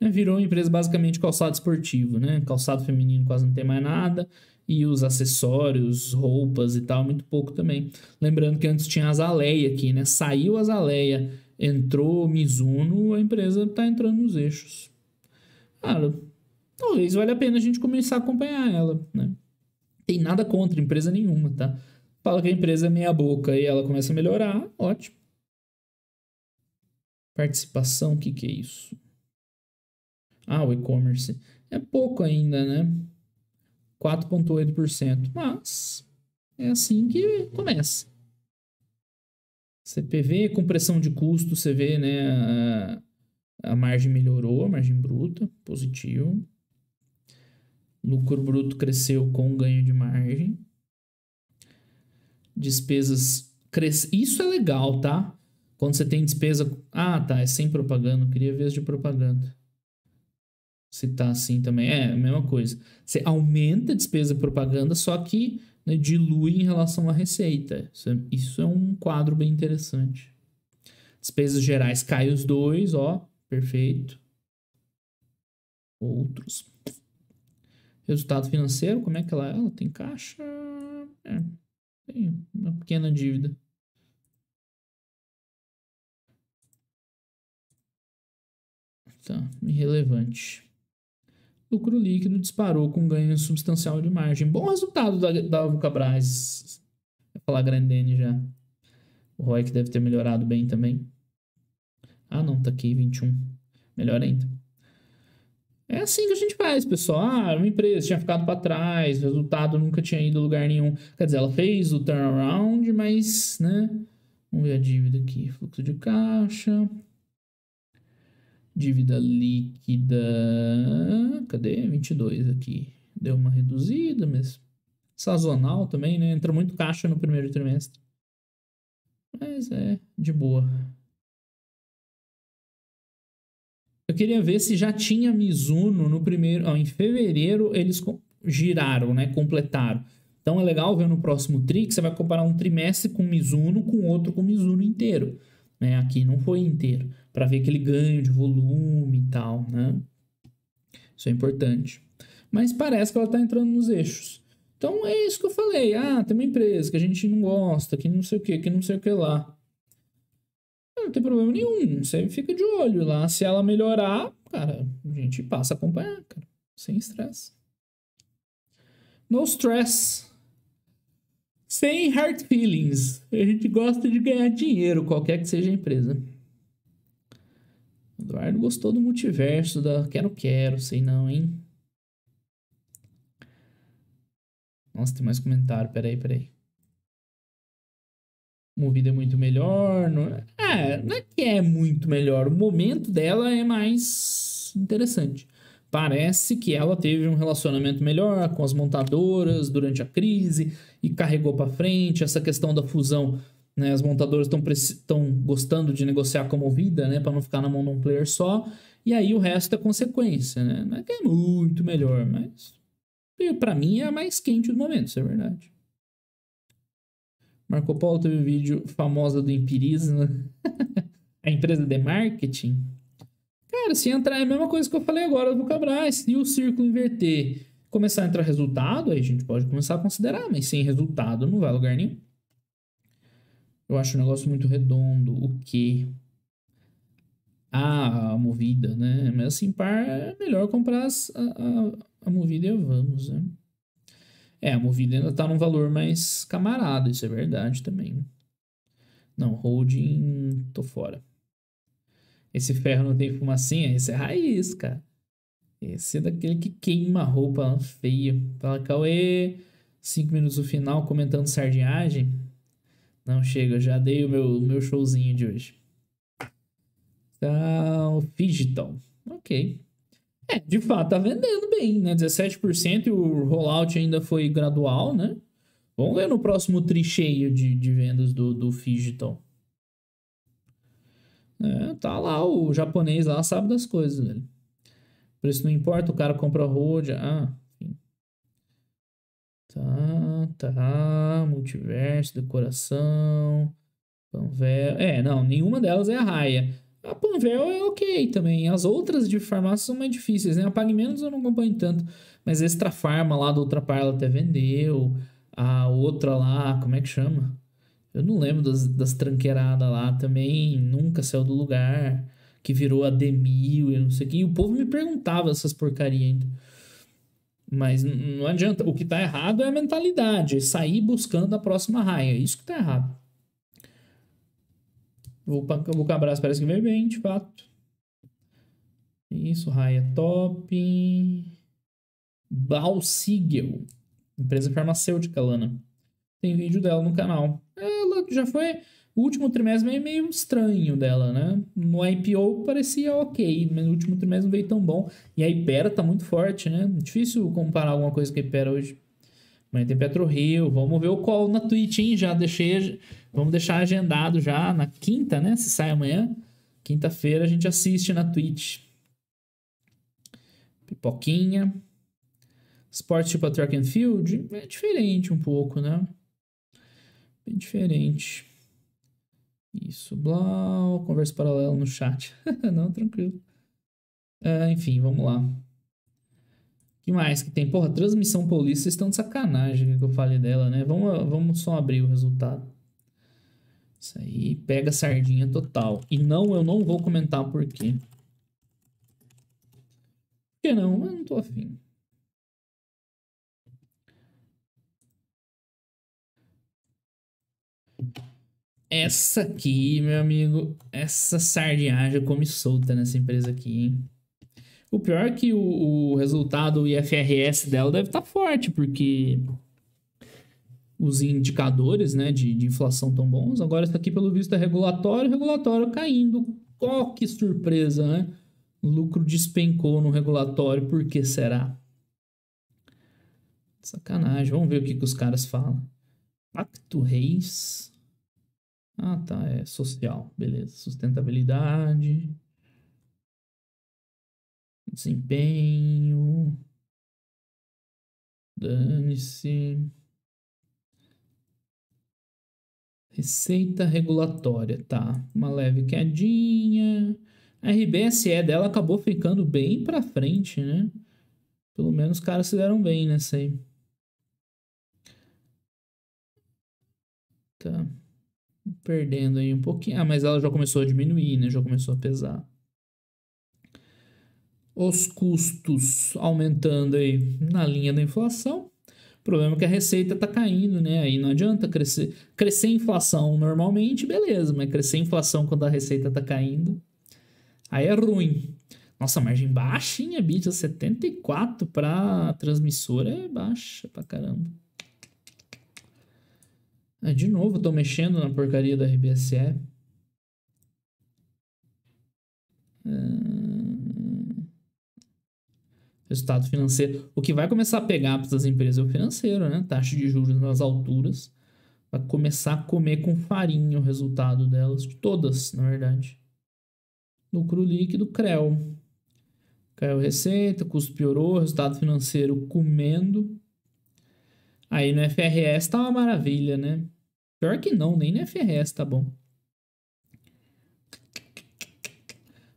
Né, virou uma empresa basicamente calçado esportivo, né? Calçado feminino quase não tem mais nada. E os acessórios, roupas e tal, muito pouco também. Lembrando que antes tinha a Azaleia aqui, né? Saiu a Azaleia, entrou Mizuno, a empresa tá entrando nos eixos. Cara, talvez valha a pena a gente começar a acompanhar ela, né? Tem nada contra empresa nenhuma, tá? Fala que a empresa é meia boca e ela começa a melhorar, ótimo. Participação, o que, que é isso? Ah, o e-commerce. É pouco ainda, né? 4,8%. Mas é assim que começa. CPV, com pressão de custo, você vê, né? A, a margem melhorou, a margem bruta, positivo. Lucro bruto cresceu com ganho de margem despesas crescer. Isso é legal, tá? Quando você tem despesa. Ah, tá, é sem propaganda. Eu queria ver as de propaganda. Se tá assim também. É, a mesma coisa. Você aumenta a despesa de propaganda, só que né, dilui em relação à receita. Isso é, isso é um quadro bem interessante. Despesas gerais cai os dois, ó. Perfeito. Outros. Resultado financeiro, como é que ela é? Ela tem caixa. É. Tem uma pequena dívida. Tá, irrelevante. Lucro líquido disparou com ganho substancial de margem. Bom resultado da, da Vulcabras. Vou falar Grandene já. O ROIC deve ter melhorado bem também. Ah, não, tá aqui 21. Melhor ainda. É assim que a gente faz, pessoal. Ah, uma empresa tinha ficado para trás, resultado nunca tinha ido a lugar nenhum. Quer dizer, ela fez o turnaround, mas, né? Vamos ver a dívida aqui. Fluxo de caixa. Dívida líquida. Cadê? 22 aqui. Deu uma reduzida, mas sazonal também, né? Entra muito caixa no primeiro trimestre. Mas é de boa. Eu queria ver se já tinha Mizuno no primeiro. Ó, em fevereiro eles giraram, né? Completaram. Então é legal ver no próximo tri que você vai comparar um trimestre com Mizuno com outro com Mizuno inteiro. Né? Aqui não foi inteiro. Para ver aquele ganho de volume e tal, né? Isso é importante. Mas parece que ela está entrando nos eixos. Então é isso que eu falei. Ah, tem uma empresa que a gente não gosta, que não sei o que, que não sei o que lá não tem problema nenhum. Você fica de olho lá. Se ela melhorar, cara, a gente passa a acompanhar, cara. Sem estresse. No stress. Sem hard feelings. A gente gosta de ganhar dinheiro, qualquer que seja a empresa. Eduardo gostou do multiverso, da Quero Quero, sei não, hein? Nossa, tem mais comentário, peraí, peraí. Movida é muito melhor. Não é, é, não é que é muito melhor. O momento dela é mais interessante. Parece que ela teve um relacionamento melhor com as montadoras durante a crise e carregou para frente essa questão da fusão. Né? As montadoras estão gostando de negociar com a Movida, né? para não ficar na mão de um player só. E aí o resto é consequência, né? Não é que é muito melhor, mas para mim é a mais quente do momento, isso é verdade. Marco Polo teve um vídeo famosa do empirismo, a empresa de marketing. Cara, se entrar é a mesma coisa que eu falei agora do Cabrais. Se o círculo inverter, começar a entrar resultado, aí a gente pode começar a considerar, mas sem resultado não vai a lugar nenhum. Eu acho o negócio muito redondo. O que? Ah, a movida, né? Mas assim, par é melhor comprar as, a, a, a movida e a vamos, né? É, a movida ainda tá num valor mais camarada, isso é verdade também. Não, holding, tô fora. Esse ferro não tem fumacinha? Esse é raiz, cara. Esse é daquele que queima a roupa feia. Fala, Cauê, cinco minutos no final comentando sardinhagem. Não chega, já dei o meu, o meu showzinho de hoje. Então, Digital. Ok. É, de fato, tá vendendo bem, né? 17% e o rollout ainda foi gradual, né? Vamos ver no próximo tri cheio de, de vendas do, do Digital. É, tá lá, o japonês lá sabe das coisas, velho. Isso não importa, o cara compra road. Ah, enfim. Tá, tá. Multiverso, decoração. Panvel. É, não, nenhuma delas é a raia. A Panvel é ok também. As outras de farmácia são mais difíceis, né? A Pague Menos eu não acompanho tanto. Mas Extra Farma lá do Ultrapar ela até vendeu. A outra lá, como é que chama? Eu não lembro das, das tranqueiradas lá também. Nunca saiu do lugar. Que virou a Demil e não sei o que. E o povo me perguntava essas porcarias ainda. Mas não adianta. O que tá errado é a mentalidade. Sair buscando a próxima raia. Isso que tá errado. O Vulcabras parece que veio bem, de fato. Isso, raia top. Balsigel. Empresa farmacêutica, Lana. Tem vídeo dela no canal. Ela já foi. O último trimestre meio, meio estranho dela, né? No IPO parecia ok, mas no último trimestre não veio tão bom. E a Ipera tá muito forte, né? Difícil comparar alguma coisa com a Ipera hoje. Amanhã tem PetroRio. Vamos ver o call na Twitch, hein? Já deixei. Vamos deixar agendado já na quinta, né? Se sai amanhã. Quinta-feira a gente assiste na Twitch. Pipoquinha. Esporte tipo a track and field é diferente um pouco, né? Bem diferente. Isso, Blau. Conversa paralela no chat. Não, tranquilo. É, enfim, vamos lá que mais que tem? Porra, transmissão polícia, vocês estão de sacanagem que eu falei dela, né? Vamos, vamos só abrir o resultado. Isso aí pega sardinha total. E não, eu não vou comentar por quê. Por que não? Eu não tô afim. Essa aqui, meu amigo, essa sardinhagem come solta nessa empresa aqui, hein? O pior é que o, o resultado o IFRS dela deve estar tá forte, porque os indicadores né, de, de inflação tão bons. Agora, isso aqui, pelo visto, é regulatório, regulatório caindo. Oh, que surpresa, né? O lucro despencou no regulatório, por que será? Sacanagem, vamos ver o que, que os caras falam. Pacto Reis. Ah, tá, é social, beleza. Sustentabilidade desempenho. Dane-se. Receita regulatória, tá? Uma leve quedinha. A RBSE dela acabou ficando bem pra frente, né? Pelo menos os caras se deram bem nessa aí. Tá. Perdendo aí um pouquinho. Ah, mas ela já começou a diminuir, né? Já começou a pesar os custos aumentando aí na linha da inflação. Problema é que a receita está caindo, né? Aí não adianta crescer. Crescer inflação normalmente, beleza, mas crescer inflação quando a receita está caindo, aí é ruim. Nossa, margem baixinha, bicha, 74 para transmissora é baixa pra caramba. Ah, de novo, tô mexendo na porcaria da RBSE. Ah, resultado financeiro. O que vai começar a pegar para as empresas é o financeiro, né? Taxa de juros nas alturas. Vai começar a comer com farinha o resultado delas, de todas, na verdade. Lucro líquido, CREL. Caiu receita, custo piorou, resultado financeiro comendo. Aí no FRS tá uma maravilha, né? Pior que não, nem no FRS tá bom.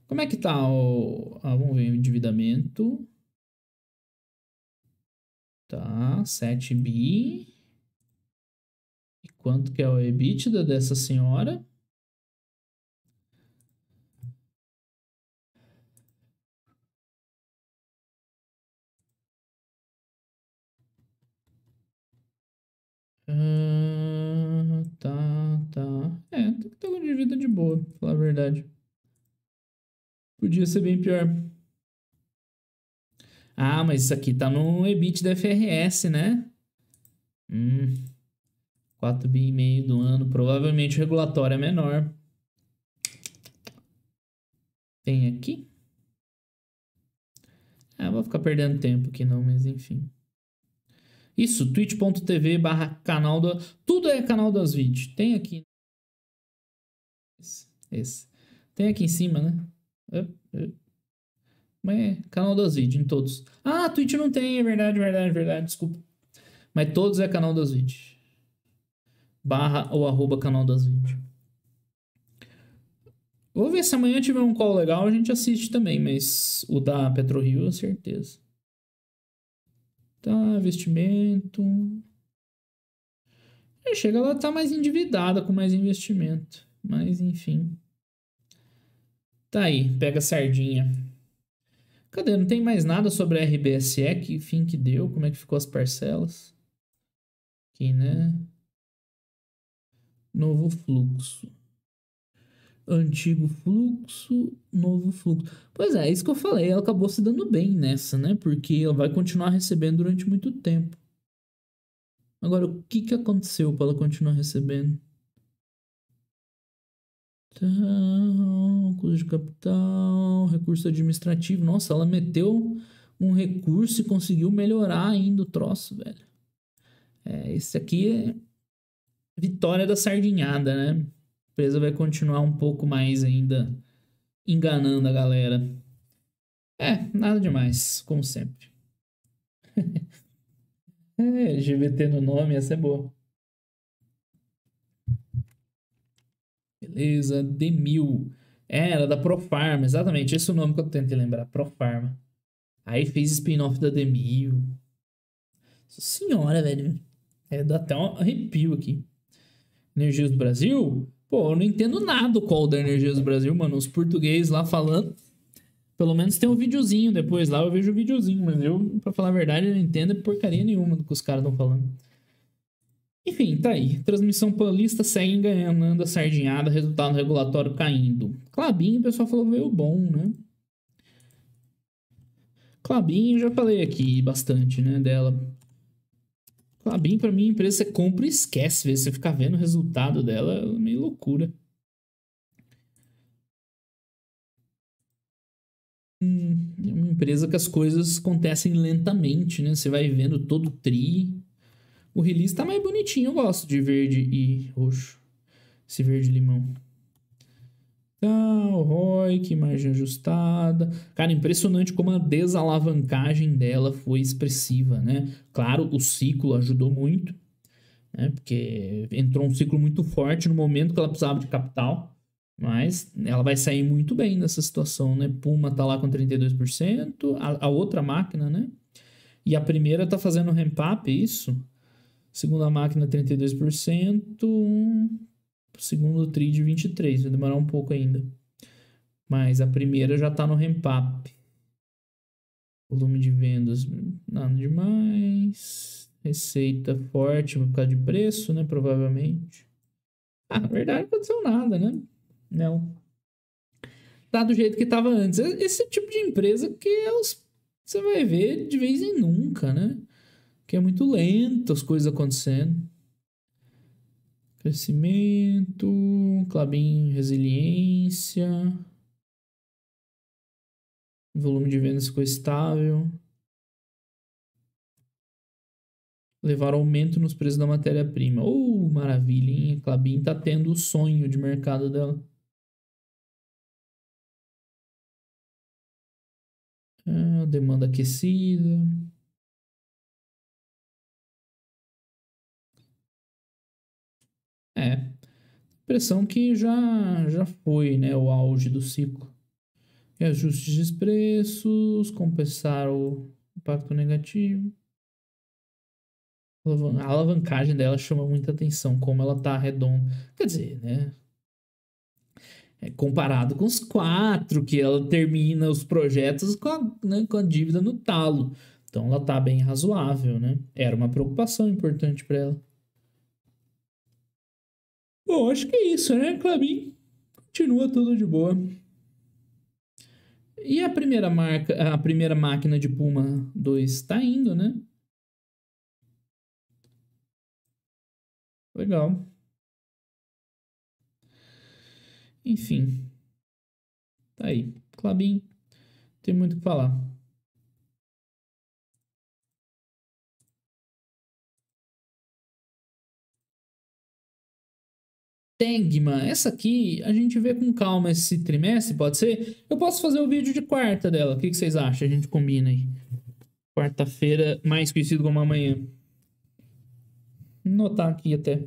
Como é que tá o. Ah, vamos ver o endividamento. Tá, 7 bi. E quanto que é o EBITDA dessa senhora? Ah, tá, tá. É, tem que ter uma dívida de boa, pra falar a verdade. Podia ser bem pior. Ah, mas isso aqui tá no EBIT da FRS, né? Hum. 4 bi e meio do ano. Provavelmente o regulatório é menor. Tem aqui? Ah, vou ficar perdendo tempo aqui não, mas enfim. Isso, twitch.tv barra canal do... Tudo é canal das vídeos. Tem aqui. Esse, esse. Tem aqui em cima, né? Mas é canal das vídeos, em todos. Ah, Twitch não tem, é verdade, verdade, verdade, desculpa. Mas todos é canal das vídeos. Barra ou arroba canal das vídeos. Vou ver se amanhã tiver um call legal, a gente assiste também, mas o da PetroRio, certeza. Tá, investimento. Aí chega lá, tá mais endividada com mais investimento. Mas, enfim. Tá aí, pega sardinha. Cadê? Não tem mais nada sobre a RBSE, que fim que deu, como é que ficou as parcelas. Aqui, né? Novo fluxo antigo fluxo, novo fluxo. Pois é, é isso que eu falei, ela acabou se dando bem nessa, né? Porque ela vai continuar recebendo durante muito tempo. Agora, o que, que aconteceu para ela continuar recebendo? Tá, custo de capital, recurso administrativo. Nossa, ela meteu um recurso e conseguiu melhorar ainda o troço, velho. É, esse aqui é vitória da sardinhada, né? empresa vai continuar um pouco mais ainda enganando a galera. É, nada demais, como sempre. é, LGBT no nome, essa é boa. Beleza, Demil. É, era da Profarma, exatamente. Esse é o nome que eu tentei lembrar, Profarma. Aí fez spin-off da Demil. Senhora, velho. É, dá até um arrepio aqui. Energias do Brasil Pô, eu não entendo nada do call da Energia do Brasil, mano. Os portugueses lá falando. Pelo menos tem um videozinho depois lá, eu vejo o videozinho, mas eu, pra falar a verdade, não entendo porcaria nenhuma do que os caras estão falando. Enfim, tá aí. Transmissão paulista segue ganhando a sardinhada, resultado regulatório caindo. Clabinho, o pessoal falou veio bom, né? Clabinho, já falei aqui bastante, né, dela. Clabin, para mim, empresa você compra e esquece. Você ficar vendo o resultado dela é meio loucura. Hum, é uma empresa que as coisas acontecem lentamente, né? Você vai vendo todo o tri. O release tá mais bonitinho, eu gosto de verde e roxo. Esse verde limão. Tal, ROI, que margem ajustada. Cara, impressionante como a desalavancagem dela foi expressiva, né? Claro, o ciclo ajudou muito, né? Porque entrou um ciclo muito forte no momento que ela precisava de capital. Mas ela vai sair muito bem nessa situação, né? Puma tá lá com 32%, a, a outra máquina, né? E a primeira tá fazendo ramp up, isso. Segunda máquina, 32% segundo tri de 23, vai demorar um pouco ainda. Mas a primeira já está no ramp up. Volume de vendas, nada demais. Receita forte por causa de preço, né? Provavelmente. Ah, na verdade não aconteceu nada, né? Não. Tá do jeito que tava antes. Esse tipo de empresa que elas, você vai ver de vez em nunca, né? Que é muito lento as coisas acontecendo. Crescimento, Clabin resiliência. Volume de vendas ficou estável. Levaram aumento nos preços da matéria-prima. Oh, maravilha, hein? Clabin tá tendo o sonho de mercado dela. Ah, demanda aquecida. É. Impressão que já, já foi, né? O auge do ciclo. E ajustes de preços, compensar o impacto negativo. A alavancagem dela chama muita atenção, como ela tá redonda. Quer dizer, né? É comparado com os quatro, que ela termina os projetos com a, né, com a dívida no talo. Então ela tá bem razoável, né? Era uma preocupação importante para ela. Bom, acho que é isso, né, Clabin? Continua tudo de boa. E a primeira marca, a primeira máquina de Puma 2 tá indo, né? Legal. Enfim. Tá aí. Clabin. Tem muito o que falar. Tegma, essa aqui a gente vê com calma esse trimestre, pode ser? Eu posso fazer o vídeo de quarta dela, o que, que vocês acham? A gente combina aí. Quarta-feira, mais conhecido como amanhã. Vou notar aqui até.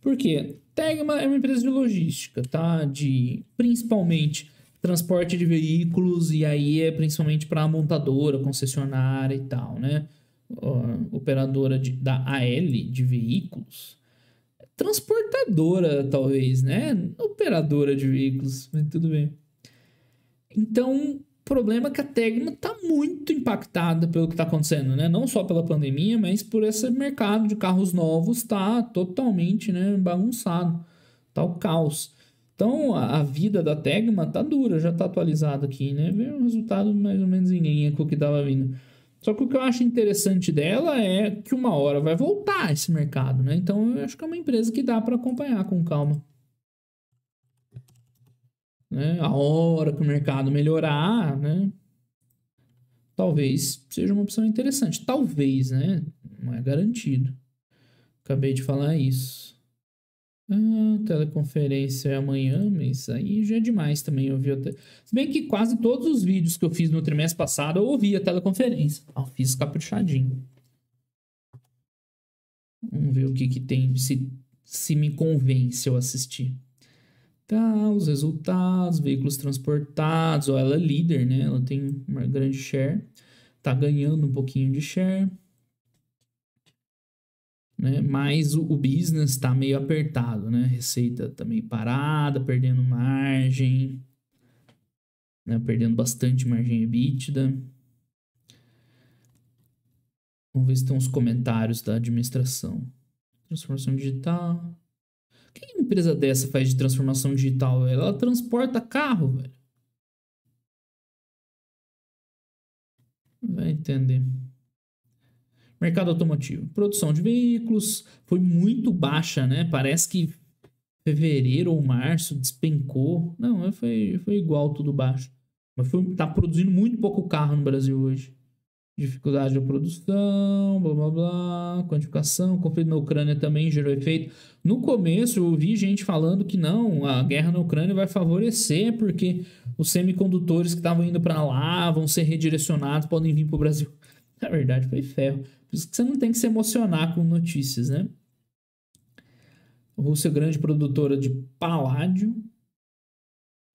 Por quê? Tegma é uma empresa de logística, tá? De principalmente transporte de veículos, e aí é principalmente para montadora, concessionária e tal, né? Uh, operadora de, da AL de veículos transportadora, talvez, né? Operadora de veículos, mas tudo bem. Então, o problema é que a Tegma está muito impactada pelo que está acontecendo, né? Não só pela pandemia, mas por esse mercado de carros novos está totalmente né, bagunçado. Tá o caos. Então, a, a vida da Tegma tá dura, já tá atualizado aqui, né? Vê um resultado mais ou menos em linha com o que estava vindo. Só que o que eu acho interessante dela é que uma hora vai voltar esse mercado, né? Então eu acho que é uma empresa que dá para acompanhar com calma. Né? A hora que o mercado melhorar, né? Talvez seja uma opção interessante. Talvez, né? Não é garantido. Acabei de falar isso. Ah, teleconferência é amanhã, mas aí já é demais também ouvir. Te... Se bem que quase todos os vídeos que eu fiz no trimestre passado eu ouvi a teleconferência. Eu fiz caprichadinho. Vamos ver o que, que tem, se, se me convence eu assistir. Tá, os resultados, veículos transportados. Ela é líder, né? Ela tem uma grande share. Tá ganhando um pouquinho de share né? Mas o, o business está meio apertado, né? Receita tá meio parada, perdendo margem, né? Perdendo bastante margem EBITDA. Vamos ver se tem uns comentários da administração. Transformação digital. O que empresa dessa faz de transformação digital? Ela transporta carro, velho. Vai entender. Mercado automotivo. Produção de veículos foi muito baixa, né? Parece que fevereiro ou março despencou. Não, foi, foi igual, tudo baixo. Mas foi, tá produzindo muito pouco carro no Brasil hoje. Dificuldade da produção, blá blá blá, quantificação, conflito na Ucrânia também gerou efeito. No começo eu ouvi gente falando que não, a guerra na Ucrânia vai favorecer porque os semicondutores que estavam indo para lá vão ser redirecionados, podem vir para o Brasil. Na verdade, foi ferro. Por isso que você não tem que se emocionar com notícias, né? Rússia é grande produtora de paládio,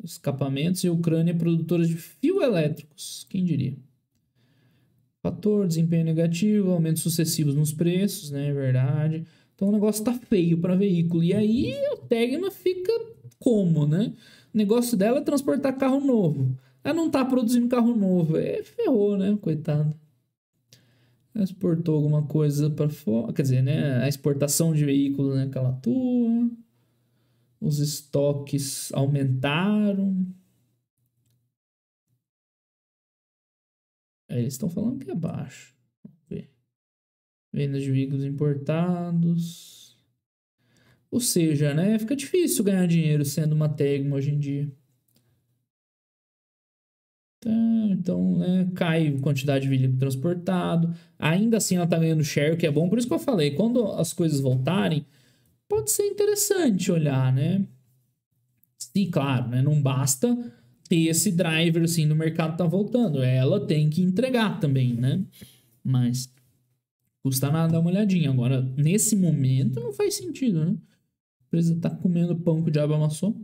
escapamentos, e Ucrânia é produtora de fio elétricos. Quem diria? Fator, desempenho negativo, aumentos sucessivos nos preços, né? É verdade. Então o negócio tá feio para veículo. E aí a Tegma fica como, né? O negócio dela é transportar carro novo. Ela não tá produzindo carro novo. É ferrou, né? Coitado. Exportou alguma coisa para fora. Quer dizer, né? A exportação de veículos, né? Que ela atua. Os estoques aumentaram. Eles estão falando que é baixo. Vendas de veículos importados. Ou seja, né? Fica difícil ganhar dinheiro sendo uma Tegma hoje em dia. Tá, então, né, cai a quantidade de veículo transportado. Ainda assim, ela está ganhando share, o que é bom. Por isso que eu falei, quando as coisas voltarem, pode ser interessante olhar, né? E claro, né, não basta ter esse driver assim no mercado tá voltando. Ela tem que entregar também, né? Mas custa nada dar uma olhadinha. Agora, nesse momento, não faz sentido, né? A empresa tá comendo pão que o diabo amassou.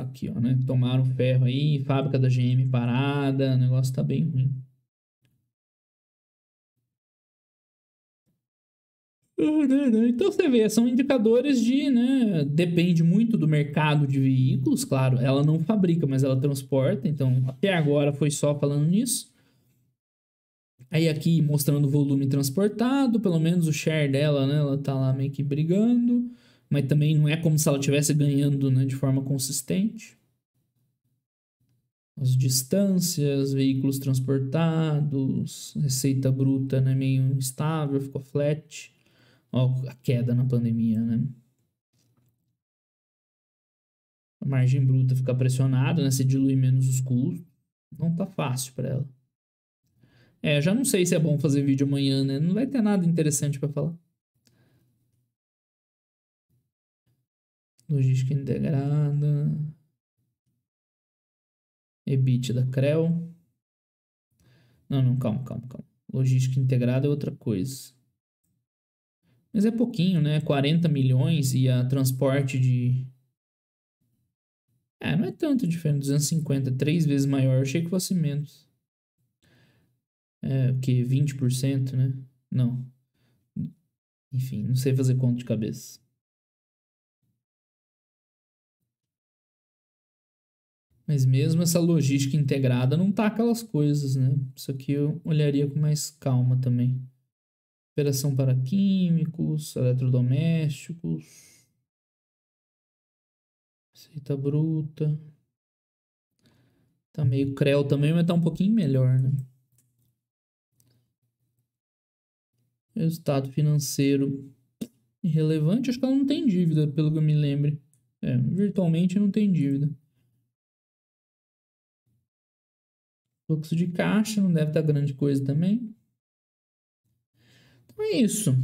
Aqui, ó, né? Tomaram ferro aí, fábrica da GM parada, o negócio tá bem ruim. Então você vê, são indicadores de, né? Depende muito do mercado de veículos, claro. Ela não fabrica, mas ela transporta. Então, até agora foi só falando nisso. Aí aqui mostrando o volume transportado, pelo menos o share dela, né? Ela tá lá meio que brigando mas também não é como se ela estivesse ganhando né, de forma consistente. As distâncias, veículos transportados, receita bruta né, meio instável, ficou flat. Ó, a queda na pandemia, né? A margem bruta fica pressionada, né? Você dilui menos os custos. Não tá fácil para ela. É, já não sei se é bom fazer vídeo amanhã, né? Não vai ter nada interessante para falar. Logística integrada. EBIT da CREL. Não, não, calma, calma, calma. Logística integrada é outra coisa. Mas é pouquinho, né? 40 milhões e a transporte de. É, não é tanto diferente. 250, três vezes maior. Eu achei que fosse menos. É, o que? 20%, né? Não. Enfim, não sei fazer conta de cabeça. Mas mesmo essa logística integrada não tá aquelas coisas, né? Isso aqui eu olharia com mais calma também. Operação para químicos, eletrodomésticos. Receita bruta. Tá meio creu também, mas tá um pouquinho melhor, né? Resultado financeiro irrelevante. Acho que ela não tem dívida, pelo que eu me lembre. É, virtualmente não tem dívida. Fluxo de caixa não deve estar grande coisa também. Então é isso.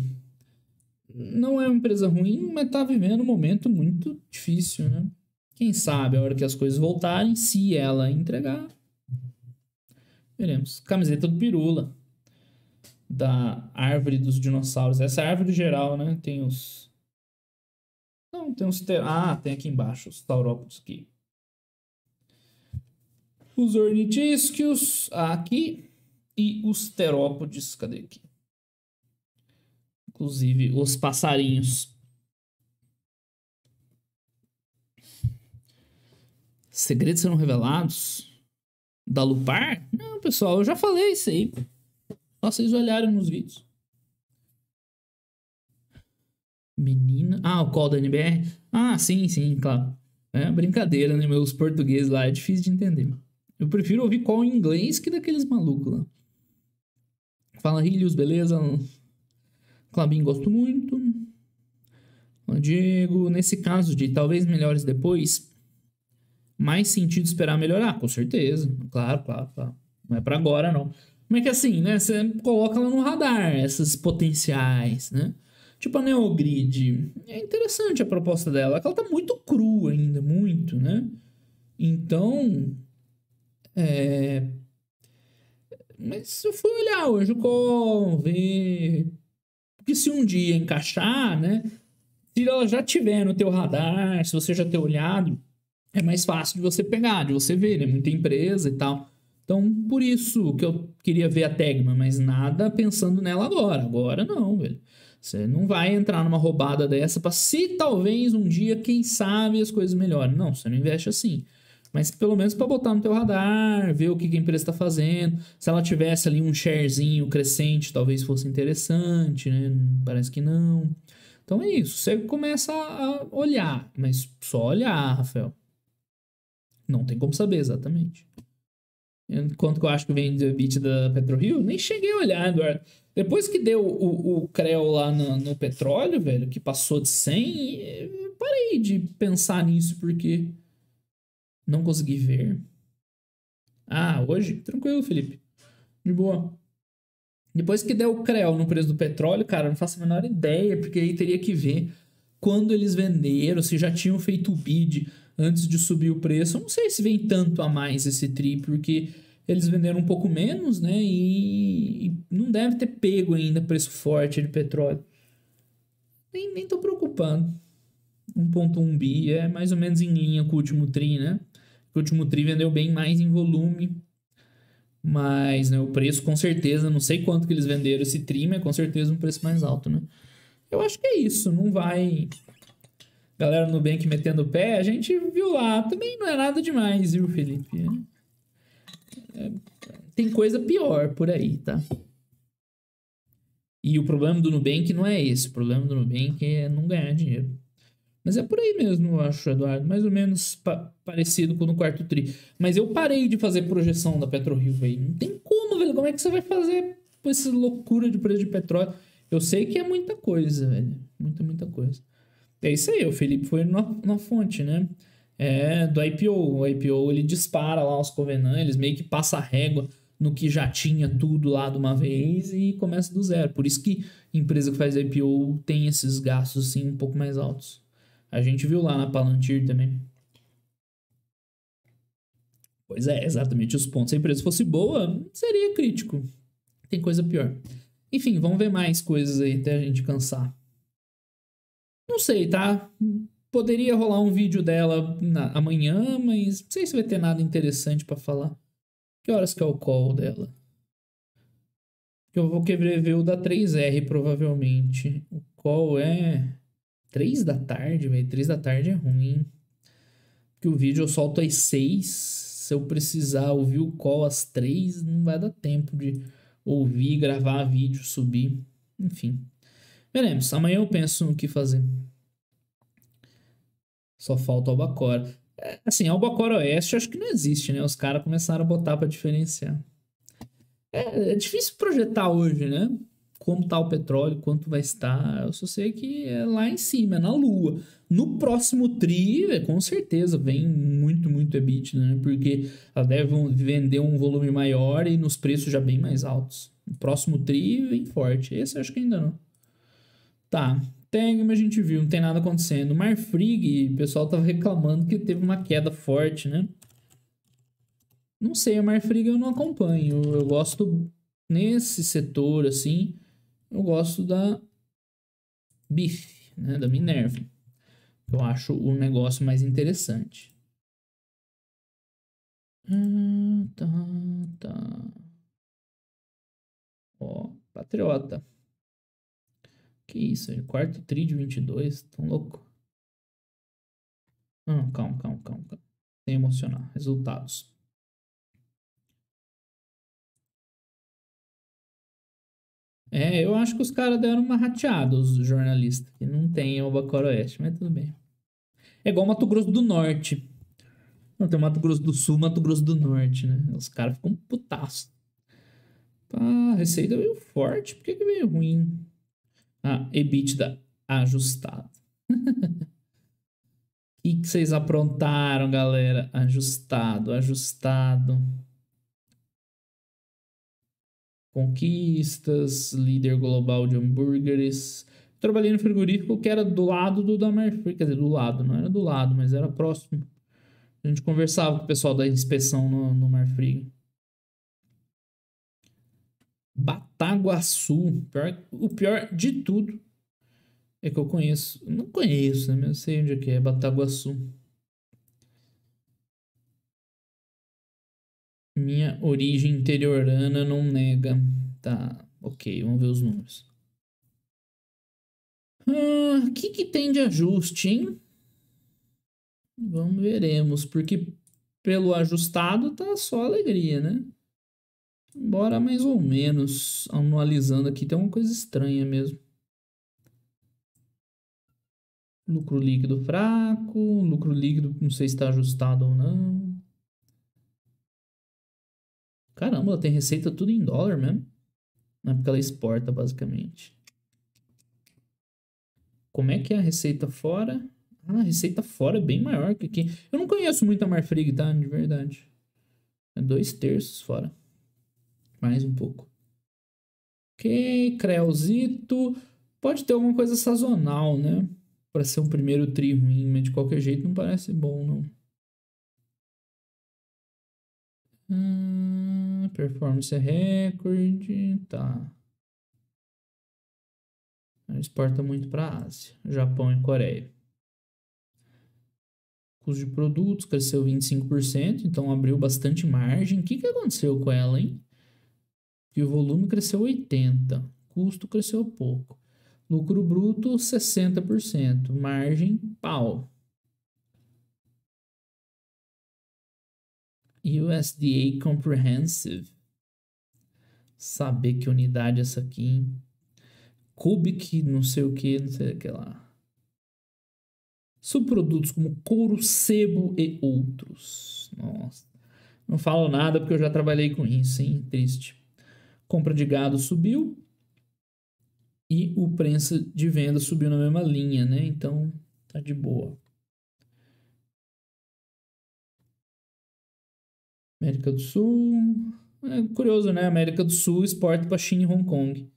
Não é uma empresa ruim, mas está vivendo um momento muito difícil, né? Quem sabe a hora que as coisas voltarem, se ela entregar, veremos. Camiseta do Pirula, da Árvore dos Dinossauros. Essa é a árvore geral, né? Tem os. Não, tem os. Ah, tem aqui embaixo os taurópodes aqui os ornitísquios aqui e os terópodes, cadê aqui? Inclusive os passarinhos. Segredos serão revelados? Da Lupar? Não, pessoal, eu já falei isso aí. Só vocês olharem nos vídeos. Menina. Ah, o call da NBR? Ah, sim, sim, claro. É brincadeira, né? Meus portugueses lá é difícil de entender. Eu prefiro ouvir qual em inglês que daqueles malucos lá. Fala, Rilhos, beleza? Clabin, gosto muito. Diego, nesse caso de talvez melhores depois, mais sentido esperar melhorar? Com certeza. Claro, claro, claro. Não é para agora, não. Como é que assim, né? Você coloca lá no radar essas potenciais, né? Tipo a Neogrid. É interessante a proposta dela. Ela tá muito crua ainda, muito, né? Então, é... Mas eu fui olhar hoje call, ver. Porque se um dia encaixar, né? Se ela já tiver no teu radar, se você já ter olhado, é mais fácil de você pegar, de você ver, né? Muita empresa e tal. Então, por isso que eu queria ver a Tegma, mas nada pensando nela agora. Agora não, velho. Você não vai entrar numa roubada dessa para se talvez um dia, quem sabe, as coisas melhorem. Não, você não investe assim. Mas pelo menos para botar no teu radar, ver o que, a empresa está fazendo. Se ela tivesse ali um sharezinho crescente, talvez fosse interessante, né? Parece que não. Então é isso. Você começa a olhar, mas só olhar, Rafael. Não tem como saber exatamente. Quanto que eu acho que vem do bit da PetroRio? Nem cheguei a olhar, Eduardo. Depois que deu o, o CREO lá no, no, petróleo, velho, que passou de 100, parei de pensar nisso porque não consegui ver. Ah, hoje? Tranquilo, Felipe. De boa. Depois que deu o CREO no preço do petróleo, cara, não faço a menor ideia, porque aí teria que ver quando eles venderam, se já tinham feito o bid antes de subir o preço. Eu não sei se vem tanto a mais esse tri, porque eles venderam um pouco menos, né? E, e não deve ter pego ainda preço forte de petróleo. Nem, nem tô preocupado. 1.1 bi é mais ou menos em linha com o último tri, né? O último tri vendeu bem mais em volume. Mas né, o preço, com certeza, não sei quanto que eles venderam esse tri, mas com certeza um preço mais alto, né? Eu acho que é isso. Não vai. Galera no Nubank metendo o pé, a gente viu lá. Também não é nada demais, viu, Felipe? É, tem coisa pior por aí, tá? E o problema do Nubank não é esse. O problema do Nubank é não ganhar dinheiro. Mas é por aí mesmo, eu acho, Eduardo. Mais ou menos pa parecido com no quarto tri. Mas eu parei de fazer projeção da PetroRio, velho. Não tem como, velho. Como é que você vai fazer com essa loucura de preço de petróleo? Eu sei que é muita coisa, velho. Muita, muita coisa. É isso aí, o Felipe foi na, na fonte, né? É do IPO. O IPO ele dispara lá os covenants, eles meio que passa a régua no que já tinha tudo lá de uma vez e começa do zero. Por isso que empresa que faz IPO tem esses gastos assim um pouco mais altos. A gente viu lá na Palantir também. Pois é, exatamente os pontos. Se a empresa fosse boa, seria crítico. Tem coisa pior. Enfim, vamos ver mais coisas aí até a gente cansar. Não sei, tá? Poderia rolar um vídeo dela na, amanhã, mas não sei se vai ter nada interessante para falar. Que horas que é o call dela? Eu vou querer ver o da 3R, provavelmente. O call é Três da tarde, velho. Três da tarde é ruim. Porque o vídeo eu solto às seis. Se eu precisar ouvir o call às três, não vai dar tempo de ouvir, gravar vídeo, subir. Enfim. Veremos. Amanhã eu penso no que fazer. Só falta o Albacora. É, assim, Albacora Oeste acho que não existe, né? Os caras começaram a botar para diferenciar. É, é difícil projetar hoje, né? Como tá o petróleo, quanto vai estar. Eu só sei que é lá em cima, é na lua. No próximo TRI, é, com certeza, vem muito, muito EBIT, né? Porque ela deve vender um volume maior e nos preços já bem mais altos. No próximo TRI vem forte. Esse acho que ainda não. Tá. Tegma a gente viu, não tem nada acontecendo. Marfrig, o pessoal tava reclamando que teve uma queda forte, né? Não sei, a Marfrig eu não acompanho. Eu gosto nesse setor, assim, eu gosto da BIF, né, da Minerva. Eu acho o negócio mais interessante. Ah, tá, tá. Ó, Patriota. Que isso, é quarto tri de 22, tão louco. Ah, calma, calma, calma, calma. Sem emocionar. Resultados. É, eu acho que os caras deram uma rateada, os jornalistas, que não tem o Bacor Oeste, mas tudo bem. É igual Mato Grosso do Norte. Não, tem Mato Grosso do Sul, Mato Grosso do Norte, né? Os caras ficam putaço. Ah, a receita veio forte, por que, que veio ruim? Ah, EBITDA ajustado. O que, que vocês aprontaram, galera? Ajustado, ajustado. Conquistas, líder global de hambúrgueres. Trabalhei no frigorífico que era do lado do da Marfrig, quer dizer, do lado, não era do lado, mas era próximo. A gente conversava com o pessoal da inspeção no, no Marfrig. Bataguaçu, pior, o pior de tudo é que eu conheço, não conheço, né? Mas eu sei onde é que é, Bataguaçu. Minha origem interiorana não nega. Tá, ok, vamos ver os números. O ah, que, que tem de ajuste, hein? Vamos veremos, porque pelo ajustado tá só alegria, né? Embora mais ou menos, anualizando aqui, tem uma coisa estranha mesmo. Lucro líquido fraco, lucro líquido não sei se está ajustado ou não. Caramba, ela tem receita tudo em dólar mesmo. Não é porque ela exporta, basicamente. Como é que é a receita fora? Ah, a receita fora é bem maior que aqui. Eu não conheço muito a Marfrig, tá? De verdade. É dois terços fora. Mais um pouco. Ok, Crelzito. Pode ter alguma coisa sazonal, né? Para ser um primeiro tri ruim, mas de qualquer jeito não parece bom, não. Ah, performance é recorde. Tá. Exporta muito para a Ásia, Japão e Coreia. Custo de produtos cresceu 25%, então abriu bastante margem. O que, que aconteceu com ela, hein? Que o volume cresceu 80%, custo cresceu pouco. Lucro bruto 60%, margem pau. USDA Comprehensive. Saber que unidade é essa aqui, hein? Cubic, não sei o que, não sei o que lá. Subprodutos como couro, sebo e outros. Nossa. Não falo nada porque eu já trabalhei com isso, hein? Triste. Compra de gado subiu. E o preço de venda subiu na mesma linha, né? Então, tá de boa. América do Sul. É curioso, né? América do Sul exporta para China e Hong Kong.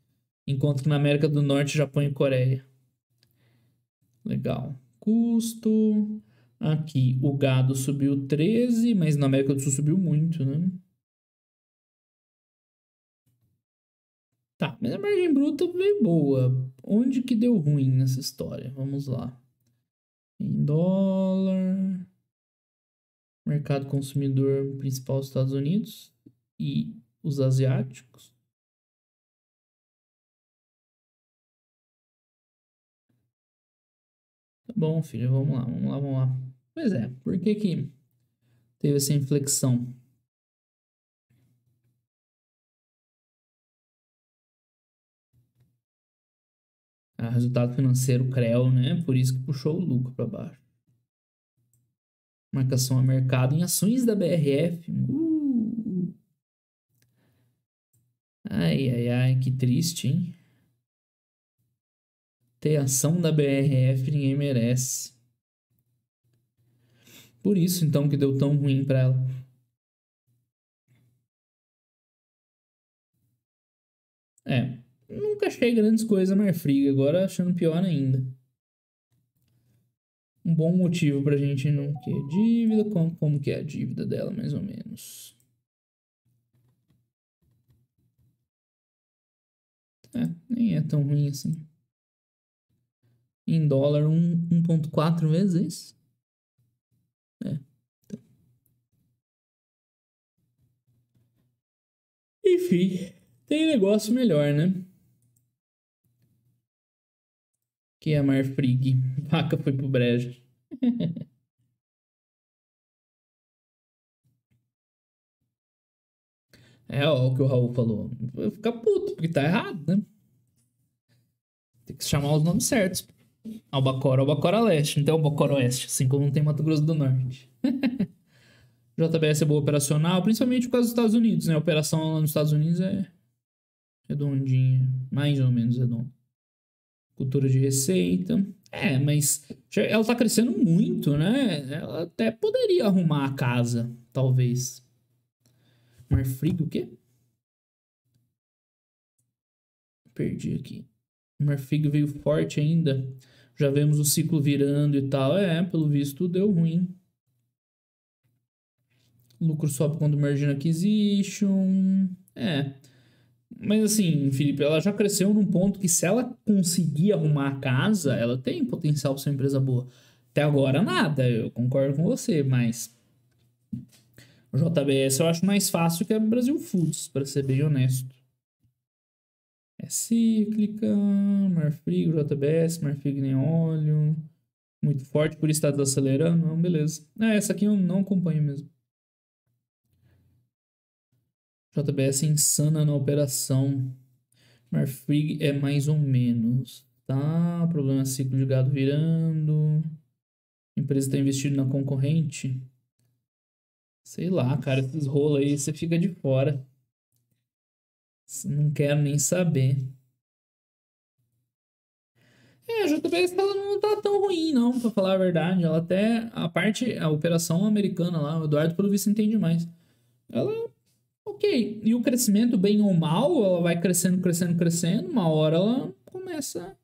Enquanto que na América do Norte, Japão e Coreia. Legal custo. Aqui o gado subiu 13, mas na América do Sul subiu muito, né? Tá, mas a margem bruta veio boa. Onde que deu ruim nessa história? Vamos lá. Em dólar. Mercado consumidor principal dos Estados Unidos e os asiáticos. Bom, filho, vamos lá, vamos lá, vamos lá. Pois é, por que que teve essa inflexão? Ah, resultado financeiro CREL, né? Por isso que puxou o lucro para baixo. Marcação a mercado em ações da BRF. Uh. Ai, ai, ai, que triste, hein? ter ação da BRF ninguém merece. Por isso, então, que deu tão ruim para ela. É, nunca achei grandes coisas Marfrig, agora achando pior ainda. Um bom motivo pra gente não ter dívida, como, como que é a dívida dela, mais ou menos. É, nem é tão ruim assim em dólar 1.4 vezes É. Então. Enfim, tem negócio melhor, né? Que é a Marfrig. Vaca foi pro brejo. é ó, o que o Raul falou. Vou ficar puto, porque tá errado, né? Tem que chamar os nomes certos. Albacora, Albacora Leste, tem Albacora Oeste, assim como não tem Mato Grosso do Norte. JBS é boa operacional, principalmente por causa dos Estados Unidos, né? A operação lá nos Estados Unidos é redondinha, mais ou menos redonda. Cultura de receita. É, mas ela tá crescendo muito, né? Ela até poderia arrumar a casa, talvez. Marfrig, o quê? Perdi aqui. Marfrig veio forte ainda já vemos o ciclo virando e tal. É, pelo visto deu ruim. lucro sobe quando merge acquisition. É. Mas assim, Felipe, ela já cresceu num ponto que se ela conseguir arrumar a casa, ela tem potencial para ser uma empresa boa. Até agora nada, eu concordo com você, mas o JBS eu acho mais fácil que a Brasil Foods, para ser bem honesto. É cíclica, Marfrig, JBS, Marfrig nem óleo. Muito forte, por isso está desacelerando. Não, beleza. É, essa aqui eu não acompanho mesmo. JBS insana na operação. Marfrig é mais ou menos. Tá, problema ciclo de gado virando. Empresa está investindo na concorrente. Sei lá, cara, esses rolos aí você fica de fora. Não quero nem saber. É, a JBS ela não tá tão ruim, não, pra falar a verdade. Ela até. A parte, a operação americana lá, o Eduardo, pelo visto, entende mais. Ela. Ok. E o crescimento, bem ou mal, ela vai crescendo, crescendo, crescendo. Uma hora ela começa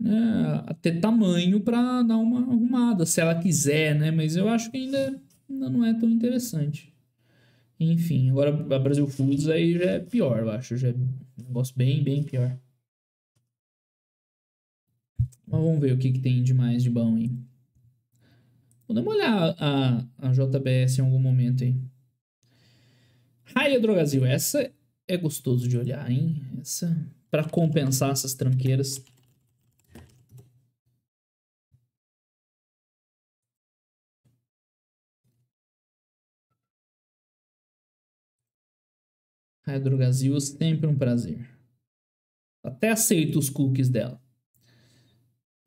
né, a ter tamanho para dar uma arrumada, se ela quiser, né? Mas eu acho que ainda, ainda não é tão interessante. Enfim, agora a Brasil Foods aí já é pior, eu acho. Já é um negócio bem, bem pior. Mas vamos ver o que, que tem de mais de bom aí. Vamos olhar a, a JBS em algum momento aí. Raia Drogazil, essa é gostoso de olhar, hein? Essa, para compensar essas tranqueiras. Raia Drogazil, sempre um prazer. Até aceito os cookies dela.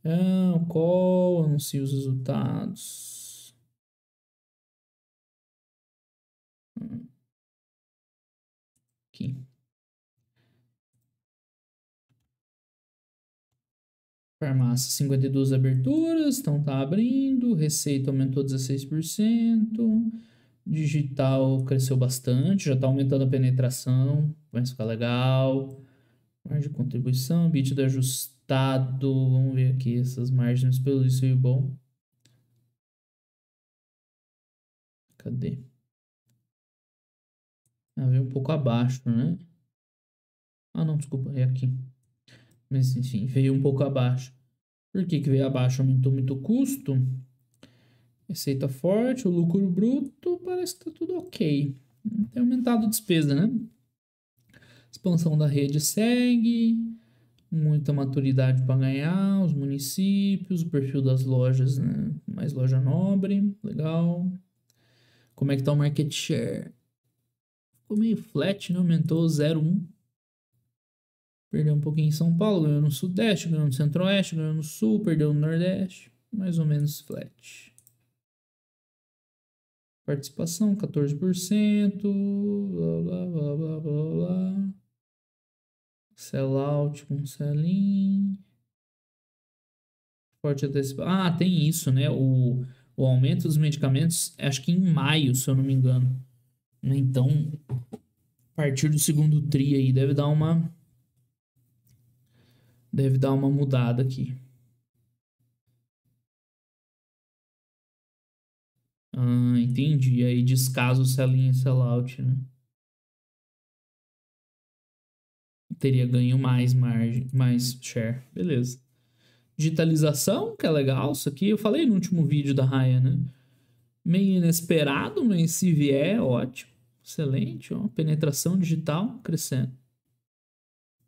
Ah, o call, anuncia os resultados. Farmácia, 52 aberturas, então tá abrindo. Receita aumentou 16%. Digital cresceu bastante, já tá aumentando a penetração. Vai ficar legal. Margem de contribuição, bit ajustado. Vamos ver aqui essas margens pelo isso veio bom. Cadê? Ah, veio um pouco abaixo, né? Ah, não, desculpa, é aqui. Mas enfim, veio um pouco abaixo. Por que, que veio abaixo? Aumentou muito o custo. Receita forte, o lucro bruto parece que tá tudo ok. Tem aumentado a despesa, né? Expansão da rede segue muita maturidade para ganhar, os municípios, o perfil das lojas, né? Mais loja nobre, legal. Como é que tá o market share? Ficou meio flat, né? Aumentou 0,1. Perdeu um pouquinho em São Paulo, ganhou no Sudeste, ganhou no Centro-Oeste, ganhou no Sul, perdeu no Nordeste. Mais ou menos flat. Participação 14%, blá blá blá blá blá blá. Sellout com selling. Forte antecipação. Ah, tem isso, né? O, o aumento dos medicamentos, acho que em maio, se eu não me engano. Então, a partir do segundo tri aí, deve dar uma. Deve dar uma mudada aqui. Ah, entendi. Aí descasa o selling e sellout, né? teria ganho mais margem, mais share. Beleza. Digitalização, que é legal, isso aqui eu falei no último vídeo da Raya, né? Meio inesperado, mas se vier, ótimo. Excelente, ó. Penetração digital crescendo.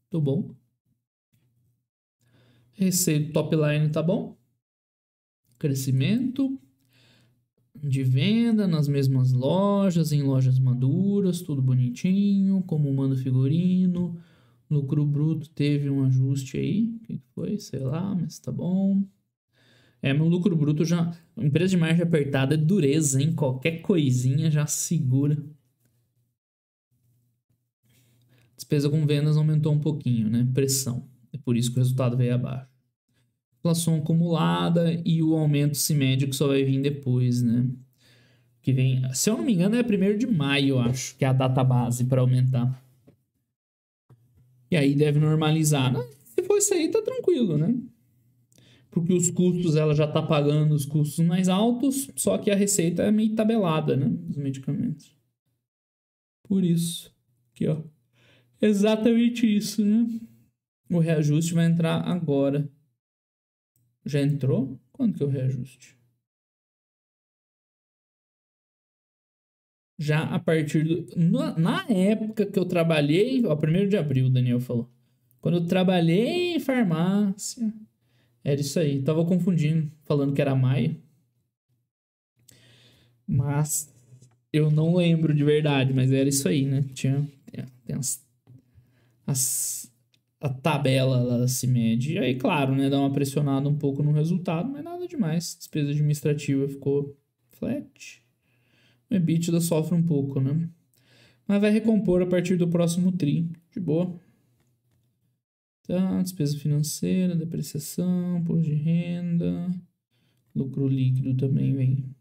Tô bom. Receita top line tá bom. Crescimento de venda nas mesmas lojas, em lojas maduras, tudo bonitinho, como manda figurino Lucro bruto teve um ajuste aí. Que foi? Sei lá, mas tá bom. É, meu lucro bruto já. Empresa de margem apertada é dureza, hein? Qualquer coisinha já segura. Despesa com vendas aumentou um pouquinho, né? Pressão. É por isso que o resultado veio abaixo. Inflação acumulada e o aumento se mede que só vai vir depois, né? Que vem, se eu não me engano, é 1 de maio, acho, que é a data base para aumentar. E aí deve normalizar. Se for isso aí, tá tranquilo, né? Porque os custos, ela já tá pagando os custos mais altos, só que a receita é meio tabelada, né? Dos medicamentos. Por isso. Aqui, ó. Exatamente isso, né? O reajuste vai entrar agora. Já entrou? Quando que é o reajuste? já a partir do. Na, na época que eu trabalhei, ó, primeiro de abril, o Daniel falou. Quando eu trabalhei em farmácia, era isso aí. Tava confundindo, falando que era maio. Mas Eu não lembro de verdade, mas era isso aí, né? Tinha, tem as, as, a tabela lá se mede. E aí, claro, né? Dá uma pressionada um pouco no resultado, mas nada demais. Despesa administrativa ficou flat. O EBITDA sofre um pouco, né? Mas vai recompor a partir do próximo TRI. De boa. Tá, despesa financeira, depreciação, imposto de renda. Lucro líquido também vem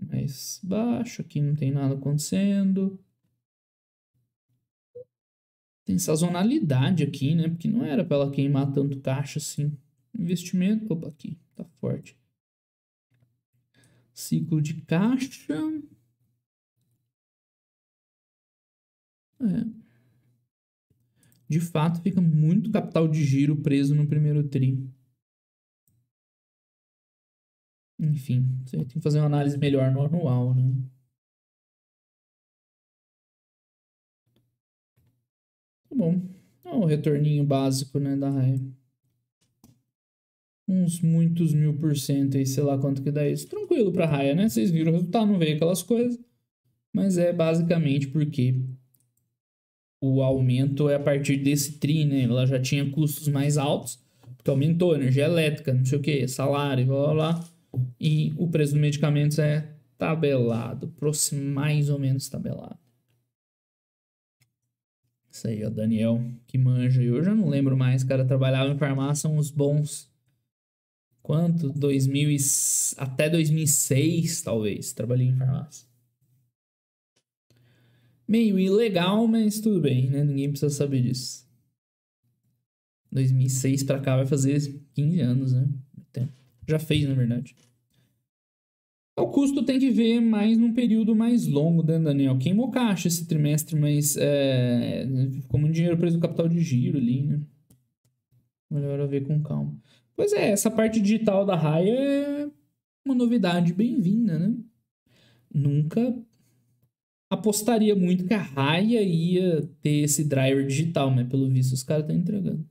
mais baixo. Aqui não tem nada acontecendo. Tem sazonalidade aqui, né? Porque não era para ela queimar tanto caixa assim. Investimento, opa, aqui, tá forte. Ciclo de caixa. É. De fato, fica muito capital de giro preso no primeiro tri. Enfim, você tem que fazer uma análise melhor no anual, né? Tá bom. É o retorninho básico, né, da raia. Uns muitos mil por cento aí, sei lá quanto que dá isso. Tranquilo pra raia, né? Vocês viram o resultado, não veio aquelas coisas. Mas é basicamente porque o aumento é a partir desse tri, né? Ela já tinha custos mais altos, porque aumentou energia elétrica, não sei o que, salário, blá blá blá. E o preço dos medicamentos é tabelado, mais ou menos tabelado. Isso aí, ó, Daniel, que manja. Eu já não lembro mais, cara, trabalhava em farmácia uns bons. Quanto? 2000 e... Até 2006, talvez, trabalhei em farmácia. Meio ilegal, mas tudo bem, né? Ninguém precisa saber disso. 2006 pra cá vai fazer 15 anos, né? Já fez, na verdade. O custo tem que ver mais num período mais longo, né, Daniel? Queimou caixa esse trimestre, mas é, ficou muito dinheiro preso no capital de giro ali, né? Melhor ver com calma. Pois é, essa parte digital da Raia é uma novidade bem-vinda, né? Nunca apostaria muito que a Raia ia ter esse driver digital, mas pelo visto os caras estão entregando.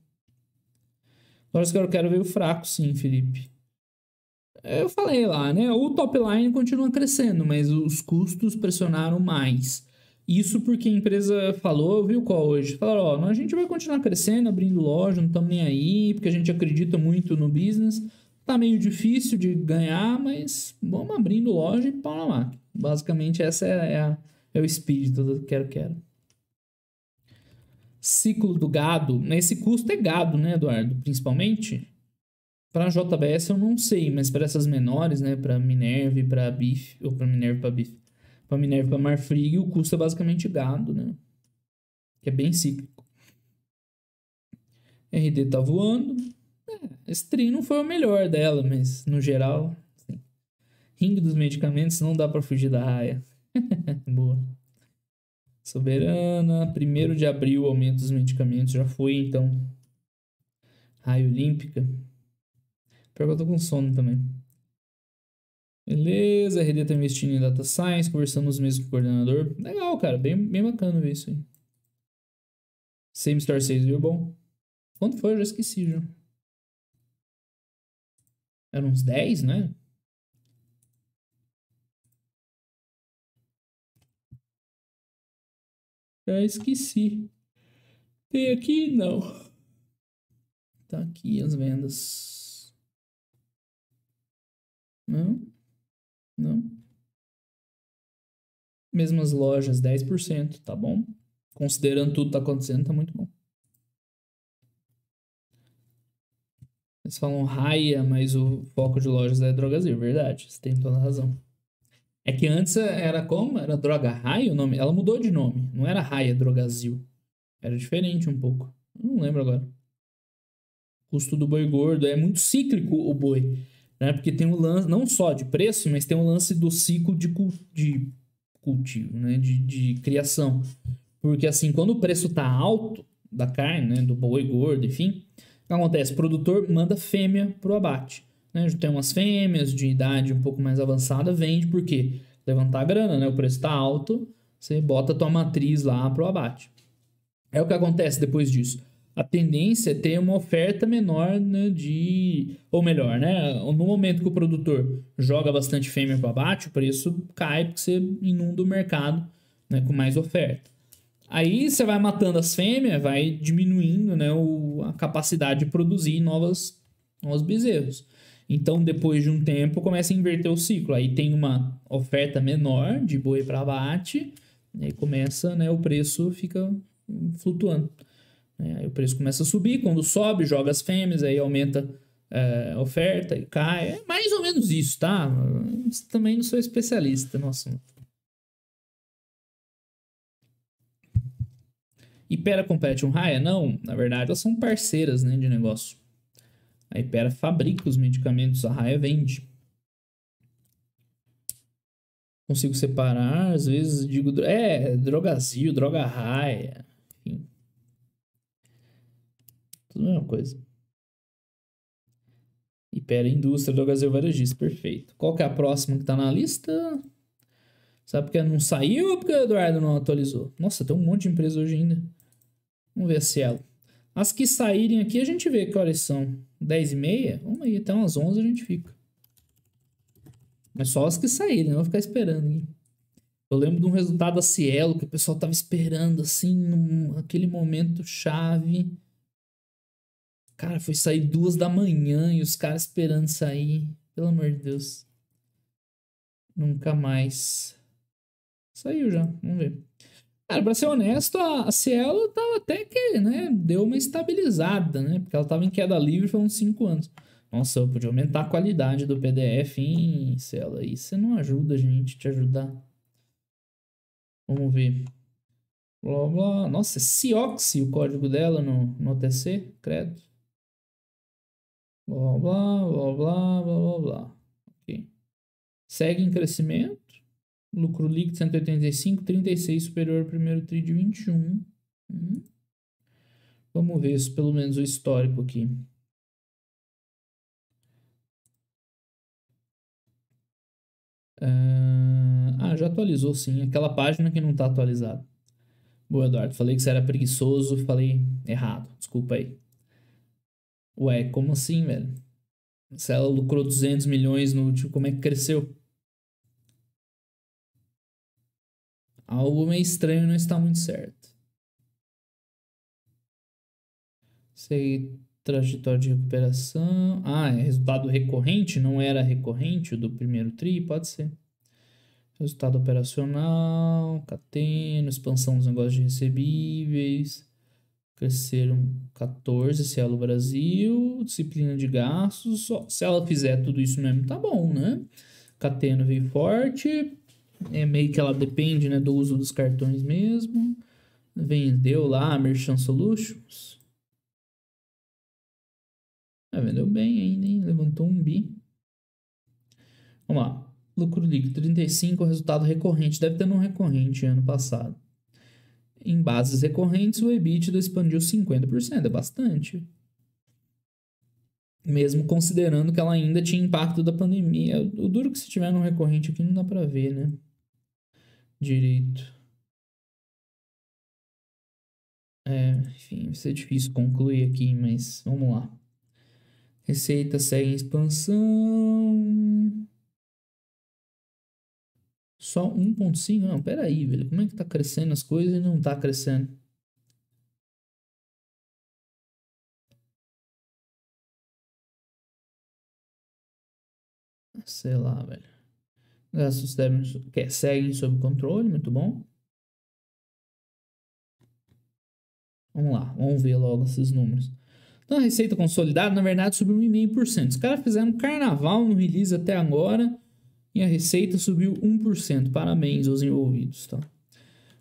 Agora eu quero ver o fraco, sim, Felipe eu falei lá, né? O top line continua crescendo, mas os custos pressionaram mais. Isso porque a empresa falou, viu qual hoje? Falaram, ó, a gente vai continuar crescendo, abrindo loja, não estamos nem aí, porque a gente acredita muito no business. Tá meio difícil de ganhar, mas vamos abrindo loja e pau na máquina. Basicamente, essa é, a, é o espírito do quero quero. Ciclo do gado, esse custo é gado, né, Eduardo? Principalmente. Para JBS eu não sei, mas para essas menores, né, para Minerva para BIF, ou para Minerva para BIF, para Minerva para Marfrig, o custo é basicamente gado, né? Que é bem cíclico. RD tá voando. É, esse tri não foi o melhor dela, mas no geral, assim, ringue dos medicamentos não dá para fugir da raia. Boa. Soberana, primeiro de abril, aumento dos medicamentos, já foi então. Raia Olímpica, Pior que eu tô com sono também. Beleza, RD tá investindo em Data Science, conversando os mesmos com o coordenador. Legal, cara, bem, bem bacana ver isso aí. Same Star 6 viu bom? Quanto foi? Eu já esqueci já. Eram uns 10, né? Já esqueci. Tem aqui? Não. Tá aqui as vendas. Não. Não. Mesmas lojas, 10%, tá bom? Considerando tudo que tá acontecendo, tá muito bom. Eles falam raia, mas o foco de lojas é Drogazil, verdade. Você tem toda razão. É que antes era como? Era Droga Raia o nome? Ela mudou de nome. Não era Raia Drogazil. Era diferente um pouco. Não lembro agora. Custo do boi gordo. É muito cíclico o boi né? Porque tem um lance, não só de preço, mas tem um lance do ciclo de, de cultivo, né? De, de criação. Porque assim, quando o preço tá alto da carne, né? Do boi gordo, enfim, o que acontece? O produtor manda fêmea pro abate. Né? Tem umas fêmeas de idade um pouco mais avançada, vende porque levantar a grana, né? O preço tá alto, você bota a tua matriz lá pro abate. É o que acontece depois disso. A tendência é ter uma oferta menor né, de. Ou melhor, né? No momento que o produtor joga bastante fêmea para baixo, o preço cai porque você inunda o mercado né, com mais oferta. Aí você vai matando as fêmeas, vai diminuindo né, o, a capacidade de produzir novas, novos bezerros. Então, depois de um tempo, começa a inverter o ciclo. Aí tem uma oferta menor de boi para abate, e aí começa, né, o preço fica flutuando. É, aí o preço começa a subir, quando sobe, joga as fêmeas, aí aumenta é, oferta e cai. É mais ou menos isso, tá? Também não sou especialista no assunto. Ipera compete um Raia? Não, na verdade elas são parceiras né, de negócio. A Ipera fabrica os medicamentos, a Raia vende. Consigo separar, às vezes digo, é, drogazil, droga raia, enfim. Tudo a mesma coisa. Ipera Indústria, drogazil varejista, perfeito. Qual que é a próxima que tá na lista? Sabe porque não saiu ou porque o Eduardo não atualizou? Nossa, tem um monte de empresa hoje ainda. Vamos ver a Cielo. As que saírem aqui a gente vê que horas são. 10 e meia? Vamos aí, até umas 11 a gente fica. Mas só as que saírem, não ficar esperando. Hein? Eu lembro de um resultado da Cielo que o pessoal tava esperando, assim, naquele momento chave. Cara, foi sair duas da manhã e os caras esperando sair. Pelo amor de Deus. Nunca mais. Saiu já, vamos ver. Cara, pra ser honesto, a Cielo tava até que, né, deu uma estabilizada, né? Porque ela tava em queda livre foi uns 5 anos. Nossa, eu podia aumentar a qualidade do PDF, hein, Cielo? Aí você não ajuda a gente te ajudar. Vamos ver. Blá, blá. Nossa, é Cioxi o código dela no, no OTC, credo. Blá, blá, blá, blá, blá, blá, blá. Ok. Segue em crescimento. Lucro líquido 185, 36 superior ao primeiro TRI de 21. Hum. Vamos ver isso, pelo menos o histórico aqui. Uh, ah, já atualizou sim. Aquela página que não está atualizada. Boa, Eduardo. Falei que você era preguiçoso. Falei errado. Desculpa aí. Ué, como assim, velho? Se ela lucrou 200 milhões no último, como é que cresceu? Algo meio estranho não está muito certo. Sei trajetória de recuperação. Ah, é resultado recorrente? Não era recorrente o do primeiro TRI? Pode ser. Resultado operacional, cateno, expansão dos negócios de recebíveis. Cresceram 14, Cielo Brasil, disciplina de gastos. Se ela fizer tudo isso mesmo, tá bom, né? Cateno veio forte, é meio que ela depende né, do uso dos cartões mesmo. Vendeu lá a Merchant Solutions. Ah, vendeu bem ainda, hein? Levantou um bi. Vamos lá. Lucro líquido 35, resultado recorrente. Deve ter um recorrente ano passado. Em bases recorrentes, o EBITDA expandiu 50%. É bastante. Mesmo considerando que ela ainda tinha impacto da pandemia. O duro que se tiver no recorrente aqui não dá pra ver, né? direito. É, enfim, vai ser difícil concluir aqui, mas vamos lá. Receita segue em expansão. Só 1.5? Não, peraí, velho. Como é que tá crescendo as coisas e não tá crescendo? Sei lá, velho. Gastos que seguem sob controle, muito bom. Vamos lá, vamos ver logo esses números. Então a receita consolidada, na verdade, subiu 1,5%. Os caras fizeram carnaval no release até agora e a receita subiu 1%. Parabéns aos envolvidos, tá?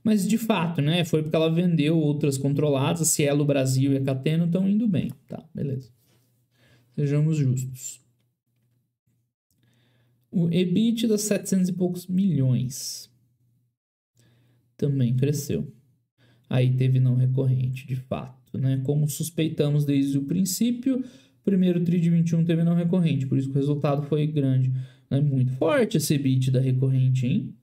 Mas de fato, né? Foi porque ela vendeu outras controladas. A Cielo Brasil e a Cateno estão indo bem, tá? Beleza. Sejamos justos. O EBITDA, 700 e poucos milhões. Também cresceu. Aí teve não recorrente, de fato. Né? Como suspeitamos desde o princípio, primeiro TRI de 21 teve não recorrente, por isso que o resultado foi grande. É muito forte esse EBITDA recorrente, hein?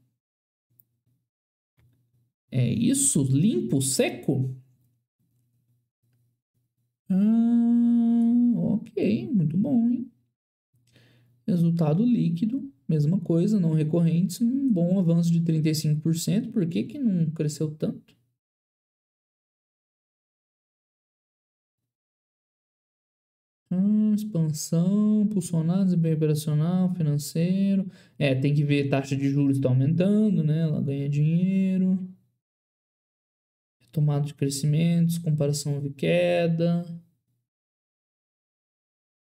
É isso? Limpo, seco? Ah, ok, muito bom, hein? Resultado líquido, mesma coisa, não recorrentes, um bom avanço de 35%. Por que, que não cresceu tanto? Hum, expansão, pulsionar, desempenho operacional, financeiro. É, tem que ver taxa de juros está aumentando, né? Ela ganha dinheiro. Tomada de crescimentos, comparação de queda.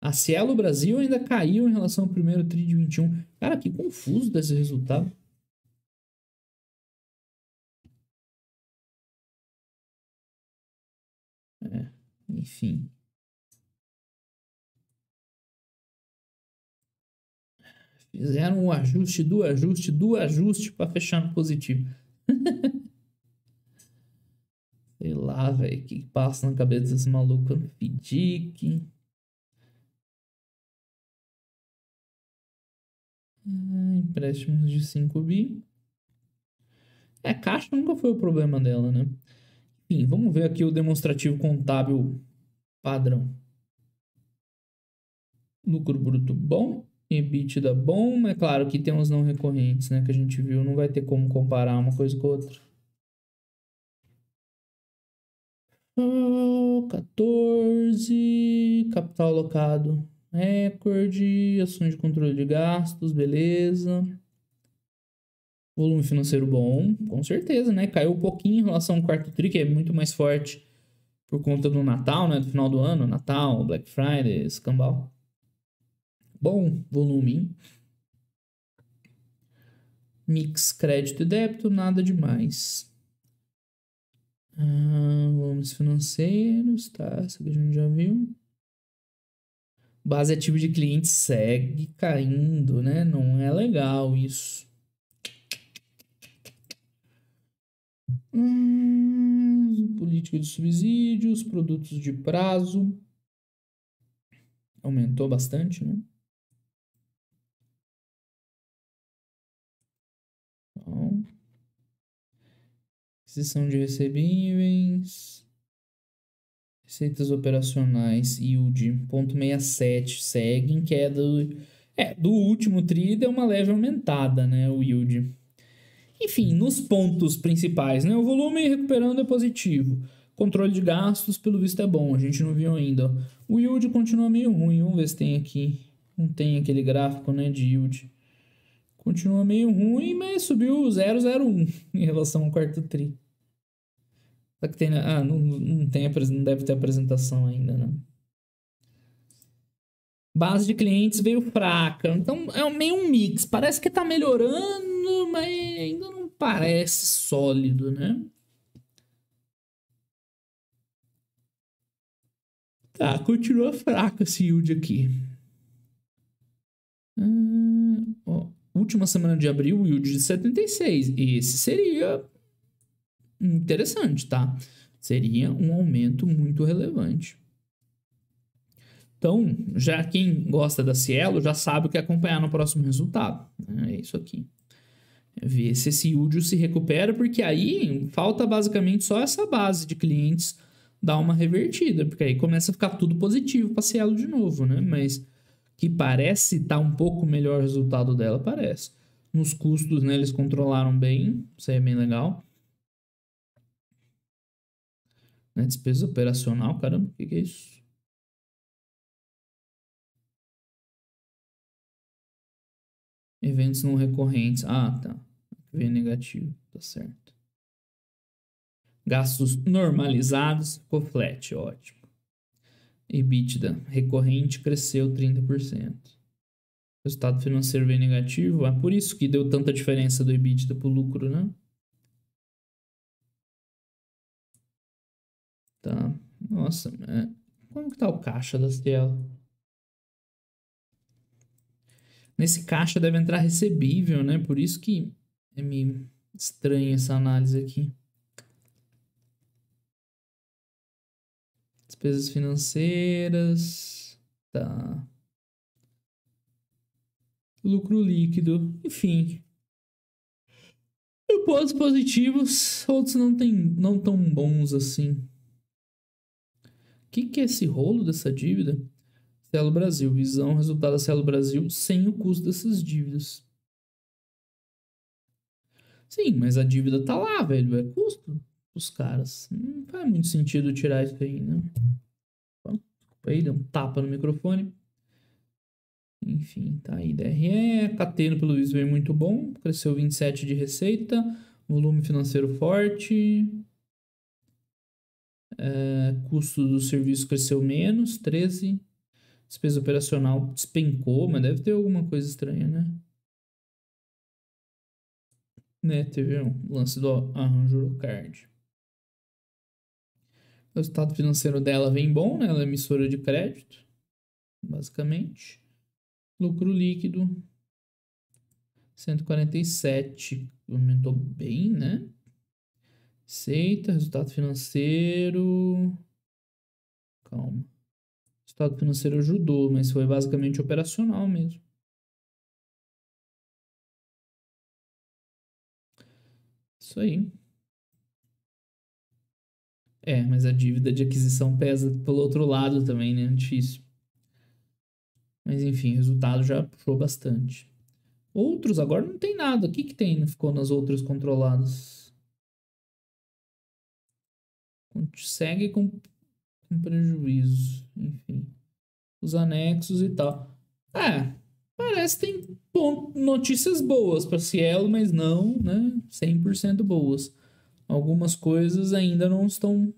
A Cielo Brasil ainda caiu em relação ao primeiro TRI de 21. Cara, que confuso desse resultado. É, enfim. Fizeram o ajuste do ajuste do ajuste para fechar no positivo. Sei lá, velho. O que passa na cabeça desse maluco? FDIC. Ah, empréstimos de 5 bi. É, caixa nunca foi o problema dela, né? Enfim, vamos ver aqui o demonstrativo contábil padrão. Lucro bruto bom. EBITDA bom, mas claro que tem uns não recorrentes, né? Que a gente viu, não vai ter como comparar uma coisa com outra. Uh, 14, capital alocado, recorde, ações de controle de gastos, beleza. Volume financeiro bom, com certeza, né? Caiu um pouquinho em relação ao quarto tri, que é muito mais forte por conta do Natal, né? Do final do ano, Natal, Black Friday, escambau. Bom volume. Mix crédito e débito, nada demais. Ah, volumes financeiros, tá? Isso aqui a gente já viu. Base ativa de clientes segue caindo, né? Não é legal isso. Hum, política de subsídios, produtos de prazo. Aumentou bastante, né? Aquisição de recebíveis, receitas operacionais, yield, ponto 67, segue em queda. É, do último TRI deu uma leve aumentada, né, o yield. Enfim, nos pontos principais, né, o volume recuperando é positivo. Controle de gastos, pelo visto, é bom, a gente não viu ainda. O yield continua meio ruim, vamos ver se tem aqui. Não tem aquele gráfico, né, de yield. Continua meio ruim, mas subiu 0,01 em relação ao quarto tri. Só que tem. Ah, não, não, tem, não deve ter apresentação ainda, né? Base de clientes veio fraca. Então é meio um mix. Parece que tá melhorando, mas ainda não parece sólido, né? Tá, continua fraca esse yield aqui. Hum, ó última semana de abril, yield de 76. Esse seria interessante, tá? Seria um aumento muito relevante. Então, já quem gosta da Cielo já sabe o que acompanhar no próximo resultado. Né? É isso aqui. É ver se esse yield se recupera, porque aí falta basicamente só essa base de clientes dar uma revertida, porque aí começa a ficar tudo positivo para Cielo de novo, né? Mas que parece estar tá um pouco melhor o resultado dela, parece. Nos custos, né, eles controlaram bem, isso aí é bem legal. Né, despesa operacional, caramba, o que, que é isso? Eventos não recorrentes. Ah, tá. Vem negativo, tá certo. Gastos normalizados, ficou flat, ótimo. EBITDA recorrente cresceu 30%. Resultado financeiro veio negativo. É por isso que deu tanta diferença do EBITDA para o lucro, né? Tá. Nossa, é... como que tá o caixa da Cielo? Nesse caixa deve entrar recebível, né? Por isso que é meio estranha essa análise aqui. Despesas financeiras. Tá. Lucro líquido. Enfim. Pontos positivos, outros não, tem, não tão bons assim. Que, que é esse rolo dessa dívida? Cielo Brasil, visão, resultado da Cielo Brasil sem o custo dessas dívidas. Sim, mas a dívida tá lá, velho. É custo dos caras. Não faz muito sentido tirar isso aí, né? Desculpa aí, deu um tapa no microfone. Enfim, tá aí. DRE, Cateno, pelo visto, veio muito bom. Cresceu 27 de receita. Volume financeiro forte. É, custo do serviço cresceu menos, 13. Despesa operacional despencou, mas deve ter alguma coisa estranha, né? Né, teve um lance do arranjo card. O resultado financeiro dela vem bom, né? Ela é emissora de crédito, basicamente. Lucro líquido, 147, aumentou bem, né? Receita, resultado financeiro. Calma. Resultado financeiro ajudou, mas foi basicamente operacional mesmo. Isso aí. É, mas a dívida de aquisição pesa pelo outro lado também, né? Difícil. Mas enfim, o resultado já puxou bastante. Outros agora não tem nada. O que, que tem? Ficou nas outras controladas. Segue com, com prejuízo. Enfim. Os anexos e tal. É, parece que tem notícias boas para Cielo, mas não, né? 100% boas. Algumas coisas ainda não estão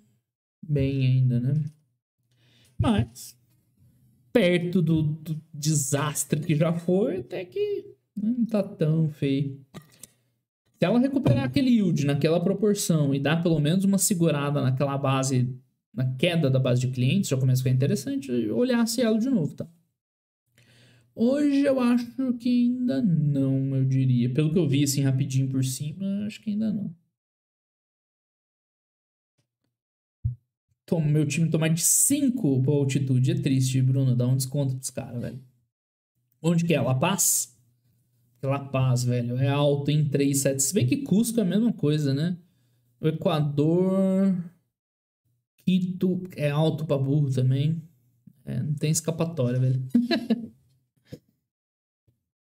bem ainda, né? Mas perto do, do desastre que já foi, até que não tá tão feio. Se ela recuperar aquele yield naquela proporção e dar pelo menos uma segurada naquela base, na queda da base de clientes, já começa a ficar interessante olhar a Cielo de novo, tá? Hoje eu acho que ainda não, eu diria. Pelo que eu vi assim rapidinho por cima, acho que ainda não. Meu time tomar de 5 pra altitude é triste, Bruno. Dá um desconto pros caras, velho. Onde que é? La Paz? La Paz, velho. É alto em 3,7. Se bem que Cusco é a mesma coisa, né? O Equador. Quito é alto pra burro também. É, não tem escapatória, velho.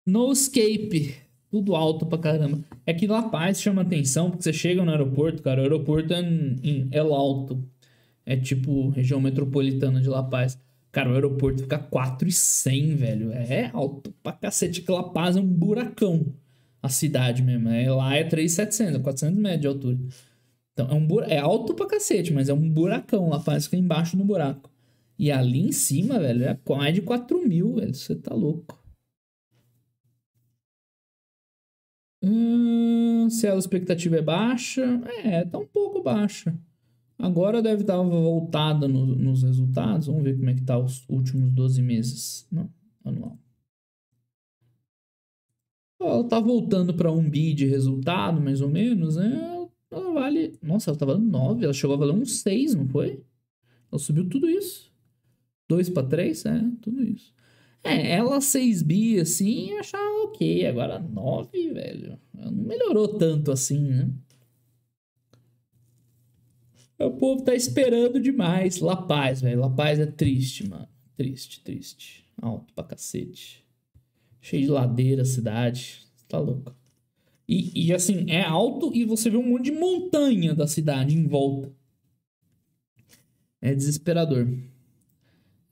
No Escape. Tudo alto pra caramba. É que La Paz chama atenção, porque você chega no aeroporto, cara, o aeroporto é em, El Alto. É tipo região metropolitana de La Paz. Cara, o aeroporto fica 4,100, velho. É alto pra cacete. Que La Paz é um buracão. A cidade mesmo. É, lá é 3,700, 400 metros de altura. Então, é, um é alto pra cacete, mas é um buracão. La Paz fica embaixo no buraco. E ali em cima, velho, é mais de 4 mil, velho. Você tá louco. Hum, se a expectativa é baixa, é, tá um pouco baixa. Agora deve estar voltada no, nos resultados. Vamos ver como é que tá os últimos 12 meses. Não, anual. Ela tá voltando para um bi de resultado, mais ou menos, né? Ela vale. Nossa, ela tá valendo 9. Ela chegou a valer um 6, não foi? Ela subiu tudo isso. 2 para 3, é, tudo isso. É, ela 6 bi, assim, achava ok. Agora 9, velho. Não melhorou tanto assim, né? O povo tá esperando demais. La Paz, velho. La Paz é triste, mano. Triste, triste. Alto pra cacete. Cheio de ladeira a cidade. Tá louco. E, e assim, é alto e você vê um monte de montanha da cidade em volta. É desesperador.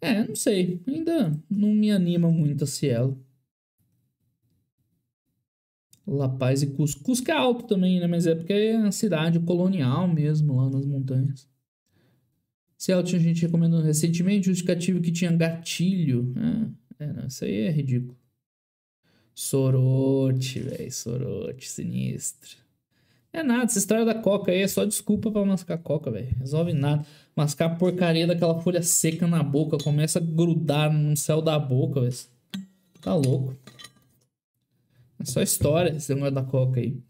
É, não sei. Ainda não me anima muito a Cielo. La Paz e Cusco. Cusco é alto também, né? Mas é porque é a cidade colonial mesmo, lá nas montanhas. Cielo tinha gente recomendando recentemente justificativo que tinha gatilho. É, é não, isso aí é ridículo. Sorote, velho. Sorote, sinistro. É nada, essa história da coca aí é só desculpa pra mascar coca, velho. Resolve nada. Mascar a porcaria daquela folha seca na boca, começa a grudar no céu da boca, velho. Tá louco. É só história esse negócio da coca aí.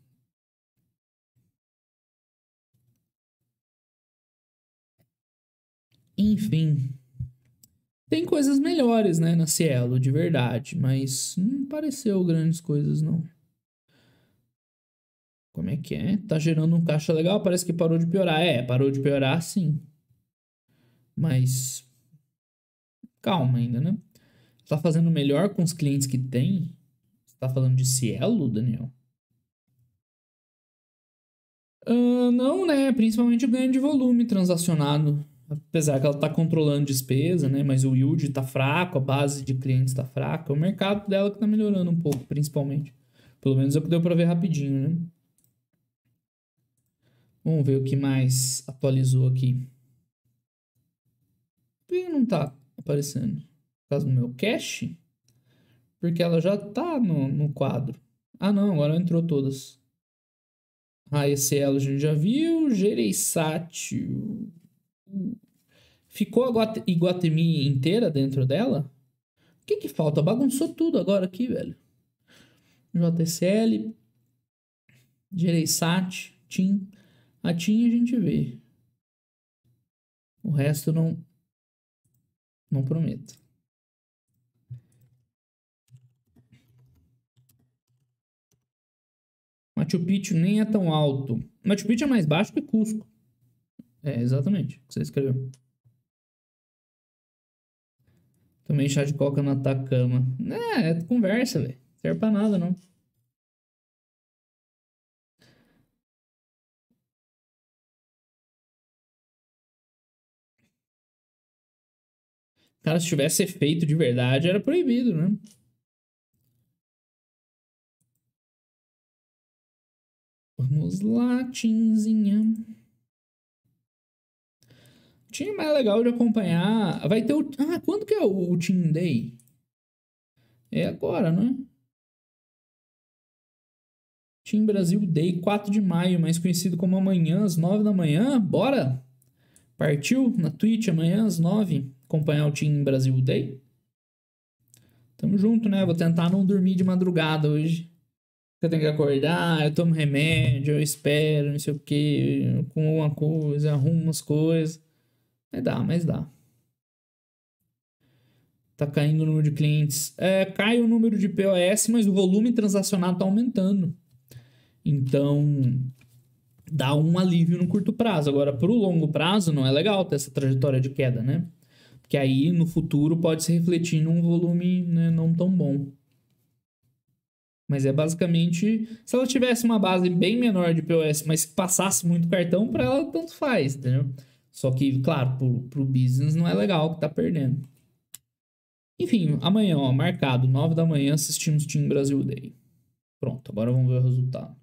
Enfim. Tem coisas melhores, né, na Cielo, de verdade. Mas não pareceu grandes coisas, não. Como é que é? Tá gerando um caixa legal, parece que parou de piorar. É, parou de piorar sim. Mas calma ainda, né? Tá fazendo melhor com os clientes que tem? Tá falando de Cielo, Daniel? Uh, não, né? Principalmente o ganho de volume transacionado. Apesar que ela tá controlando despesa, né? Mas o yield tá fraco, a base de clientes tá fraca. O mercado dela que tá melhorando um pouco, principalmente. Pelo menos é que deu pra ver rapidinho, né? Vamos ver o que mais atualizou aqui. Por que não tá aparecendo? Por causa do meu cache? Porque ela já tá no, no quadro. Ah, não, agora entrou todas. Ah, esse elo a gente já viu. Gereissat. Ficou a Iguatemi inteira dentro dela? O que que falta? Bagunçou tudo agora aqui, velho. JSL. Gereissat. TIM. A TIM a gente vê. O resto não. Não prometo. Machu Picchu nem é tão alto. Machu Picchu é mais baixo que Cusco. É, exatamente. O que você escreveu. Tomei chá de coca na Atacama. É, é conversa, velho. Serve pra nada, não. Cara, se tivesse efeito de verdade, era proibido, né? Vamos lá, Tinzinha. Team mais legal de acompanhar. Vai ter o. Ah, quando que é o, o Team Day? É agora, não é? Team Brasil Day, 4 de maio, mais conhecido como amanhã, às 9 da manhã. Bora? Partiu? Na Twitch, amanhã, às 9 acompanhar o Team Brasil Day. Tamo junto, né? Vou tentar não dormir de madrugada hoje. Eu tenho que acordar, eu tomo remédio, eu espero, não sei o que, com alguma coisa, arrumo umas coisas. Mas dá, mas dá. Tá caindo o número de clientes. É, cai o número de POS, mas o volume transacionado tá aumentando. Então, dá um alívio no curto prazo. Agora, pro longo prazo, não é legal ter essa trajetória de queda, né? que aí no futuro pode se refletir num volume né, não tão bom. Mas é basicamente, se ela tivesse uma base bem menor de POS, mas passasse muito cartão, para ela tanto faz, entendeu? Só que, claro, pro, pro business não é legal que tá perdendo. Enfim, amanhã, ó, marcado, 9 da manhã, assistimos Team Brasil Day. Pronto, agora vamos ver o resultado.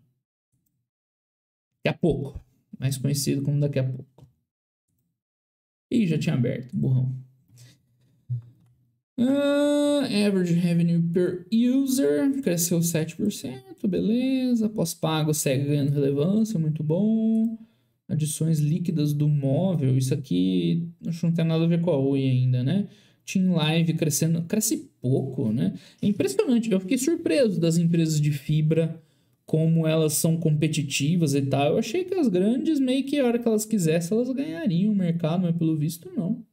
Daqui a pouco. Mais conhecido como daqui a pouco. Ih, já tinha aberto, burrão. Uh, average revenue per user cresceu 7%, beleza. Pós-pago segue ganhando relevância, muito bom. Adições líquidas do móvel, isso aqui acho que não tem nada a ver com a Oi ainda, né? Team Live crescendo, cresce pouco, né? É impressionante, eu fiquei surpreso das empresas de fibra, como elas são competitivas e tal. Eu achei que as grandes, meio que a hora que elas quisessem, elas ganhariam o mercado, mas pelo visto não.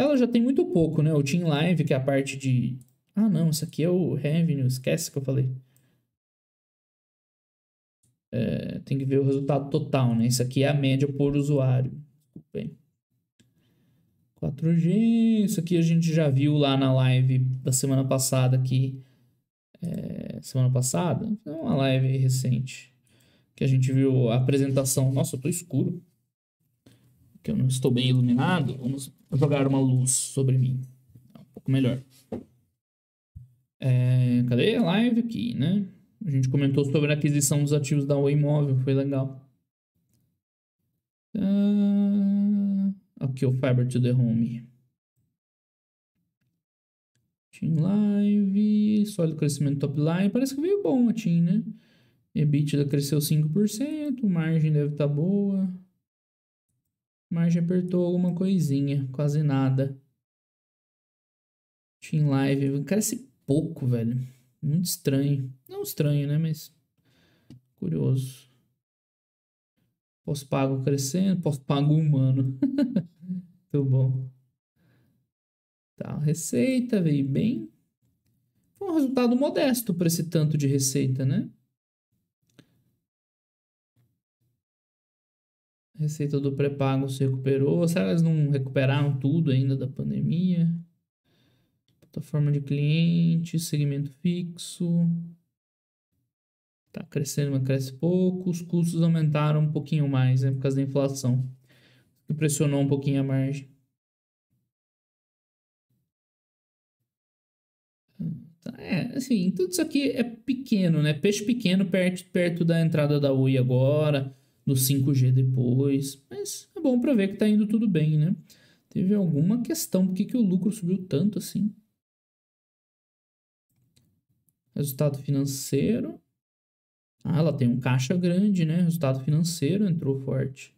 Ela já tem muito pouco, né? O Team Live, que é a parte de. Ah, não, isso aqui é o revenue, esquece que eu falei. É, tem que ver o resultado total, né? Isso aqui é a média por usuário. Desculpem. 4G, isso aqui a gente já viu lá na live da semana passada aqui. É, semana passada? É uma live recente. Que a gente viu a apresentação. Nossa, eu tô escuro que eu não estou bem iluminado, vamos jogar uma luz sobre mim. Um pouco melhor. É, cadê a live aqui, né? A gente comentou sobre a aquisição dos ativos da Oi Móvel, foi legal. Ah, aqui o Fiber to the Home. Team Live, sólido crescimento top line. Parece que veio bom a Team, né? EBITDA cresceu 5%, margem deve estar tá boa. Margem apertou alguma coisinha, quase nada. Team Live cresce pouco, velho. Muito estranho. Não estranho, né? Mas curioso. Pós-pago crescendo, pós-pago humano. Muito bom. Tá, receita veio bem. Foi um resultado modesto para esse tanto de receita, né? Receita do pré-pago se recuperou. Será que eles não recuperaram tudo ainda da pandemia? Plataforma de cliente, segmento fixo. Tá crescendo, mas cresce pouco. Os custos aumentaram um pouquinho mais, né? Por causa da inflação. Que pressionou um pouquinho a margem. Tá, é, assim, tudo isso aqui é pequeno, né? Peixe pequeno perto, perto da entrada da Oi agora, do 5G depois. Mas é bom para ver que tá indo tudo bem, né? Teve alguma questão, por que, que o lucro subiu tanto assim? Resultado financeiro. Ah, ela tem um caixa grande, né? Resultado financeiro entrou forte.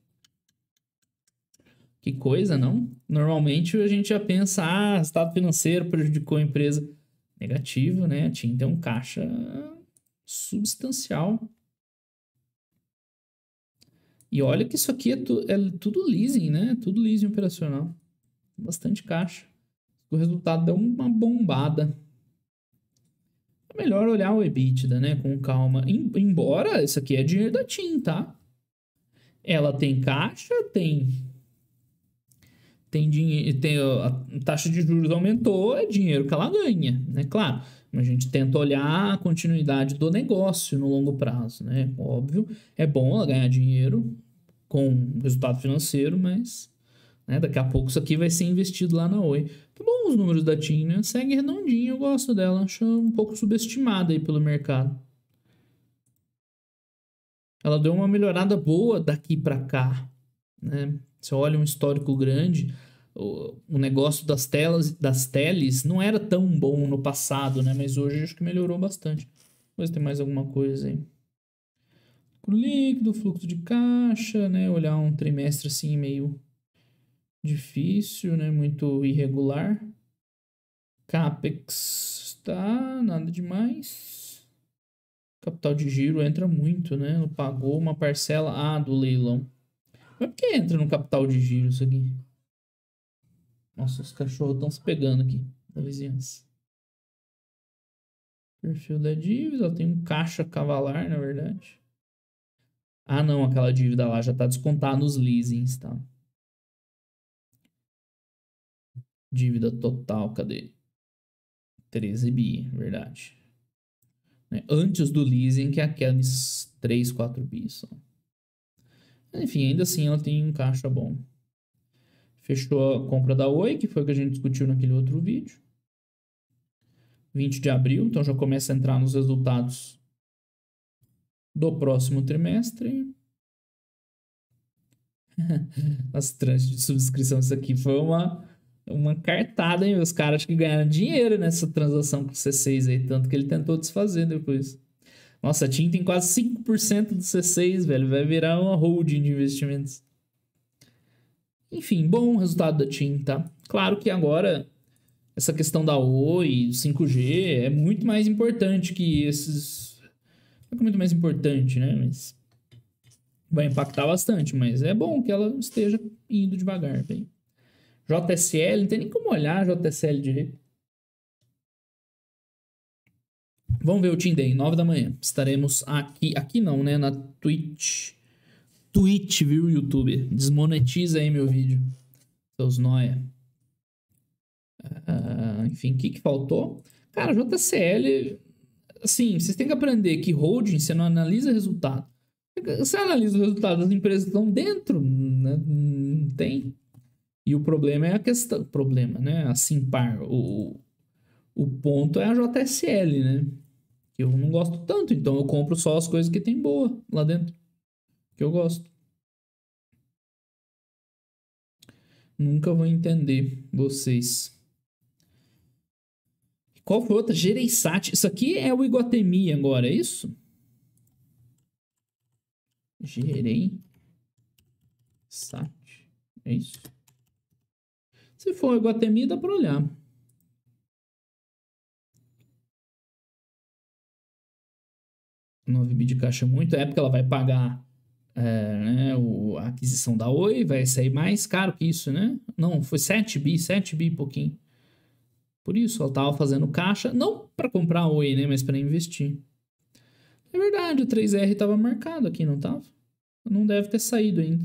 Que coisa, não? Normalmente a gente já pensa, ah, resultado financeiro prejudicou a empresa. Negativo, né? A TIM tem um caixa substancial. E olha que isso aqui é, tu, é tudo leasing, né? Tudo leasing operacional. Bastante caixa. O resultado deu uma bombada. É melhor olhar o EBITDA, né? Com calma. Embora isso aqui é dinheiro da TIM, tá? Ela tem caixa, tem. Tem dinheiro. Tem, a taxa de juros aumentou, é dinheiro que ela ganha, né? Claro. A gente tenta olhar a continuidade do negócio no longo prazo, né? Óbvio, é bom ela ganhar dinheiro com resultado financeiro, mas né? Daqui a pouco isso aqui vai ser investido lá na Oi. Tá bom os números da TIM, né? Segue redondinho, eu gosto dela. Acho um pouco subestimada aí pelo mercado. Ela deu uma melhorada boa daqui para cá, né? Você olha um histórico grande, o, negócio das telas, das teles não era tão bom no passado, né? Mas hoje acho que melhorou bastante. Se tem mais alguma coisa aí. Lucro líquido, fluxo de caixa, né? Olhar um trimestre assim meio difícil, né? Muito irregular. Capex tá nada demais. Capital de giro entra muito, né? Pagou uma parcela ah, do leilão. Mas por que entra no capital de giro isso aqui? Nossa, os cachorros estão se pegando aqui da vizinhança. Perfil da dívida, tem um caixa cavalar, na verdade. Ah, não, aquela dívida lá já está descontada nos leasings, tá? Dívida total, cadê? 13 bi, verdade. Né? Antes do leasing, que é aqueles 3, 4 bi só. Enfim, ainda assim ela tem um caixa bom. Fechou a compra da Oi, que foi o que a gente discutiu naquele outro vídeo. 20 de abril, então já começa a entrar nos resultados do próximo trimestre. As tranches de subscrição, isso aqui foi uma uma cartada, hein? Os caras que ganharam dinheiro nessa transação com o C6 aí, tanto que ele tentou desfazer depois. Nossa, a TIM tem quase 5% do C6, velho. Vai virar uma holding de investimentos. Enfim, bom resultado da TIM, tá? Claro que agora essa questão da Oi, 5G, é muito mais importante que esses. É muito mais importante, né? Mas vai impactar bastante, mas é bom que ela esteja indo devagar, bem. JSL, não tem nem como olhar JSL direito. Vamos ver o Team Day, 9 da manhã. Estaremos aqui, aqui não, né? Na Twitch. Twitch, viu, YouTube? Desmonetiza aí meu vídeo. Seus noia. Uh, enfim, o que, que faltou? Cara, JCL, assim, vocês têm que aprender que holding, você não analisa resultado. Você analisa o resultado das empresas que estão dentro, né? Não tem. E o problema é a questão. Problema, né? Assim, par. O, o ponto é a JSL, né? Que eu não gosto tanto. Então eu compro só as coisas que tem boa lá dentro. Que eu gosto. Nunca vou entender vocês. Qual foi outra? Gereissat. Isso aqui é o Iguatemi agora, é isso? Gereissat. É isso? Se for Iguatemi, dá para olhar. Nove bi de caixa muito. É porque ela vai pagar é, né, o, a aquisição da Oi, vai sair mais caro que isso, né? Não, foi 7 bi, 7 bi e pouquinho. Por isso, ela estava fazendo caixa, não para comprar a Oi, né? Mas para investir. É verdade, o 3R estava marcado aqui, não estava? Não deve ter saído ainda.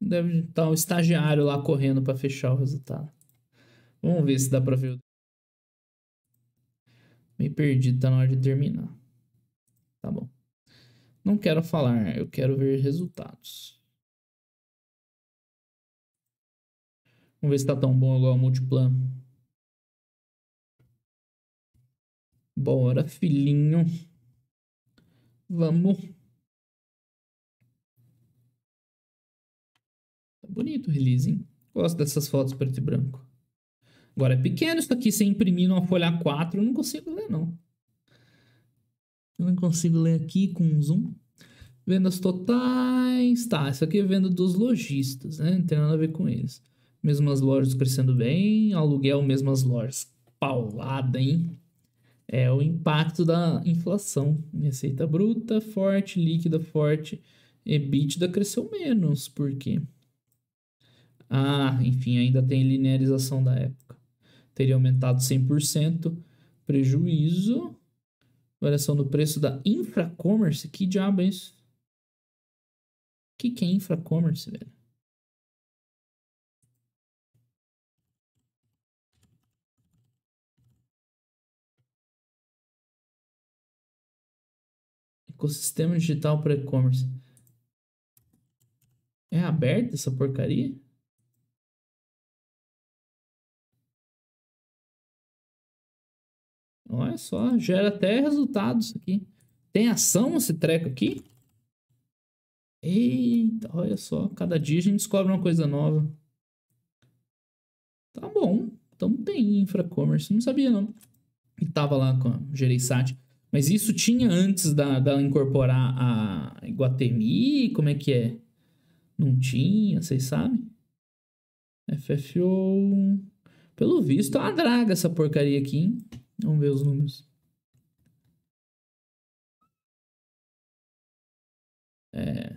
Deve estar o estagiário lá correndo para fechar o resultado. Vamos ver se dá para ver. Meio perdido, tá na hora de terminar. Tá bom. Não quero falar, eu quero ver resultados. Vamos ver se tá tão bom igual o Multiplan. Bora, filhinho. Vamos. Tá bonito o release, hein? Gosto dessas fotos preto e branco. Agora é pequeno isso aqui, se imprimir numa folha 4, eu não consigo ler, não. Eu não consigo ler aqui com zoom. Vendas totais. Tá, isso aqui é venda dos lojistas, né? Não tem nada a ver com eles. Mesmas lojas crescendo bem, aluguel, mesmas lojas. Paulada, hein? É o impacto da inflação. Receita bruta forte, líquida forte. EBITDA cresceu menos, por quê? Ah, enfim, ainda tem linearização da época. Teria aumentado 100%. Prejuízo. Variação do preço da infracommerce. Que diabo é isso? O que, que é infracommerce, velho? Ecosistema digital para e-commerce. É aberto essa porcaria? Olha só, gera até resultados aqui. Tem ação esse treco aqui? Eita, olha só. Cada dia a gente descobre uma coisa nova. Tá bom. Então tem infra-commerce. Não sabia, não. E tava lá com a Gereissat. Mas isso tinha antes da, da incorporar a Iguatemi? Como é que é? Não tinha, vocês sabem? FFO. Pelo visto, é uma draga essa porcaria aqui, hein? Vamos ver os números. É,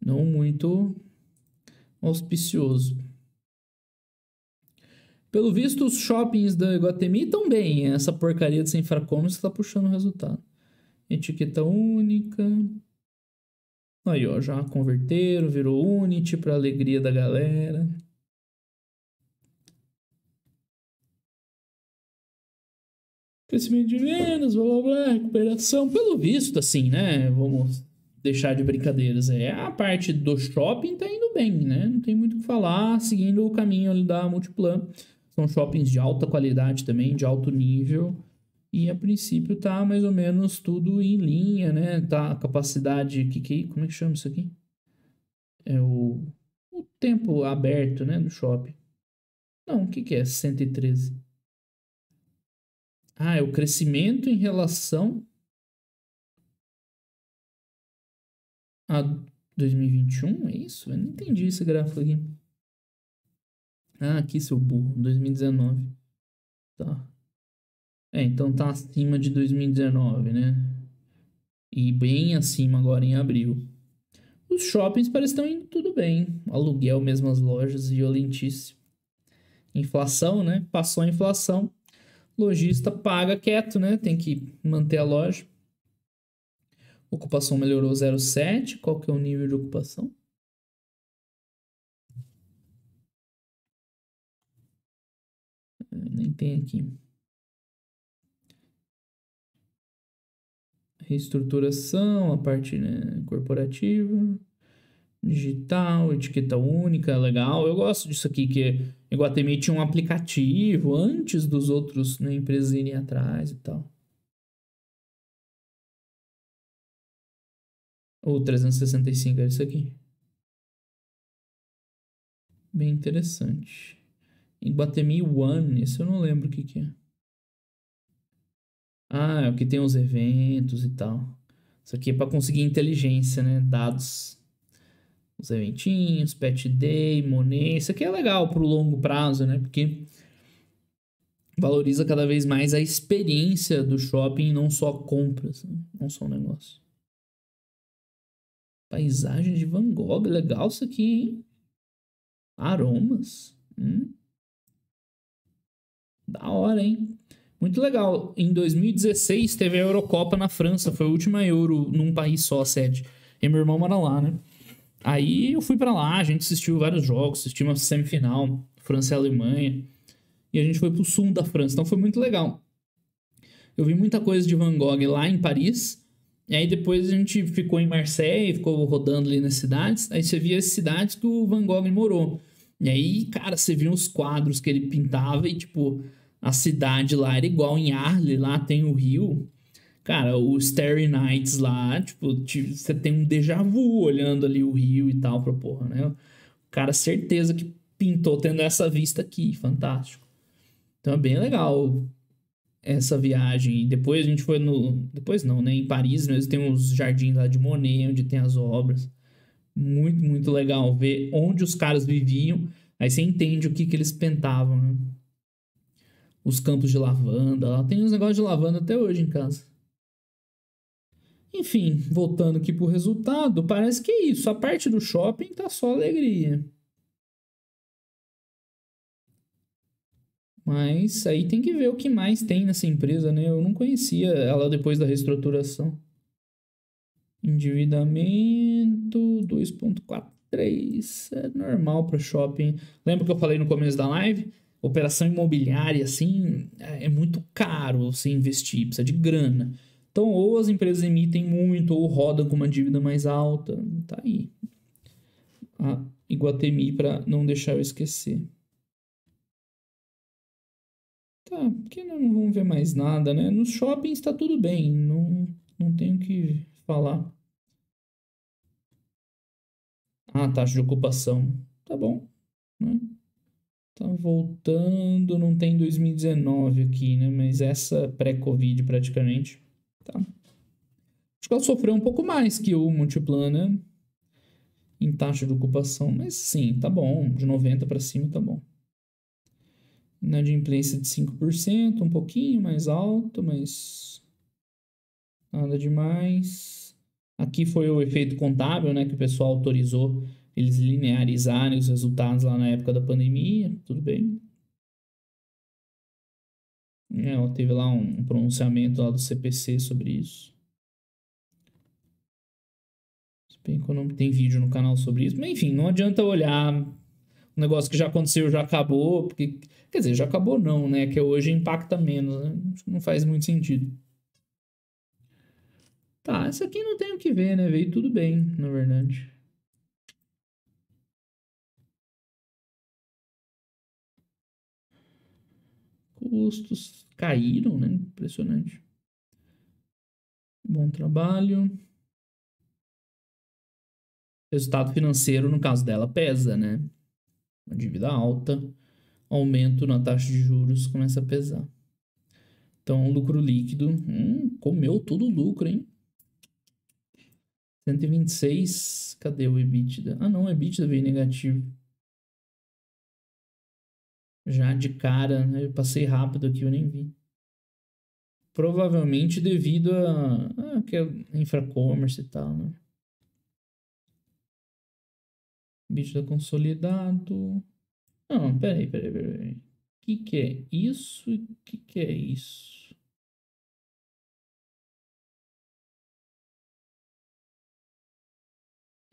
não muito auspicioso. Pelo visto, os shoppings da Iguatemi estão bem. Essa porcaria de sem fracommerce está puxando o resultado. Etiqueta única. Aí, ó, já converteram, virou Unity para alegria da galera. Crescimento de vendas, blá blá blá, recuperação. Pelo visto, assim, né? Vamos deixar de brincadeiras. É a parte do shopping tá indo bem, né? Não tem muito o que falar, seguindo o caminho da Multiplan. São shoppings de alta qualidade também, de alto nível. E a princípio tá mais ou menos tudo em linha, né? Tá a capacidade. Que, que, como é que chama isso aqui? É o, o tempo aberto, né? Do shopping. Não, o que, que é 113? Ah, é o crescimento em relação a 2021? É isso? Eu não entendi esse gráfico aqui. Ah, aqui, seu burro. 2019. Tá. É, então tá acima de 2019, né? E bem acima agora em abril. Os shoppings parecem estar indo tudo bem. Aluguel, mesmas lojas, violentíssimo. Inflação, né? Passou a inflação lojista paga quieto, né? Tem que manter a loja. Ocupação melhorou 0,7. Qual que é o nível de ocupação? É, nem tem aqui. Reestruturação, a parte né, corporativa digital, etiqueta única, legal. Eu gosto disso aqui, que Iguatemi tinha um aplicativo antes dos outros né, empresas irem atrás e tal. O 365 é isso aqui. Bem interessante. Iguatemi One, isso eu não lembro o que, que é. Ah, é o que tem os eventos e tal. Isso aqui é para conseguir inteligência, né? Dados os eventinhos, Pet Day, Monet. Isso aqui é legal pro longo prazo, né? Porque valoriza cada vez mais a experiência do shopping, não só compras, né? não só um negócio. Paisagem de Van Gogh, legal isso aqui, hein? Aromas. Hum. Da hora, hein? Muito legal. Em 2016 teve a Eurocopa na França, foi a última Euro num país só, sede. E meu irmão mora lá, né? Aí eu fui para lá, a gente assistiu vários jogos, assistiu uma semifinal, França e Alemanha. E a gente foi pro sul da França, então foi muito legal. Eu vi muita coisa de Van Gogh lá em Paris. E aí depois a gente ficou em Marseille, ficou rodando ali nas cidades. Aí você via as cidades que o Van Gogh morou. E aí, cara, você via os quadros que ele pintava e, tipo, a cidade lá era igual em Arles, lá tem o rio. Cara, o Starry Nights lá, tipo, você tem um déjà vu olhando ali o rio e tal pra porra, né? Cara, certeza que pintou tendo essa vista aqui, fantástico. Então é bem legal essa viagem. Depois a gente foi no. Depois não, né? Em Paris mesmo tem uns jardins lá de Monet, onde tem as obras. Muito, muito legal ver onde os caras viviam. Aí você entende o que, que eles pintavam, né? Os campos de lavanda. Lá tem uns negócios de lavanda até hoje em casa. Enfim, voltando aqui pro resultado, parece que é isso. A parte do shopping tá só alegria. Mas aí tem que ver o que mais tem nessa empresa, né? Eu não conhecia ela depois da reestruturação. Endividamento 2.43 é normal para shopping. Lembra que eu falei no começo da live? Operação imobiliária assim é muito caro você investir, precisa de grana. Então, ou as empresas emitem muito ou rodam com uma dívida mais alta. Tá aí. A Iguatemi para não deixar eu esquecer. Tá, porque não vamos ver mais nada, né? Nos shoppings tá tudo bem, não, não tenho que falar. Ah, taxa de ocupação. Tá bom, né? Tá voltando, não tem 2019 aqui, né? Mas essa pré-Covid praticamente. Tá. Acho que ela sofreu um pouco mais que o Multiplan, né? Em taxa de ocupação. Mas sim, tá bom. De 90 para cima tá bom inadimplência de 5%, um pouquinho mais alto, mas nada demais. Aqui foi o efeito contábil, né, que o pessoal autorizou eles linearizarem os resultados lá na época da pandemia, tudo bem. É, teve lá um pronunciamento lá do CPC sobre isso. Tem vídeo no canal sobre isso, mas enfim, não adianta olhar um negócio que já aconteceu, já acabou, porque, quer dizer, já acabou não, né? Que hoje impacta menos, né? Não faz muito sentido. Tá, essa aqui não tem o que ver, né? Veio tudo bem, na verdade. Custos caíram, né? Impressionante. Bom trabalho. Resultado financeiro, no caso dela, pesa, né? uma dívida alta, aumento na taxa de juros começa a pesar. Então, lucro líquido, hum, comeu todo o lucro, hein? 126, cadê o EBITDA? Ah, não, o EBITDA veio negativo. Já de cara, né? eu passei rápido aqui, eu nem vi. Provavelmente devido a, a que é infracommerce e tal, né? EBITDA consolidado. Não, peraí, peraí, peraí. O que, que é isso e o que, que é isso?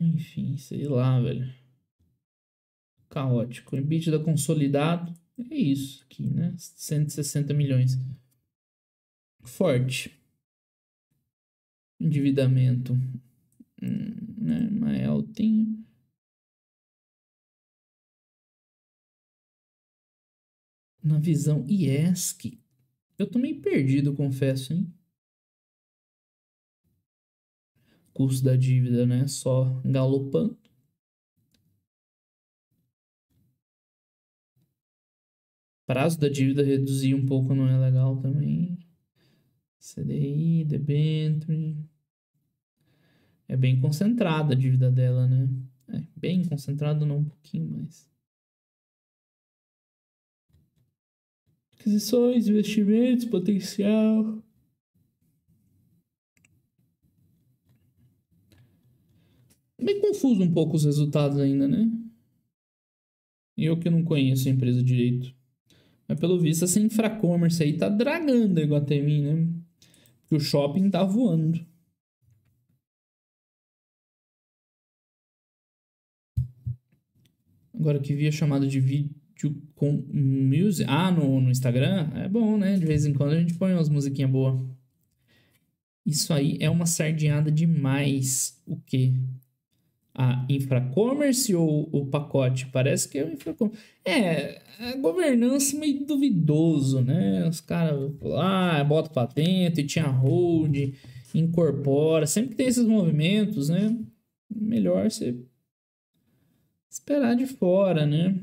Enfim, sei lá, velho. Caótico. EBITDA consolidado. É isso aqui, né? 160 milhões. Forte. Endividamento. Hum, né? Mais altinho. na visão IESC. Eu tô meio perdido, confesso, hein? Custo da dívida, né? Só galopando. Prazo da dívida reduzir um pouco não é legal também. CDI, debenture. É bem concentrada a dívida dela, né? É bem concentrada, não um pouquinho mais. aquisições, investimentos, potencial. Meio confuso um pouco os resultados ainda, né? Eu que não conheço a empresa direito. Mas pelo visto, essa infracommerce aí tá dragando a Iguatemi, né? Porque o shopping tá voando. Agora que vi a chamada de vídeo com music. Ah, no, no Instagram? É bom, né? De vez em quando a gente põe umas musiquinhas boas. Isso aí é uma sardinhada demais. O quê? A infracommerce ou o pacote? Parece que é o infracommerce. É, a governança meio duvidoso, né? Os caras lá, ah, bota pra dentro e tinha hold, incorpora. Sempre tem esses movimentos, né? Melhor você esperar de fora, né?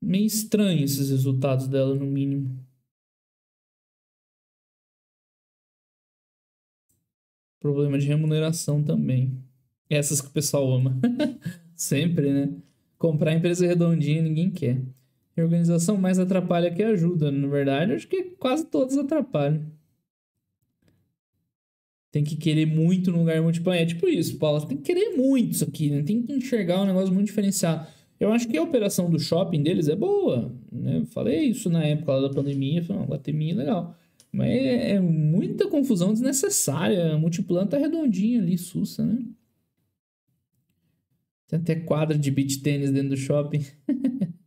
Meio estranho esses resultados dela, no mínimo. Problema de remuneração também. Essas que o pessoal ama. Sempre, né? Comprar empresa redondinha ninguém quer. A organização mais atrapalha que ajuda. Na verdade, acho que quase todos atrapalham. Tem que querer muito no lugar multiplayer. É tipo isso, Paulo. Tem que querer muito isso aqui, né? Tem que enxergar um negócio muito diferenciado. Eu acho que a operação do shopping deles é boa. Né? falei isso na época da pandemia. Falei, Guatemi é legal. Mas é, é, muita confusão desnecessária. A Multiplan tá redondinha ali, sussa, né? Tem até quadra de beach tênis dentro do shopping.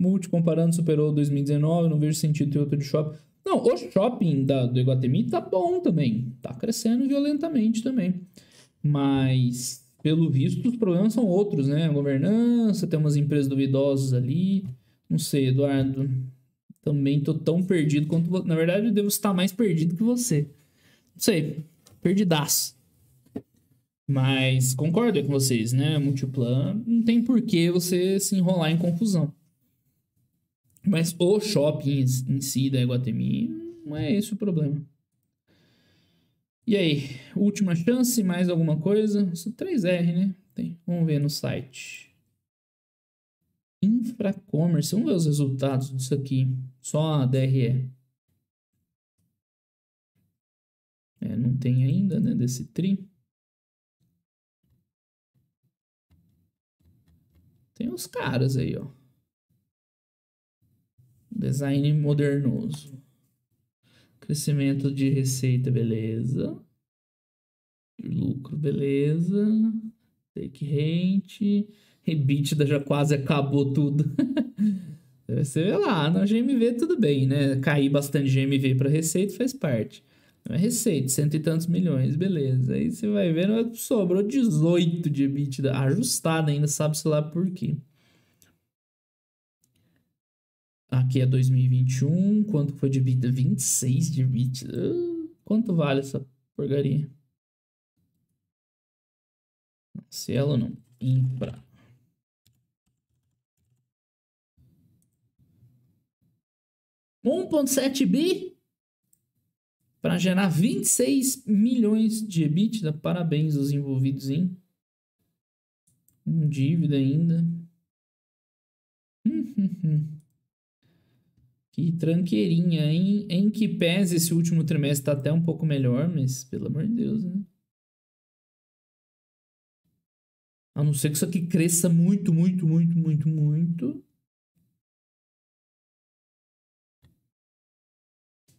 Multi comparando superou 2019. Não vejo sentido ter outro de shopping. Não, o shopping da, do Iguatemi tá bom também. Tá crescendo violentamente também. Mas, pelo visto, os problemas são outros, né? A governança, tem umas empresas duvidosas ali. Não sei, Eduardo. Também tô tão perdido quanto você. Na verdade, eu devo estar mais perdido que você. Não sei, perdidaço. Mas concordo com vocês, né? Multiplan não tem por que você se enrolar em confusão. Mas o shopping em si da Iguatemi não é esse o problema. E aí, última chance, mais alguma coisa? 3R, né? Tem. Vamos ver no site. Infracommerce. Vamos ver os resultados disso aqui. Só a DRE. É, não tem ainda, né? Desse tri. Tem os caras aí, ó. Design modernoso. Crescimento de receita, beleza. Lucro, beleza. Take rate. EBITDA já quase acabou tudo. Você vê lá, na GMV tudo bem, né? Cair bastante GMV para receita faz parte. Não é receita, cento e tantos milhões, beleza. Aí você vai vendo, sobrou 18 de EBITDA, ajustado ainda, sabe-se lá por quê. Aqui é 2021. Quanto foi de vida? 26 de vida. Uh, quanto vale essa porcaria? Cielo não. Infra. Um ponto sete bi para gerar 26 milhões de EBITDA. Parabéns aos envolvidos em dívida ainda. Que tranqueirinha, em, em que pese esse último trimestre tá até um pouco melhor, mas pelo amor de Deus, né? A não ser que isso aqui cresça muito, muito, muito, muito, muito.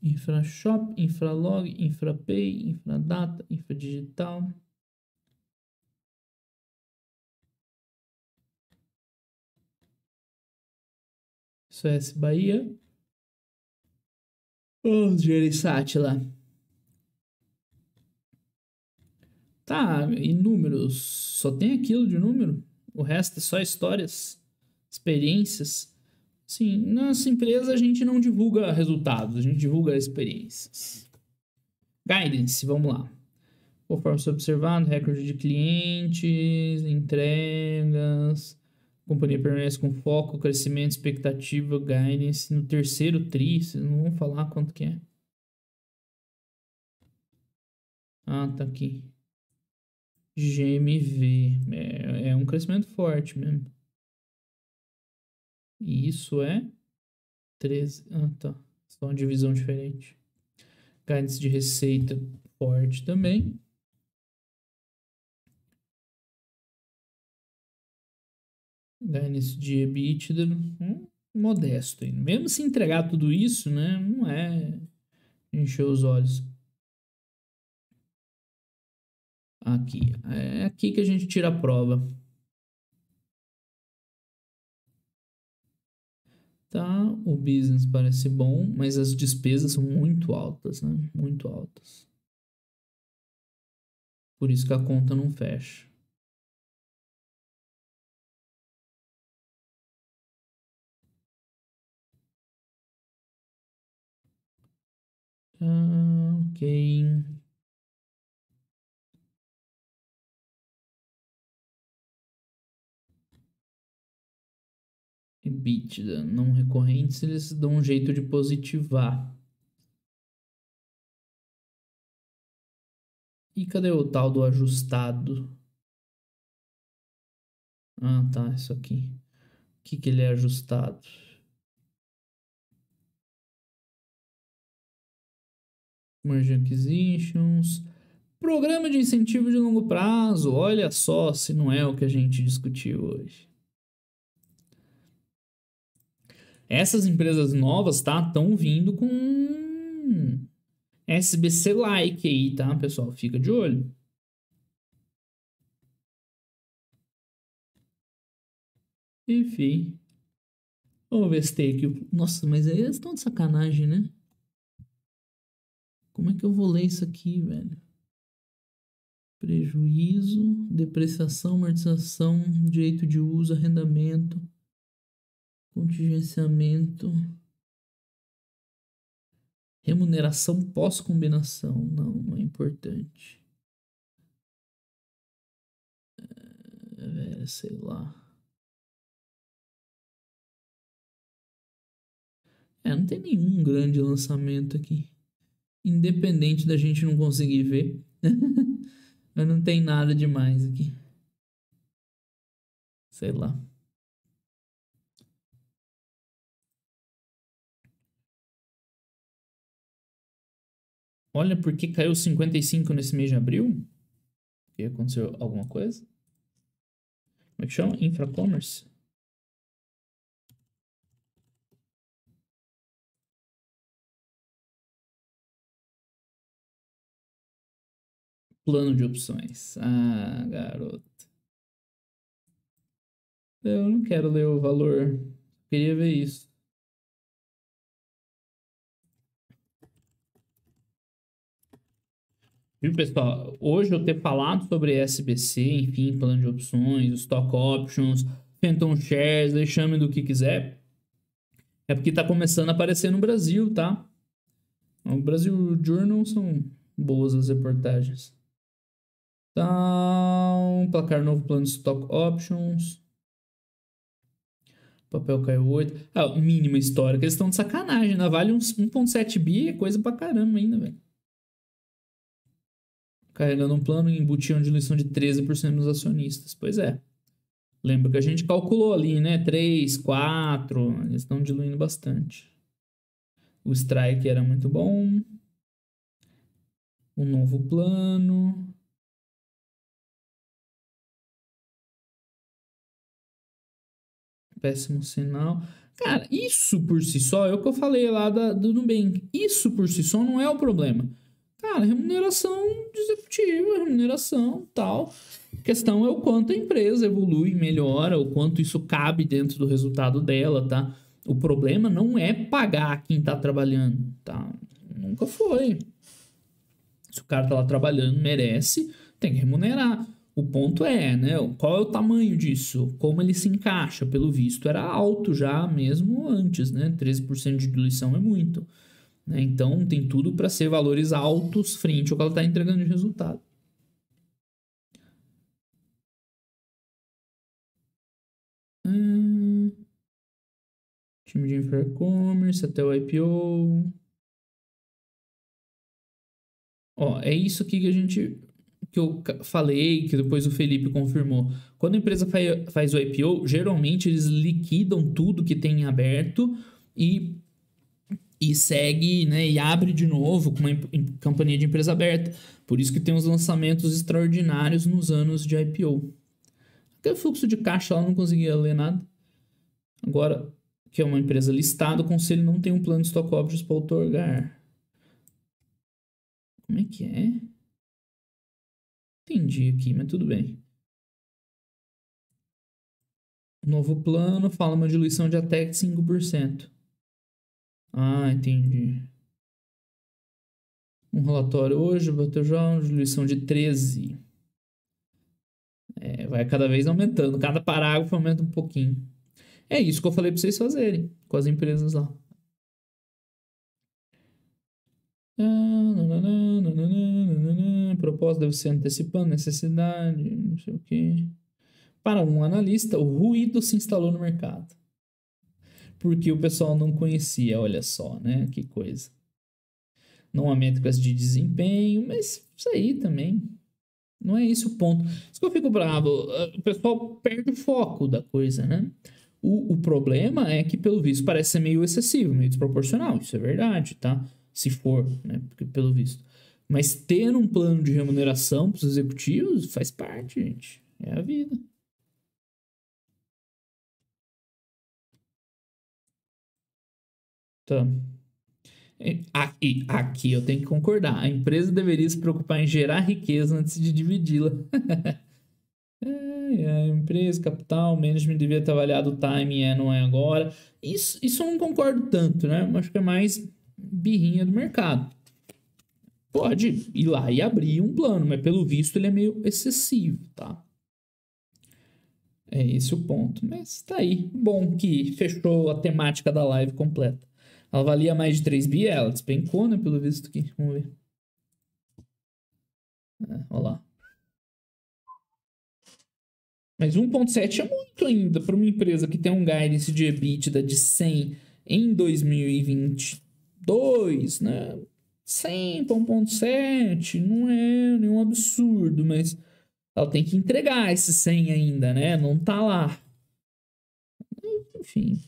InfraShop, InfraLog, InfraPay, InfraData, InfraDigital. Suécia, Bahia. O Gereissati lá. Tá, e números? Só tem aquilo de número? O resto é só histórias, experiências. Sim, nossa empresa a gente não divulga resultados, a gente divulga experiências. Guidance, vamos lá. Conforme observado, recorde de clientes, entregas, companhia permanece com foco, crescimento, expectativa, guidance. No terceiro tri, vocês não vão falar quanto que é. Ah, tá aqui. GMV. É, é um crescimento forte mesmo. E isso é 13. Ah, tá. Só uma divisão diferente. Guidance de receita forte também. Guidance de EBITDA hum, modesto. Mesmo se entregar tudo isso, né? Não é encher os olhos. Aqui. É aqui que a gente tira a prova. Tá, o business parece bom, mas as despesas são muito altas, né? Muito altas. Por isso que a conta não fecha. Ah, ok. EBITDA não recorrentes, eles dão um jeito de positivar. E cadê o tal do ajustado? Ah, tá, isso aqui. O que, que ele é ajustado? Merge Acquisitions. Programa de incentivo de longo prazo. Olha só se não é o que a gente discutiu hoje. Essas empresas novas, tá? Estão vindo com SBC-like aí, tá, pessoal? Fica de olho. Enfim. Vamos ver se tem aqui. Nossa, mas eles estão de sacanagem, né? Como é que eu vou ler isso aqui, velho? Prejuízo, depreciação, amortização, direito de uso, arrendamento, contingenciamento, remuneração pós-combinação. Não, não é importante. É, sei lá. É, não tem nenhum grande lançamento aqui independente da gente não conseguir ver. Mas não tem nada demais aqui. Sei lá. Olha, por que caiu 55 nesse mês de abril? Que aconteceu alguma coisa? Como é que chama? Infracommerce? Plano de opções. Ah, garoto. Eu não quero ler o valor. Queria ver isso. Viu, pessoal? Hoje eu ter falado sobre SBC, enfim, plano de opções, stock options, Phantom shares, chame do que quiser. É porque tá começando a aparecer no Brasil, tá? O Brasil Journal são boas as reportagens. Então, placar novo plano de stock options. Papel caiu 8. Ah, mínima histórica. Eles estão de sacanagem. Ainda vale uns 1.7 bi. É coisa pra caramba ainda, velho. Carregando um plano e embutiam diluição de 13% nos acionistas. Pois é. Lembra que a gente calculou ali, né? 3, 4. Eles estão diluindo bastante. O strike era muito bom. Um novo plano. péssimo sinal. Cara, isso por si só é o que eu falei lá da, do Nubank. Isso por si só não é o problema. Cara, remuneração executiva, remuneração tal. A questão é o quanto a empresa evolui, melhora, o quanto isso cabe dentro do resultado dela, tá? O problema não é pagar quem tá trabalhando, tá? Nunca foi. Se o cara tá lá trabalhando, merece, tem que remunerar. O ponto é, né? Qual é o tamanho disso? Como ele se encaixa? Pelo visto, era alto já mesmo antes, né? 13% de diluição é muito. Né? Então, tem tudo para ser valores altos frente ao que ela está entregando de resultado. Hum, time de e-commerce até o IPO. Ó, é isso aqui que a gente que eu falei, que depois o Felipe confirmou. Quando a empresa faz o IPO, geralmente eles liquidam tudo que tem aberto e, e segue, né, e abre de novo com uma companhia de empresa aberta. Por isso que tem os lançamentos extraordinários nos anos de IPO. Aquele fluxo de caixa lá não conseguia ler nada. Agora, que é uma empresa listada, o conselho não tem um plano de stock options para otorgar. Como é que é? Entendi aqui, mas tudo bem. Novo plano fala uma diluição de até 5%. Ah, entendi. Um relatório hoje, bateu já uma diluição de 13. É, vai cada vez aumentando. Cada parágrafo aumenta um pouquinho. É isso que eu falei para vocês fazerem com as empresas lá. Propósito deve ser antecipando necessidade, não sei o quê. Para um analista, o ruído se instalou no mercado. Porque o pessoal não conhecia, olha só, né? Que coisa. Não há métricas de desempenho, mas isso aí também. Não é esse o ponto. Isso que eu fico bravo. O pessoal perde o foco da coisa, né? O, o problema é que, pelo visto, parece ser meio excessivo, meio desproporcional. Isso é verdade, tá? Se for, né? Porque, pelo visto. Mas ter um plano de remuneração para os executivos faz parte, gente. É a vida. Tá. Aqui, aqui eu tenho que concordar. A empresa deveria se preocupar em gerar riqueza antes de dividi-la. é, a empresa, capital, management devia ter avaliado o timing, é, não é agora. Isso, isso eu não concordo tanto, né? Acho que é mais birrinha do mercado. Pode ir lá e abrir um plano, mas pelo visto ele é meio excessivo, tá? É esse o ponto. Mas tá aí. Bom que fechou a temática da live completa. Ela valia mais de 3 bi, ela despencou, né? Pelo visto aqui. Vamos ver. É, olha lá. Mas 1.7 é muito ainda para uma empresa que tem um guidance de EBITDA de 100 em 2022, né? 100 para 1.7 não é nenhum absurdo, mas ela tem que entregar esse 100 ainda, né? Não tá lá. Enfim.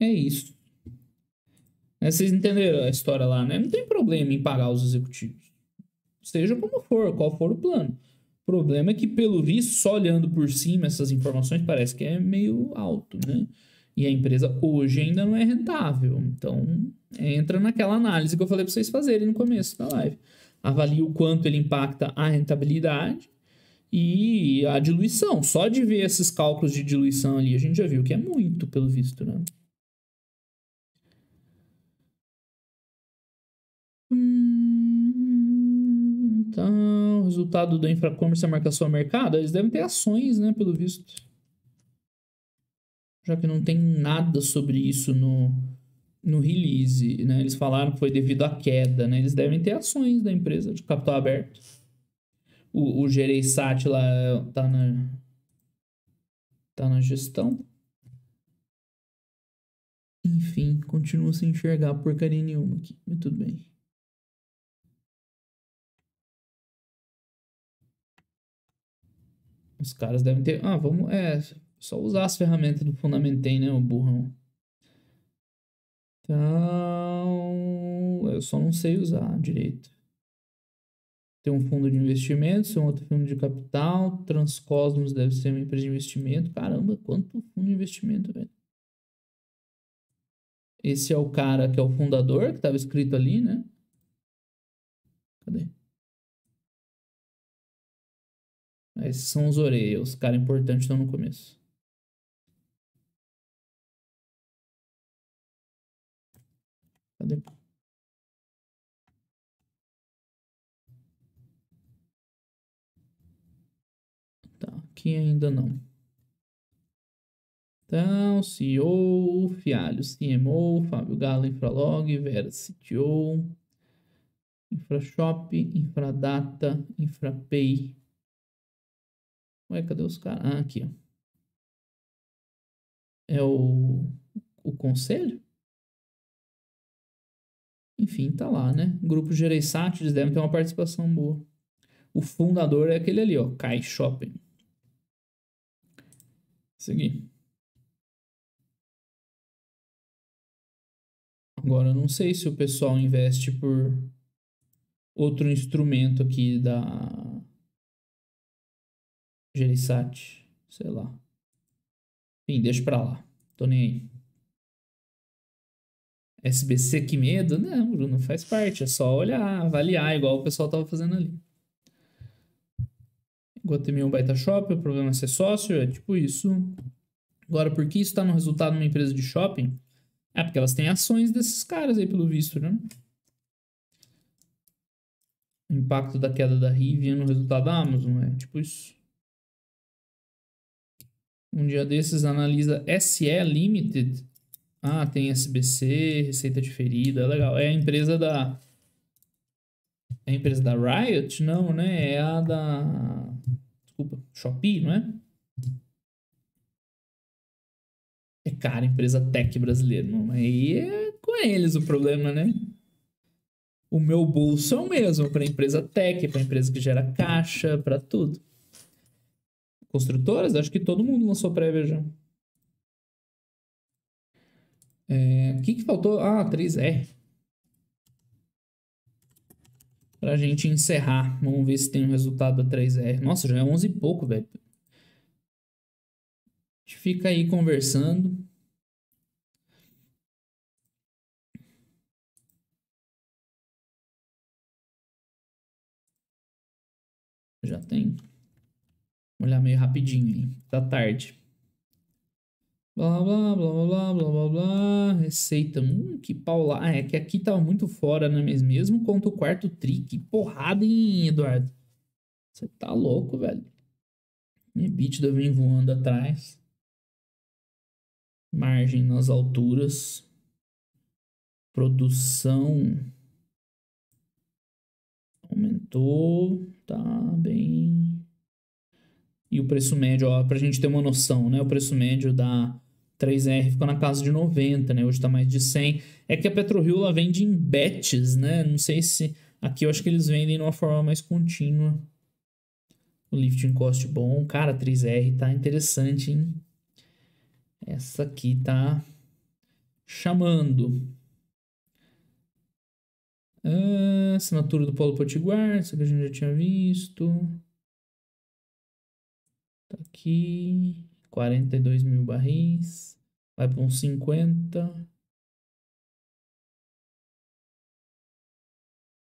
É isso. É, vocês entenderam a história lá, né? Não tem problema em pagar os executivos. Seja como for, qual for o plano. O problema é que, pelo visto, só olhando por cima essas informações, parece que é meio alto, né? E a empresa hoje ainda não é rentável. Então, entra naquela análise que eu falei para vocês fazerem no começo da live. Avalie o quanto ele impacta a rentabilidade e a diluição. Só de ver esses cálculos de diluição ali, a gente já viu que é muito, pelo visto, né? Então, resultado do Infracommerce é marcação ao mercado, eles devem ter ações, né, pelo visto. Já que não tem nada sobre isso no, no release, né? Eles falaram que foi devido à queda, né? Eles devem ter ações da empresa de capital aberto. O, o Gereissat lá tá na tá na gestão. Enfim, continuo sem enxergar porcaria nenhuma aqui, mas tudo bem. Os caras devem ter. Ah, vamos. É. Só usar as ferramentas do Fundamentem, né, o burrão. Então. Eu só não sei usar direito. Tem um fundo de investimentos, tem um outro fundo de capital. Transcosmos deve ser uma empresa de investimento. Caramba, quanto fundo de investimento, velho. Esse é o cara que é o fundador, que estava escrito ali, né? Cadê? Esses são os orelhas, os caras importantes estão no começo. Cadê? Tá, aqui ainda não. Então, CEO, Fialho, CMO, Fábio Galo, Infralog, Vera, CTO, InfraShop, Infradata, InfraPay, Ué, cadê os caras? Ah, aqui, ó. É o, o conselho? Enfim, tá lá, né? Grupo Gereissat, eles devem ter uma participação boa. O fundador é aquele ali, ó, Kai Shopping. Seguir. Agora, eu não sei se o pessoal investe por outro instrumento aqui da Gereissat, sei lá. Enfim, deixa pra lá. Tô nem aí. SBC, que medo? Não, Bruno, faz parte. É só olhar, avaliar, igual o pessoal tava fazendo ali. Guatemi é um baita shopping, o problema é ser sócio, é tipo isso. Agora, por que isso está no resultado de uma empresa de shopping? É porque elas têm ações desses caras aí, pelo visto, né? O impacto da queda da Rivian no resultado da Amazon, é tipo isso. Um dia desses analisa SE Limited. Ah, tem SBC, receita diferida, é legal. É a empresa da. É a empresa da Riot? Não, né? É a da. Desculpa, Shopee, não é? É cara, empresa tech brasileira. Não, aí é com eles o problema, né? O meu bolso é o mesmo para empresa tech, para empresa que gera caixa, para tudo. Construtoras, acho que todo mundo lançou prévia já. É, o que, que faltou? Ah, 3R. Pra gente encerrar. Vamos ver se tem um resultado da 3R. Nossa, já é 11 e pouco, velho gente fica aí conversando. Já tem. Olhar meio rapidinho aí. Tá tarde. Blá, blá, blá, blá, blá, blá, blá. Receita. Hum, que pau lá. Ah, é que aqui tava muito fora, né? Mesmo, quanto o quarto tri. Que porrada, hein, Eduardo? Você tá louco, velho. EBITDA vem voando atrás margem nas alturas, produção aumentou, tá bem. E o preço médio, ó, pra gente ter uma noção, né? O preço médio da 3R ficou na casa de 90, né? Hoje tá mais de 100. É que a PetroRio ela vende em batches, né? Não sei se aqui eu acho que eles vendem de uma forma mais contínua. O lifting cost bom, cara, 3R tá interessante, hein? Essa aqui tá chamando. Ah, assinatura do Paulo Potiguar, essa que a gente já tinha visto. Tá aqui. 42 mil barris. Vai para uns 50.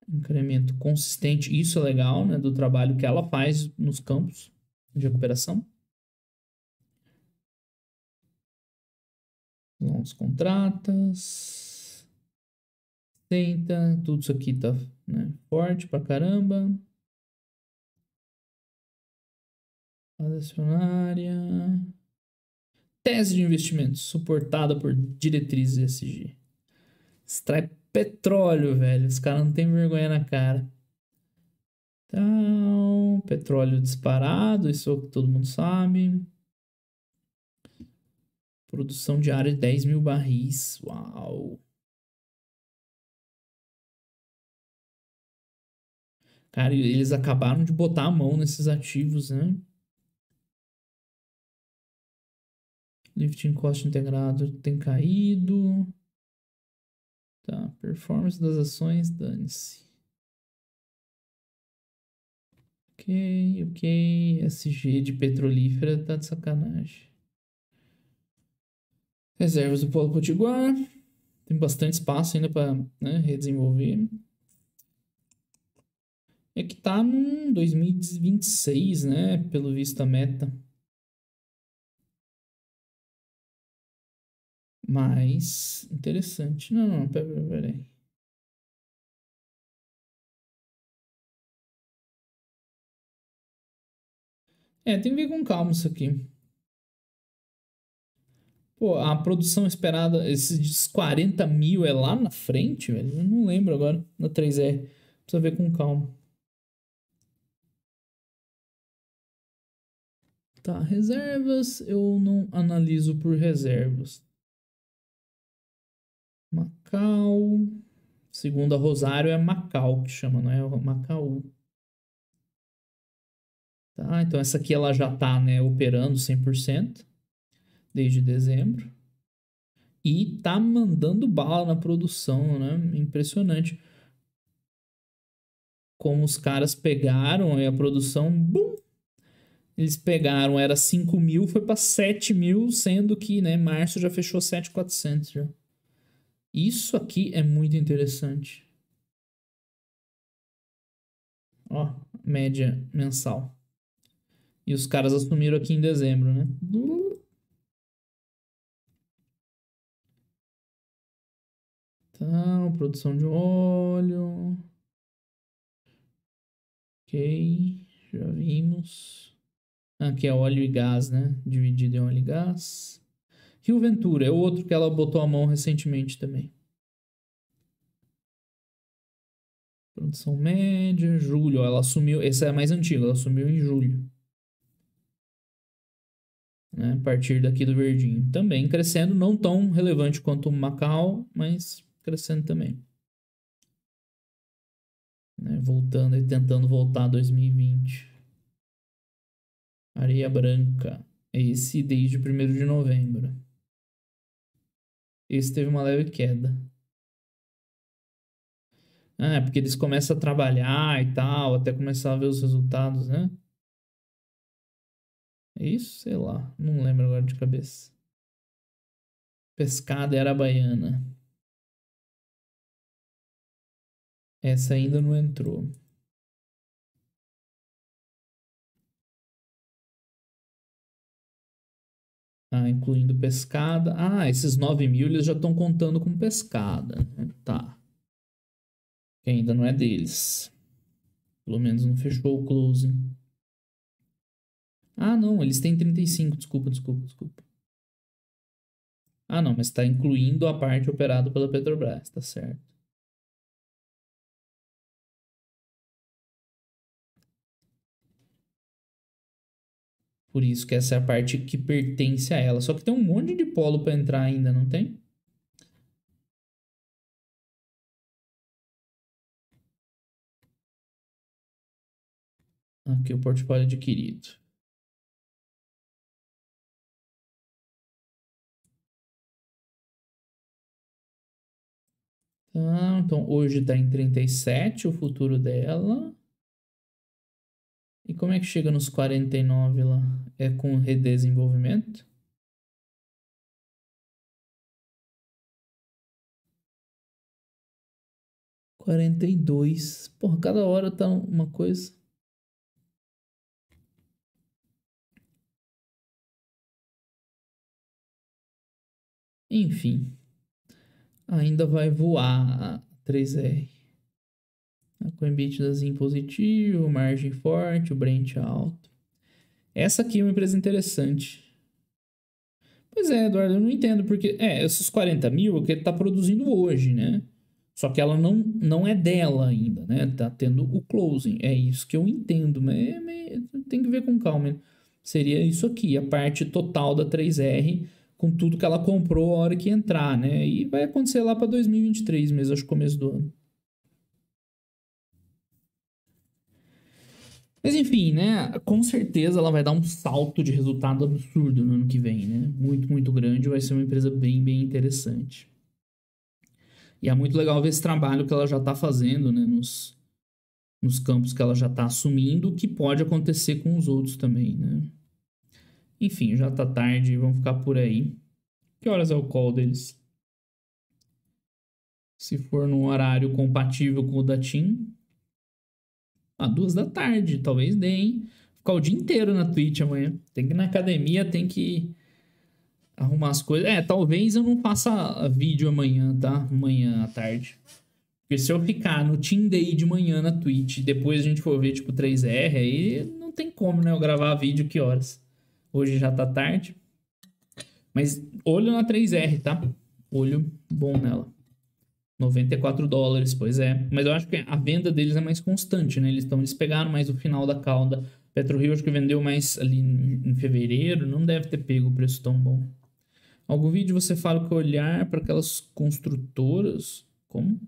Incremento consistente. Isso é legal, né? Do trabalho que ela faz nos campos de recuperação. Vamos contratas. Tenta. Tudo isso aqui tá né, forte pra caramba. Acionária. Tese de investimento suportada por diretrizes ESG. Extrai petróleo, velho. Os caras não tem vergonha na cara. Então, petróleo disparado, isso é o que todo mundo sabe. Produção diária de 10 mil barris. Uau! Cara, eles acabaram de botar a mão nesses ativos, né? Lifting cost integrado tem caído. Tá, performance das ações, dane-se. Ok, ok. SG de petrolífera tá de sacanagem. Reservas do Polo Potiguar. Tem bastante espaço ainda para né, redesenvolver. É que tá no 2026, né? Pelo visto a meta. Mas interessante. Não, não, pera, pera, pera aí. É, tem que ver com calma isso aqui. Pô, a produção esperada, esses 40 mil é lá na frente, velho? Eu não lembro agora, na 3R. Precisa ver com calma. Tá, reservas, eu não analiso por reservas. Macau. Segundo a Rosário, é Macau que chama, não é Macau. Tá, então essa aqui ela já tá, né, operando 100% desde dezembro. E tá mandando bala na produção, né? Impressionante. Como os caras pegaram e a produção, bum, eles pegaram, era 5 mil, foi para 7 mil, sendo que, né, março já fechou 7,400 já. Isso aqui é muito interessante. Ó, média mensal. E os caras assumiram aqui em dezembro, né? Tá, produção de óleo. Ok, já vimos. Aqui é óleo e gás, né? Dividido em óleo e gás. Rio Ventura é outro que ela botou a mão recentemente também. Produção média, julho. Ela assumiu. Esse é mais antigo, ela assumiu em julho. Né, a partir daqui do verdinho. Também crescendo, não tão relevante quanto Macau, mas crescendo também. Né, voltando e tentando voltar a 2020. Areia Branca. Esse desde 1 de novembro. Esse teve uma leve queda. É porque eles começam a trabalhar e tal, até começar a ver os resultados, né? É isso? Sei lá. Não lembro agora de cabeça. Pescada era baiana. Essa ainda não entrou. Ah, incluindo pescada. Ah, esses 9 mil eles já estão contando com pescada. Né? Tá. Que ainda não é deles. Pelo menos não fechou o closing. Ah, não, eles têm 35. Desculpa, desculpa, desculpa. Ah, não, mas está incluindo a parte operada pela Petrobras, tá certo. Por isso que essa é a parte que pertence a ela. Só que tem um monte de polo para entrar ainda, não tem? Aqui o portfólio adquirido. Ah, então hoje está em 37 o futuro dela. E como é que chega nos 49 lá? É com redesenvolvimento? Quarenta e dois. Porra, cada hora tá uma coisa. Enfim. Ainda vai voar a 3R. Com EBITDAzinho positivo, margem forte, o Brent alto. Essa aqui é uma empresa interessante. Pois é, Eduardo, eu não entendo porque... É, esses 40 mil é o que ele tá produzindo hoje, né? Só que ela não, não é dela ainda, né? Tá tendo o closing. É isso que eu entendo, mas, mas tem que ver com calma. Seria isso aqui, a parte total da 3R com tudo que ela comprou a hora que entrar, né? E vai acontecer lá para 2023 mesmo, acho que começo do ano. Mas enfim, né? Com certeza ela vai dar um salto de resultado absurdo no ano que vem, né? Muito, muito grande. Vai ser uma empresa bem, bem interessante. E é muito legal ver esse trabalho que ela já está fazendo, né? Nos, nos campos que ela já está assumindo, que pode acontecer com os outros também, né? Enfim, já tá tarde, vamos ficar por aí. Que horas é o call deles? Se for num horário compatível com o da TIM, a duas da tarde, talvez dê, hein? Ficar o dia inteiro na Twitch amanhã. Tem que ir na academia, tem que arrumar as coisas. É, talvez eu não faça vídeo amanhã, tá? Amanhã à tarde. Porque se eu ficar no Team Day de manhã na Twitch depois a gente for ver, tipo, 3R, aí não tem como, né? Eu gravar vídeo que horas. Hoje já tá tarde. Mas olho na 3R, tá? Olho bom nela. 94 dólares, pois é. Mas eu acho que a venda deles é mais constante, né? Eles, então, eles pegaram mais o final da cauda. PetroRio acho que vendeu mais ali em fevereiro. Não deve ter pego o preço tão bom. Algum vídeo você fala que olhar para aquelas construtoras... Como?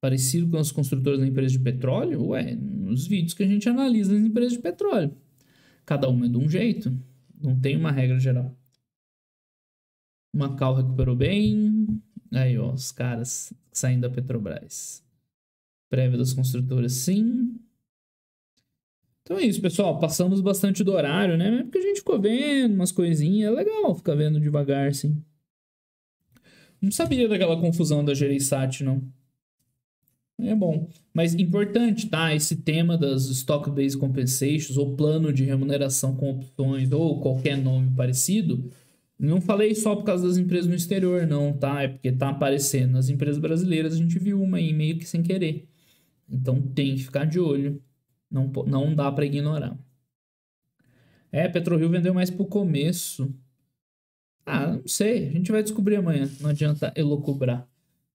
Parecido com as construtoras da empresa de petróleo? Ué, nos vídeos que a gente analisa nas empresas de petróleo. Cada uma é de um jeito. Não tem uma regra geral. Macau recuperou bem. Aí, ó, os caras saindo da Petrobras. Prévia das construtoras, sim. Então é isso, pessoal. Passamos bastante do horário, né? É porque a gente ficou vendo umas coisinhas. É legal ficar vendo devagar, sim. Não sabia daquela confusão da Gereissat, não. é bom. Mas importante, tá? Esse tema das stock-based compensations, ou plano de remuneração com opções, ou qualquer nome parecido, não falei só por causa das empresas no exterior, não, tá? É porque tá aparecendo. Nas empresas brasileiras a gente viu uma aí meio que sem querer. Então tem que ficar de olho. Não, não dá para ignorar. É, PetroRio vendeu mais pro começo. Ah, não sei. A gente vai descobrir amanhã. Não adianta elocubrar.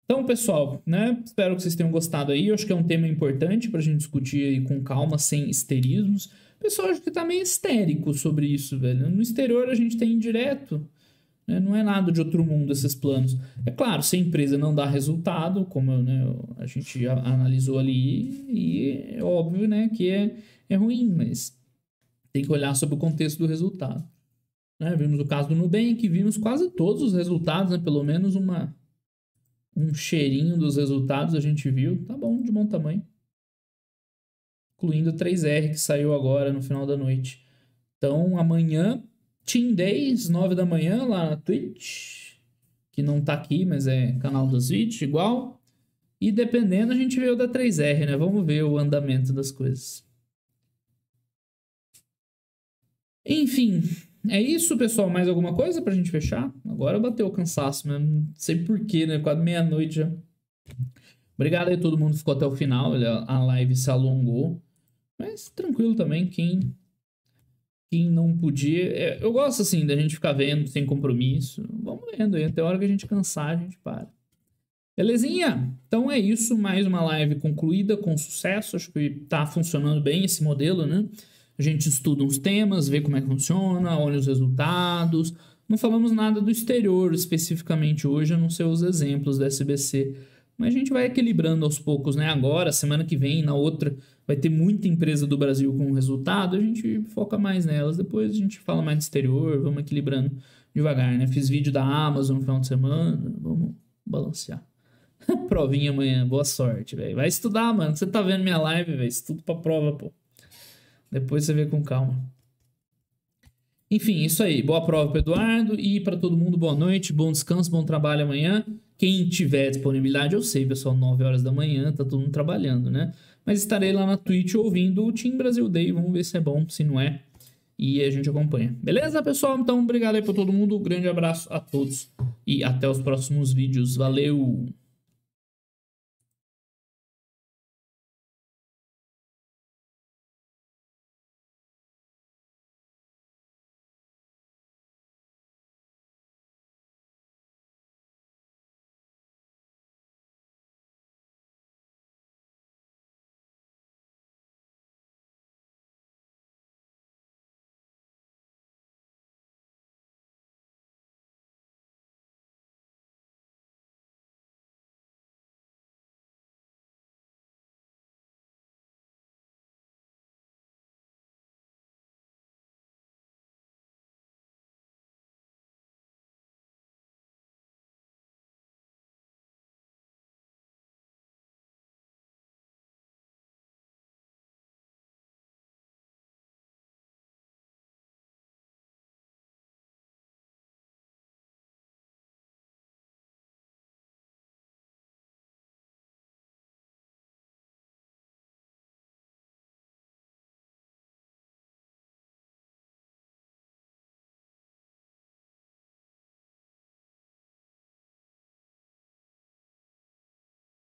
Então, pessoal, né? Espero que vocês tenham gostado aí. Eu acho que é um tema importante pra gente discutir aí com calma, sem histerismos. O pessoal acho que tá meio histérico sobre isso, velho. No exterior a gente tem indireto. Né? Não é nada de outro mundo esses planos. É claro, se a empresa não dá resultado, como né, a gente analisou ali, e é óbvio né, que é, é ruim, mas tem que olhar sobre o contexto do resultado. Né? Vimos o caso do Nubank, vimos quase todos os resultados, né? pelo menos uma, um cheirinho dos resultados a gente viu. Tá bom, de bom tamanho. Incluindo o 3R que saiu agora no final da noite. Então, amanhã Team Days, 9 da manhã, lá na Twitch. Que não tá aqui, mas é canal do Switch, igual. E dependendo, a gente vê o da 3R, né? Vamos ver o andamento das coisas. Enfim, é isso, pessoal. Mais alguma coisa pra gente fechar? Agora bateu o cansaço, mas não sei porquê, né? Quase meia-noite já. Obrigado aí todo mundo que ficou até o final. A live se alongou. Mas tranquilo também. Quem quem não podia. É, eu gosto assim da gente ficar vendo sem compromisso. Vamos vendo aí, até a hora que a gente cansar, a gente para. Belezinha? Então é isso, mais uma live concluída com sucesso. Acho que tá funcionando bem esse modelo, né? A gente estuda uns temas, vê como é que funciona, olha os resultados. Não falamos nada do exterior especificamente hoje, a não ser os exemplos da SBC. Mas a gente vai equilibrando aos poucos, né? Agora, semana que vem, na outra, vai ter muita empresa do Brasil com resultado, a gente foca mais nelas. Depois a gente fala mais do exterior, vamos equilibrando devagar, né? Fiz vídeo da Amazon no final de semana, vamos balancear. Provinha amanhã, boa sorte, velho. Vai estudar, mano. Você tá vendo minha live, velho? Estudo pra prova, pô. Depois você vê com calma. Enfim, isso aí. Boa prova pro Eduardo e para todo mundo, boa noite, bom descanso, bom trabalho amanhã. Quem tiver disponibilidade, eu sei, pessoal, 9 horas da manhã, tá todo mundo trabalhando, né? Mas estarei lá na Twitch ouvindo o Team Brasil Day. Vamos ver se é bom, se não é. E a gente acompanha. Beleza, pessoal? Então, obrigado aí pra todo mundo. Grande abraço a todos. E até os próximos vídeos. Valeu!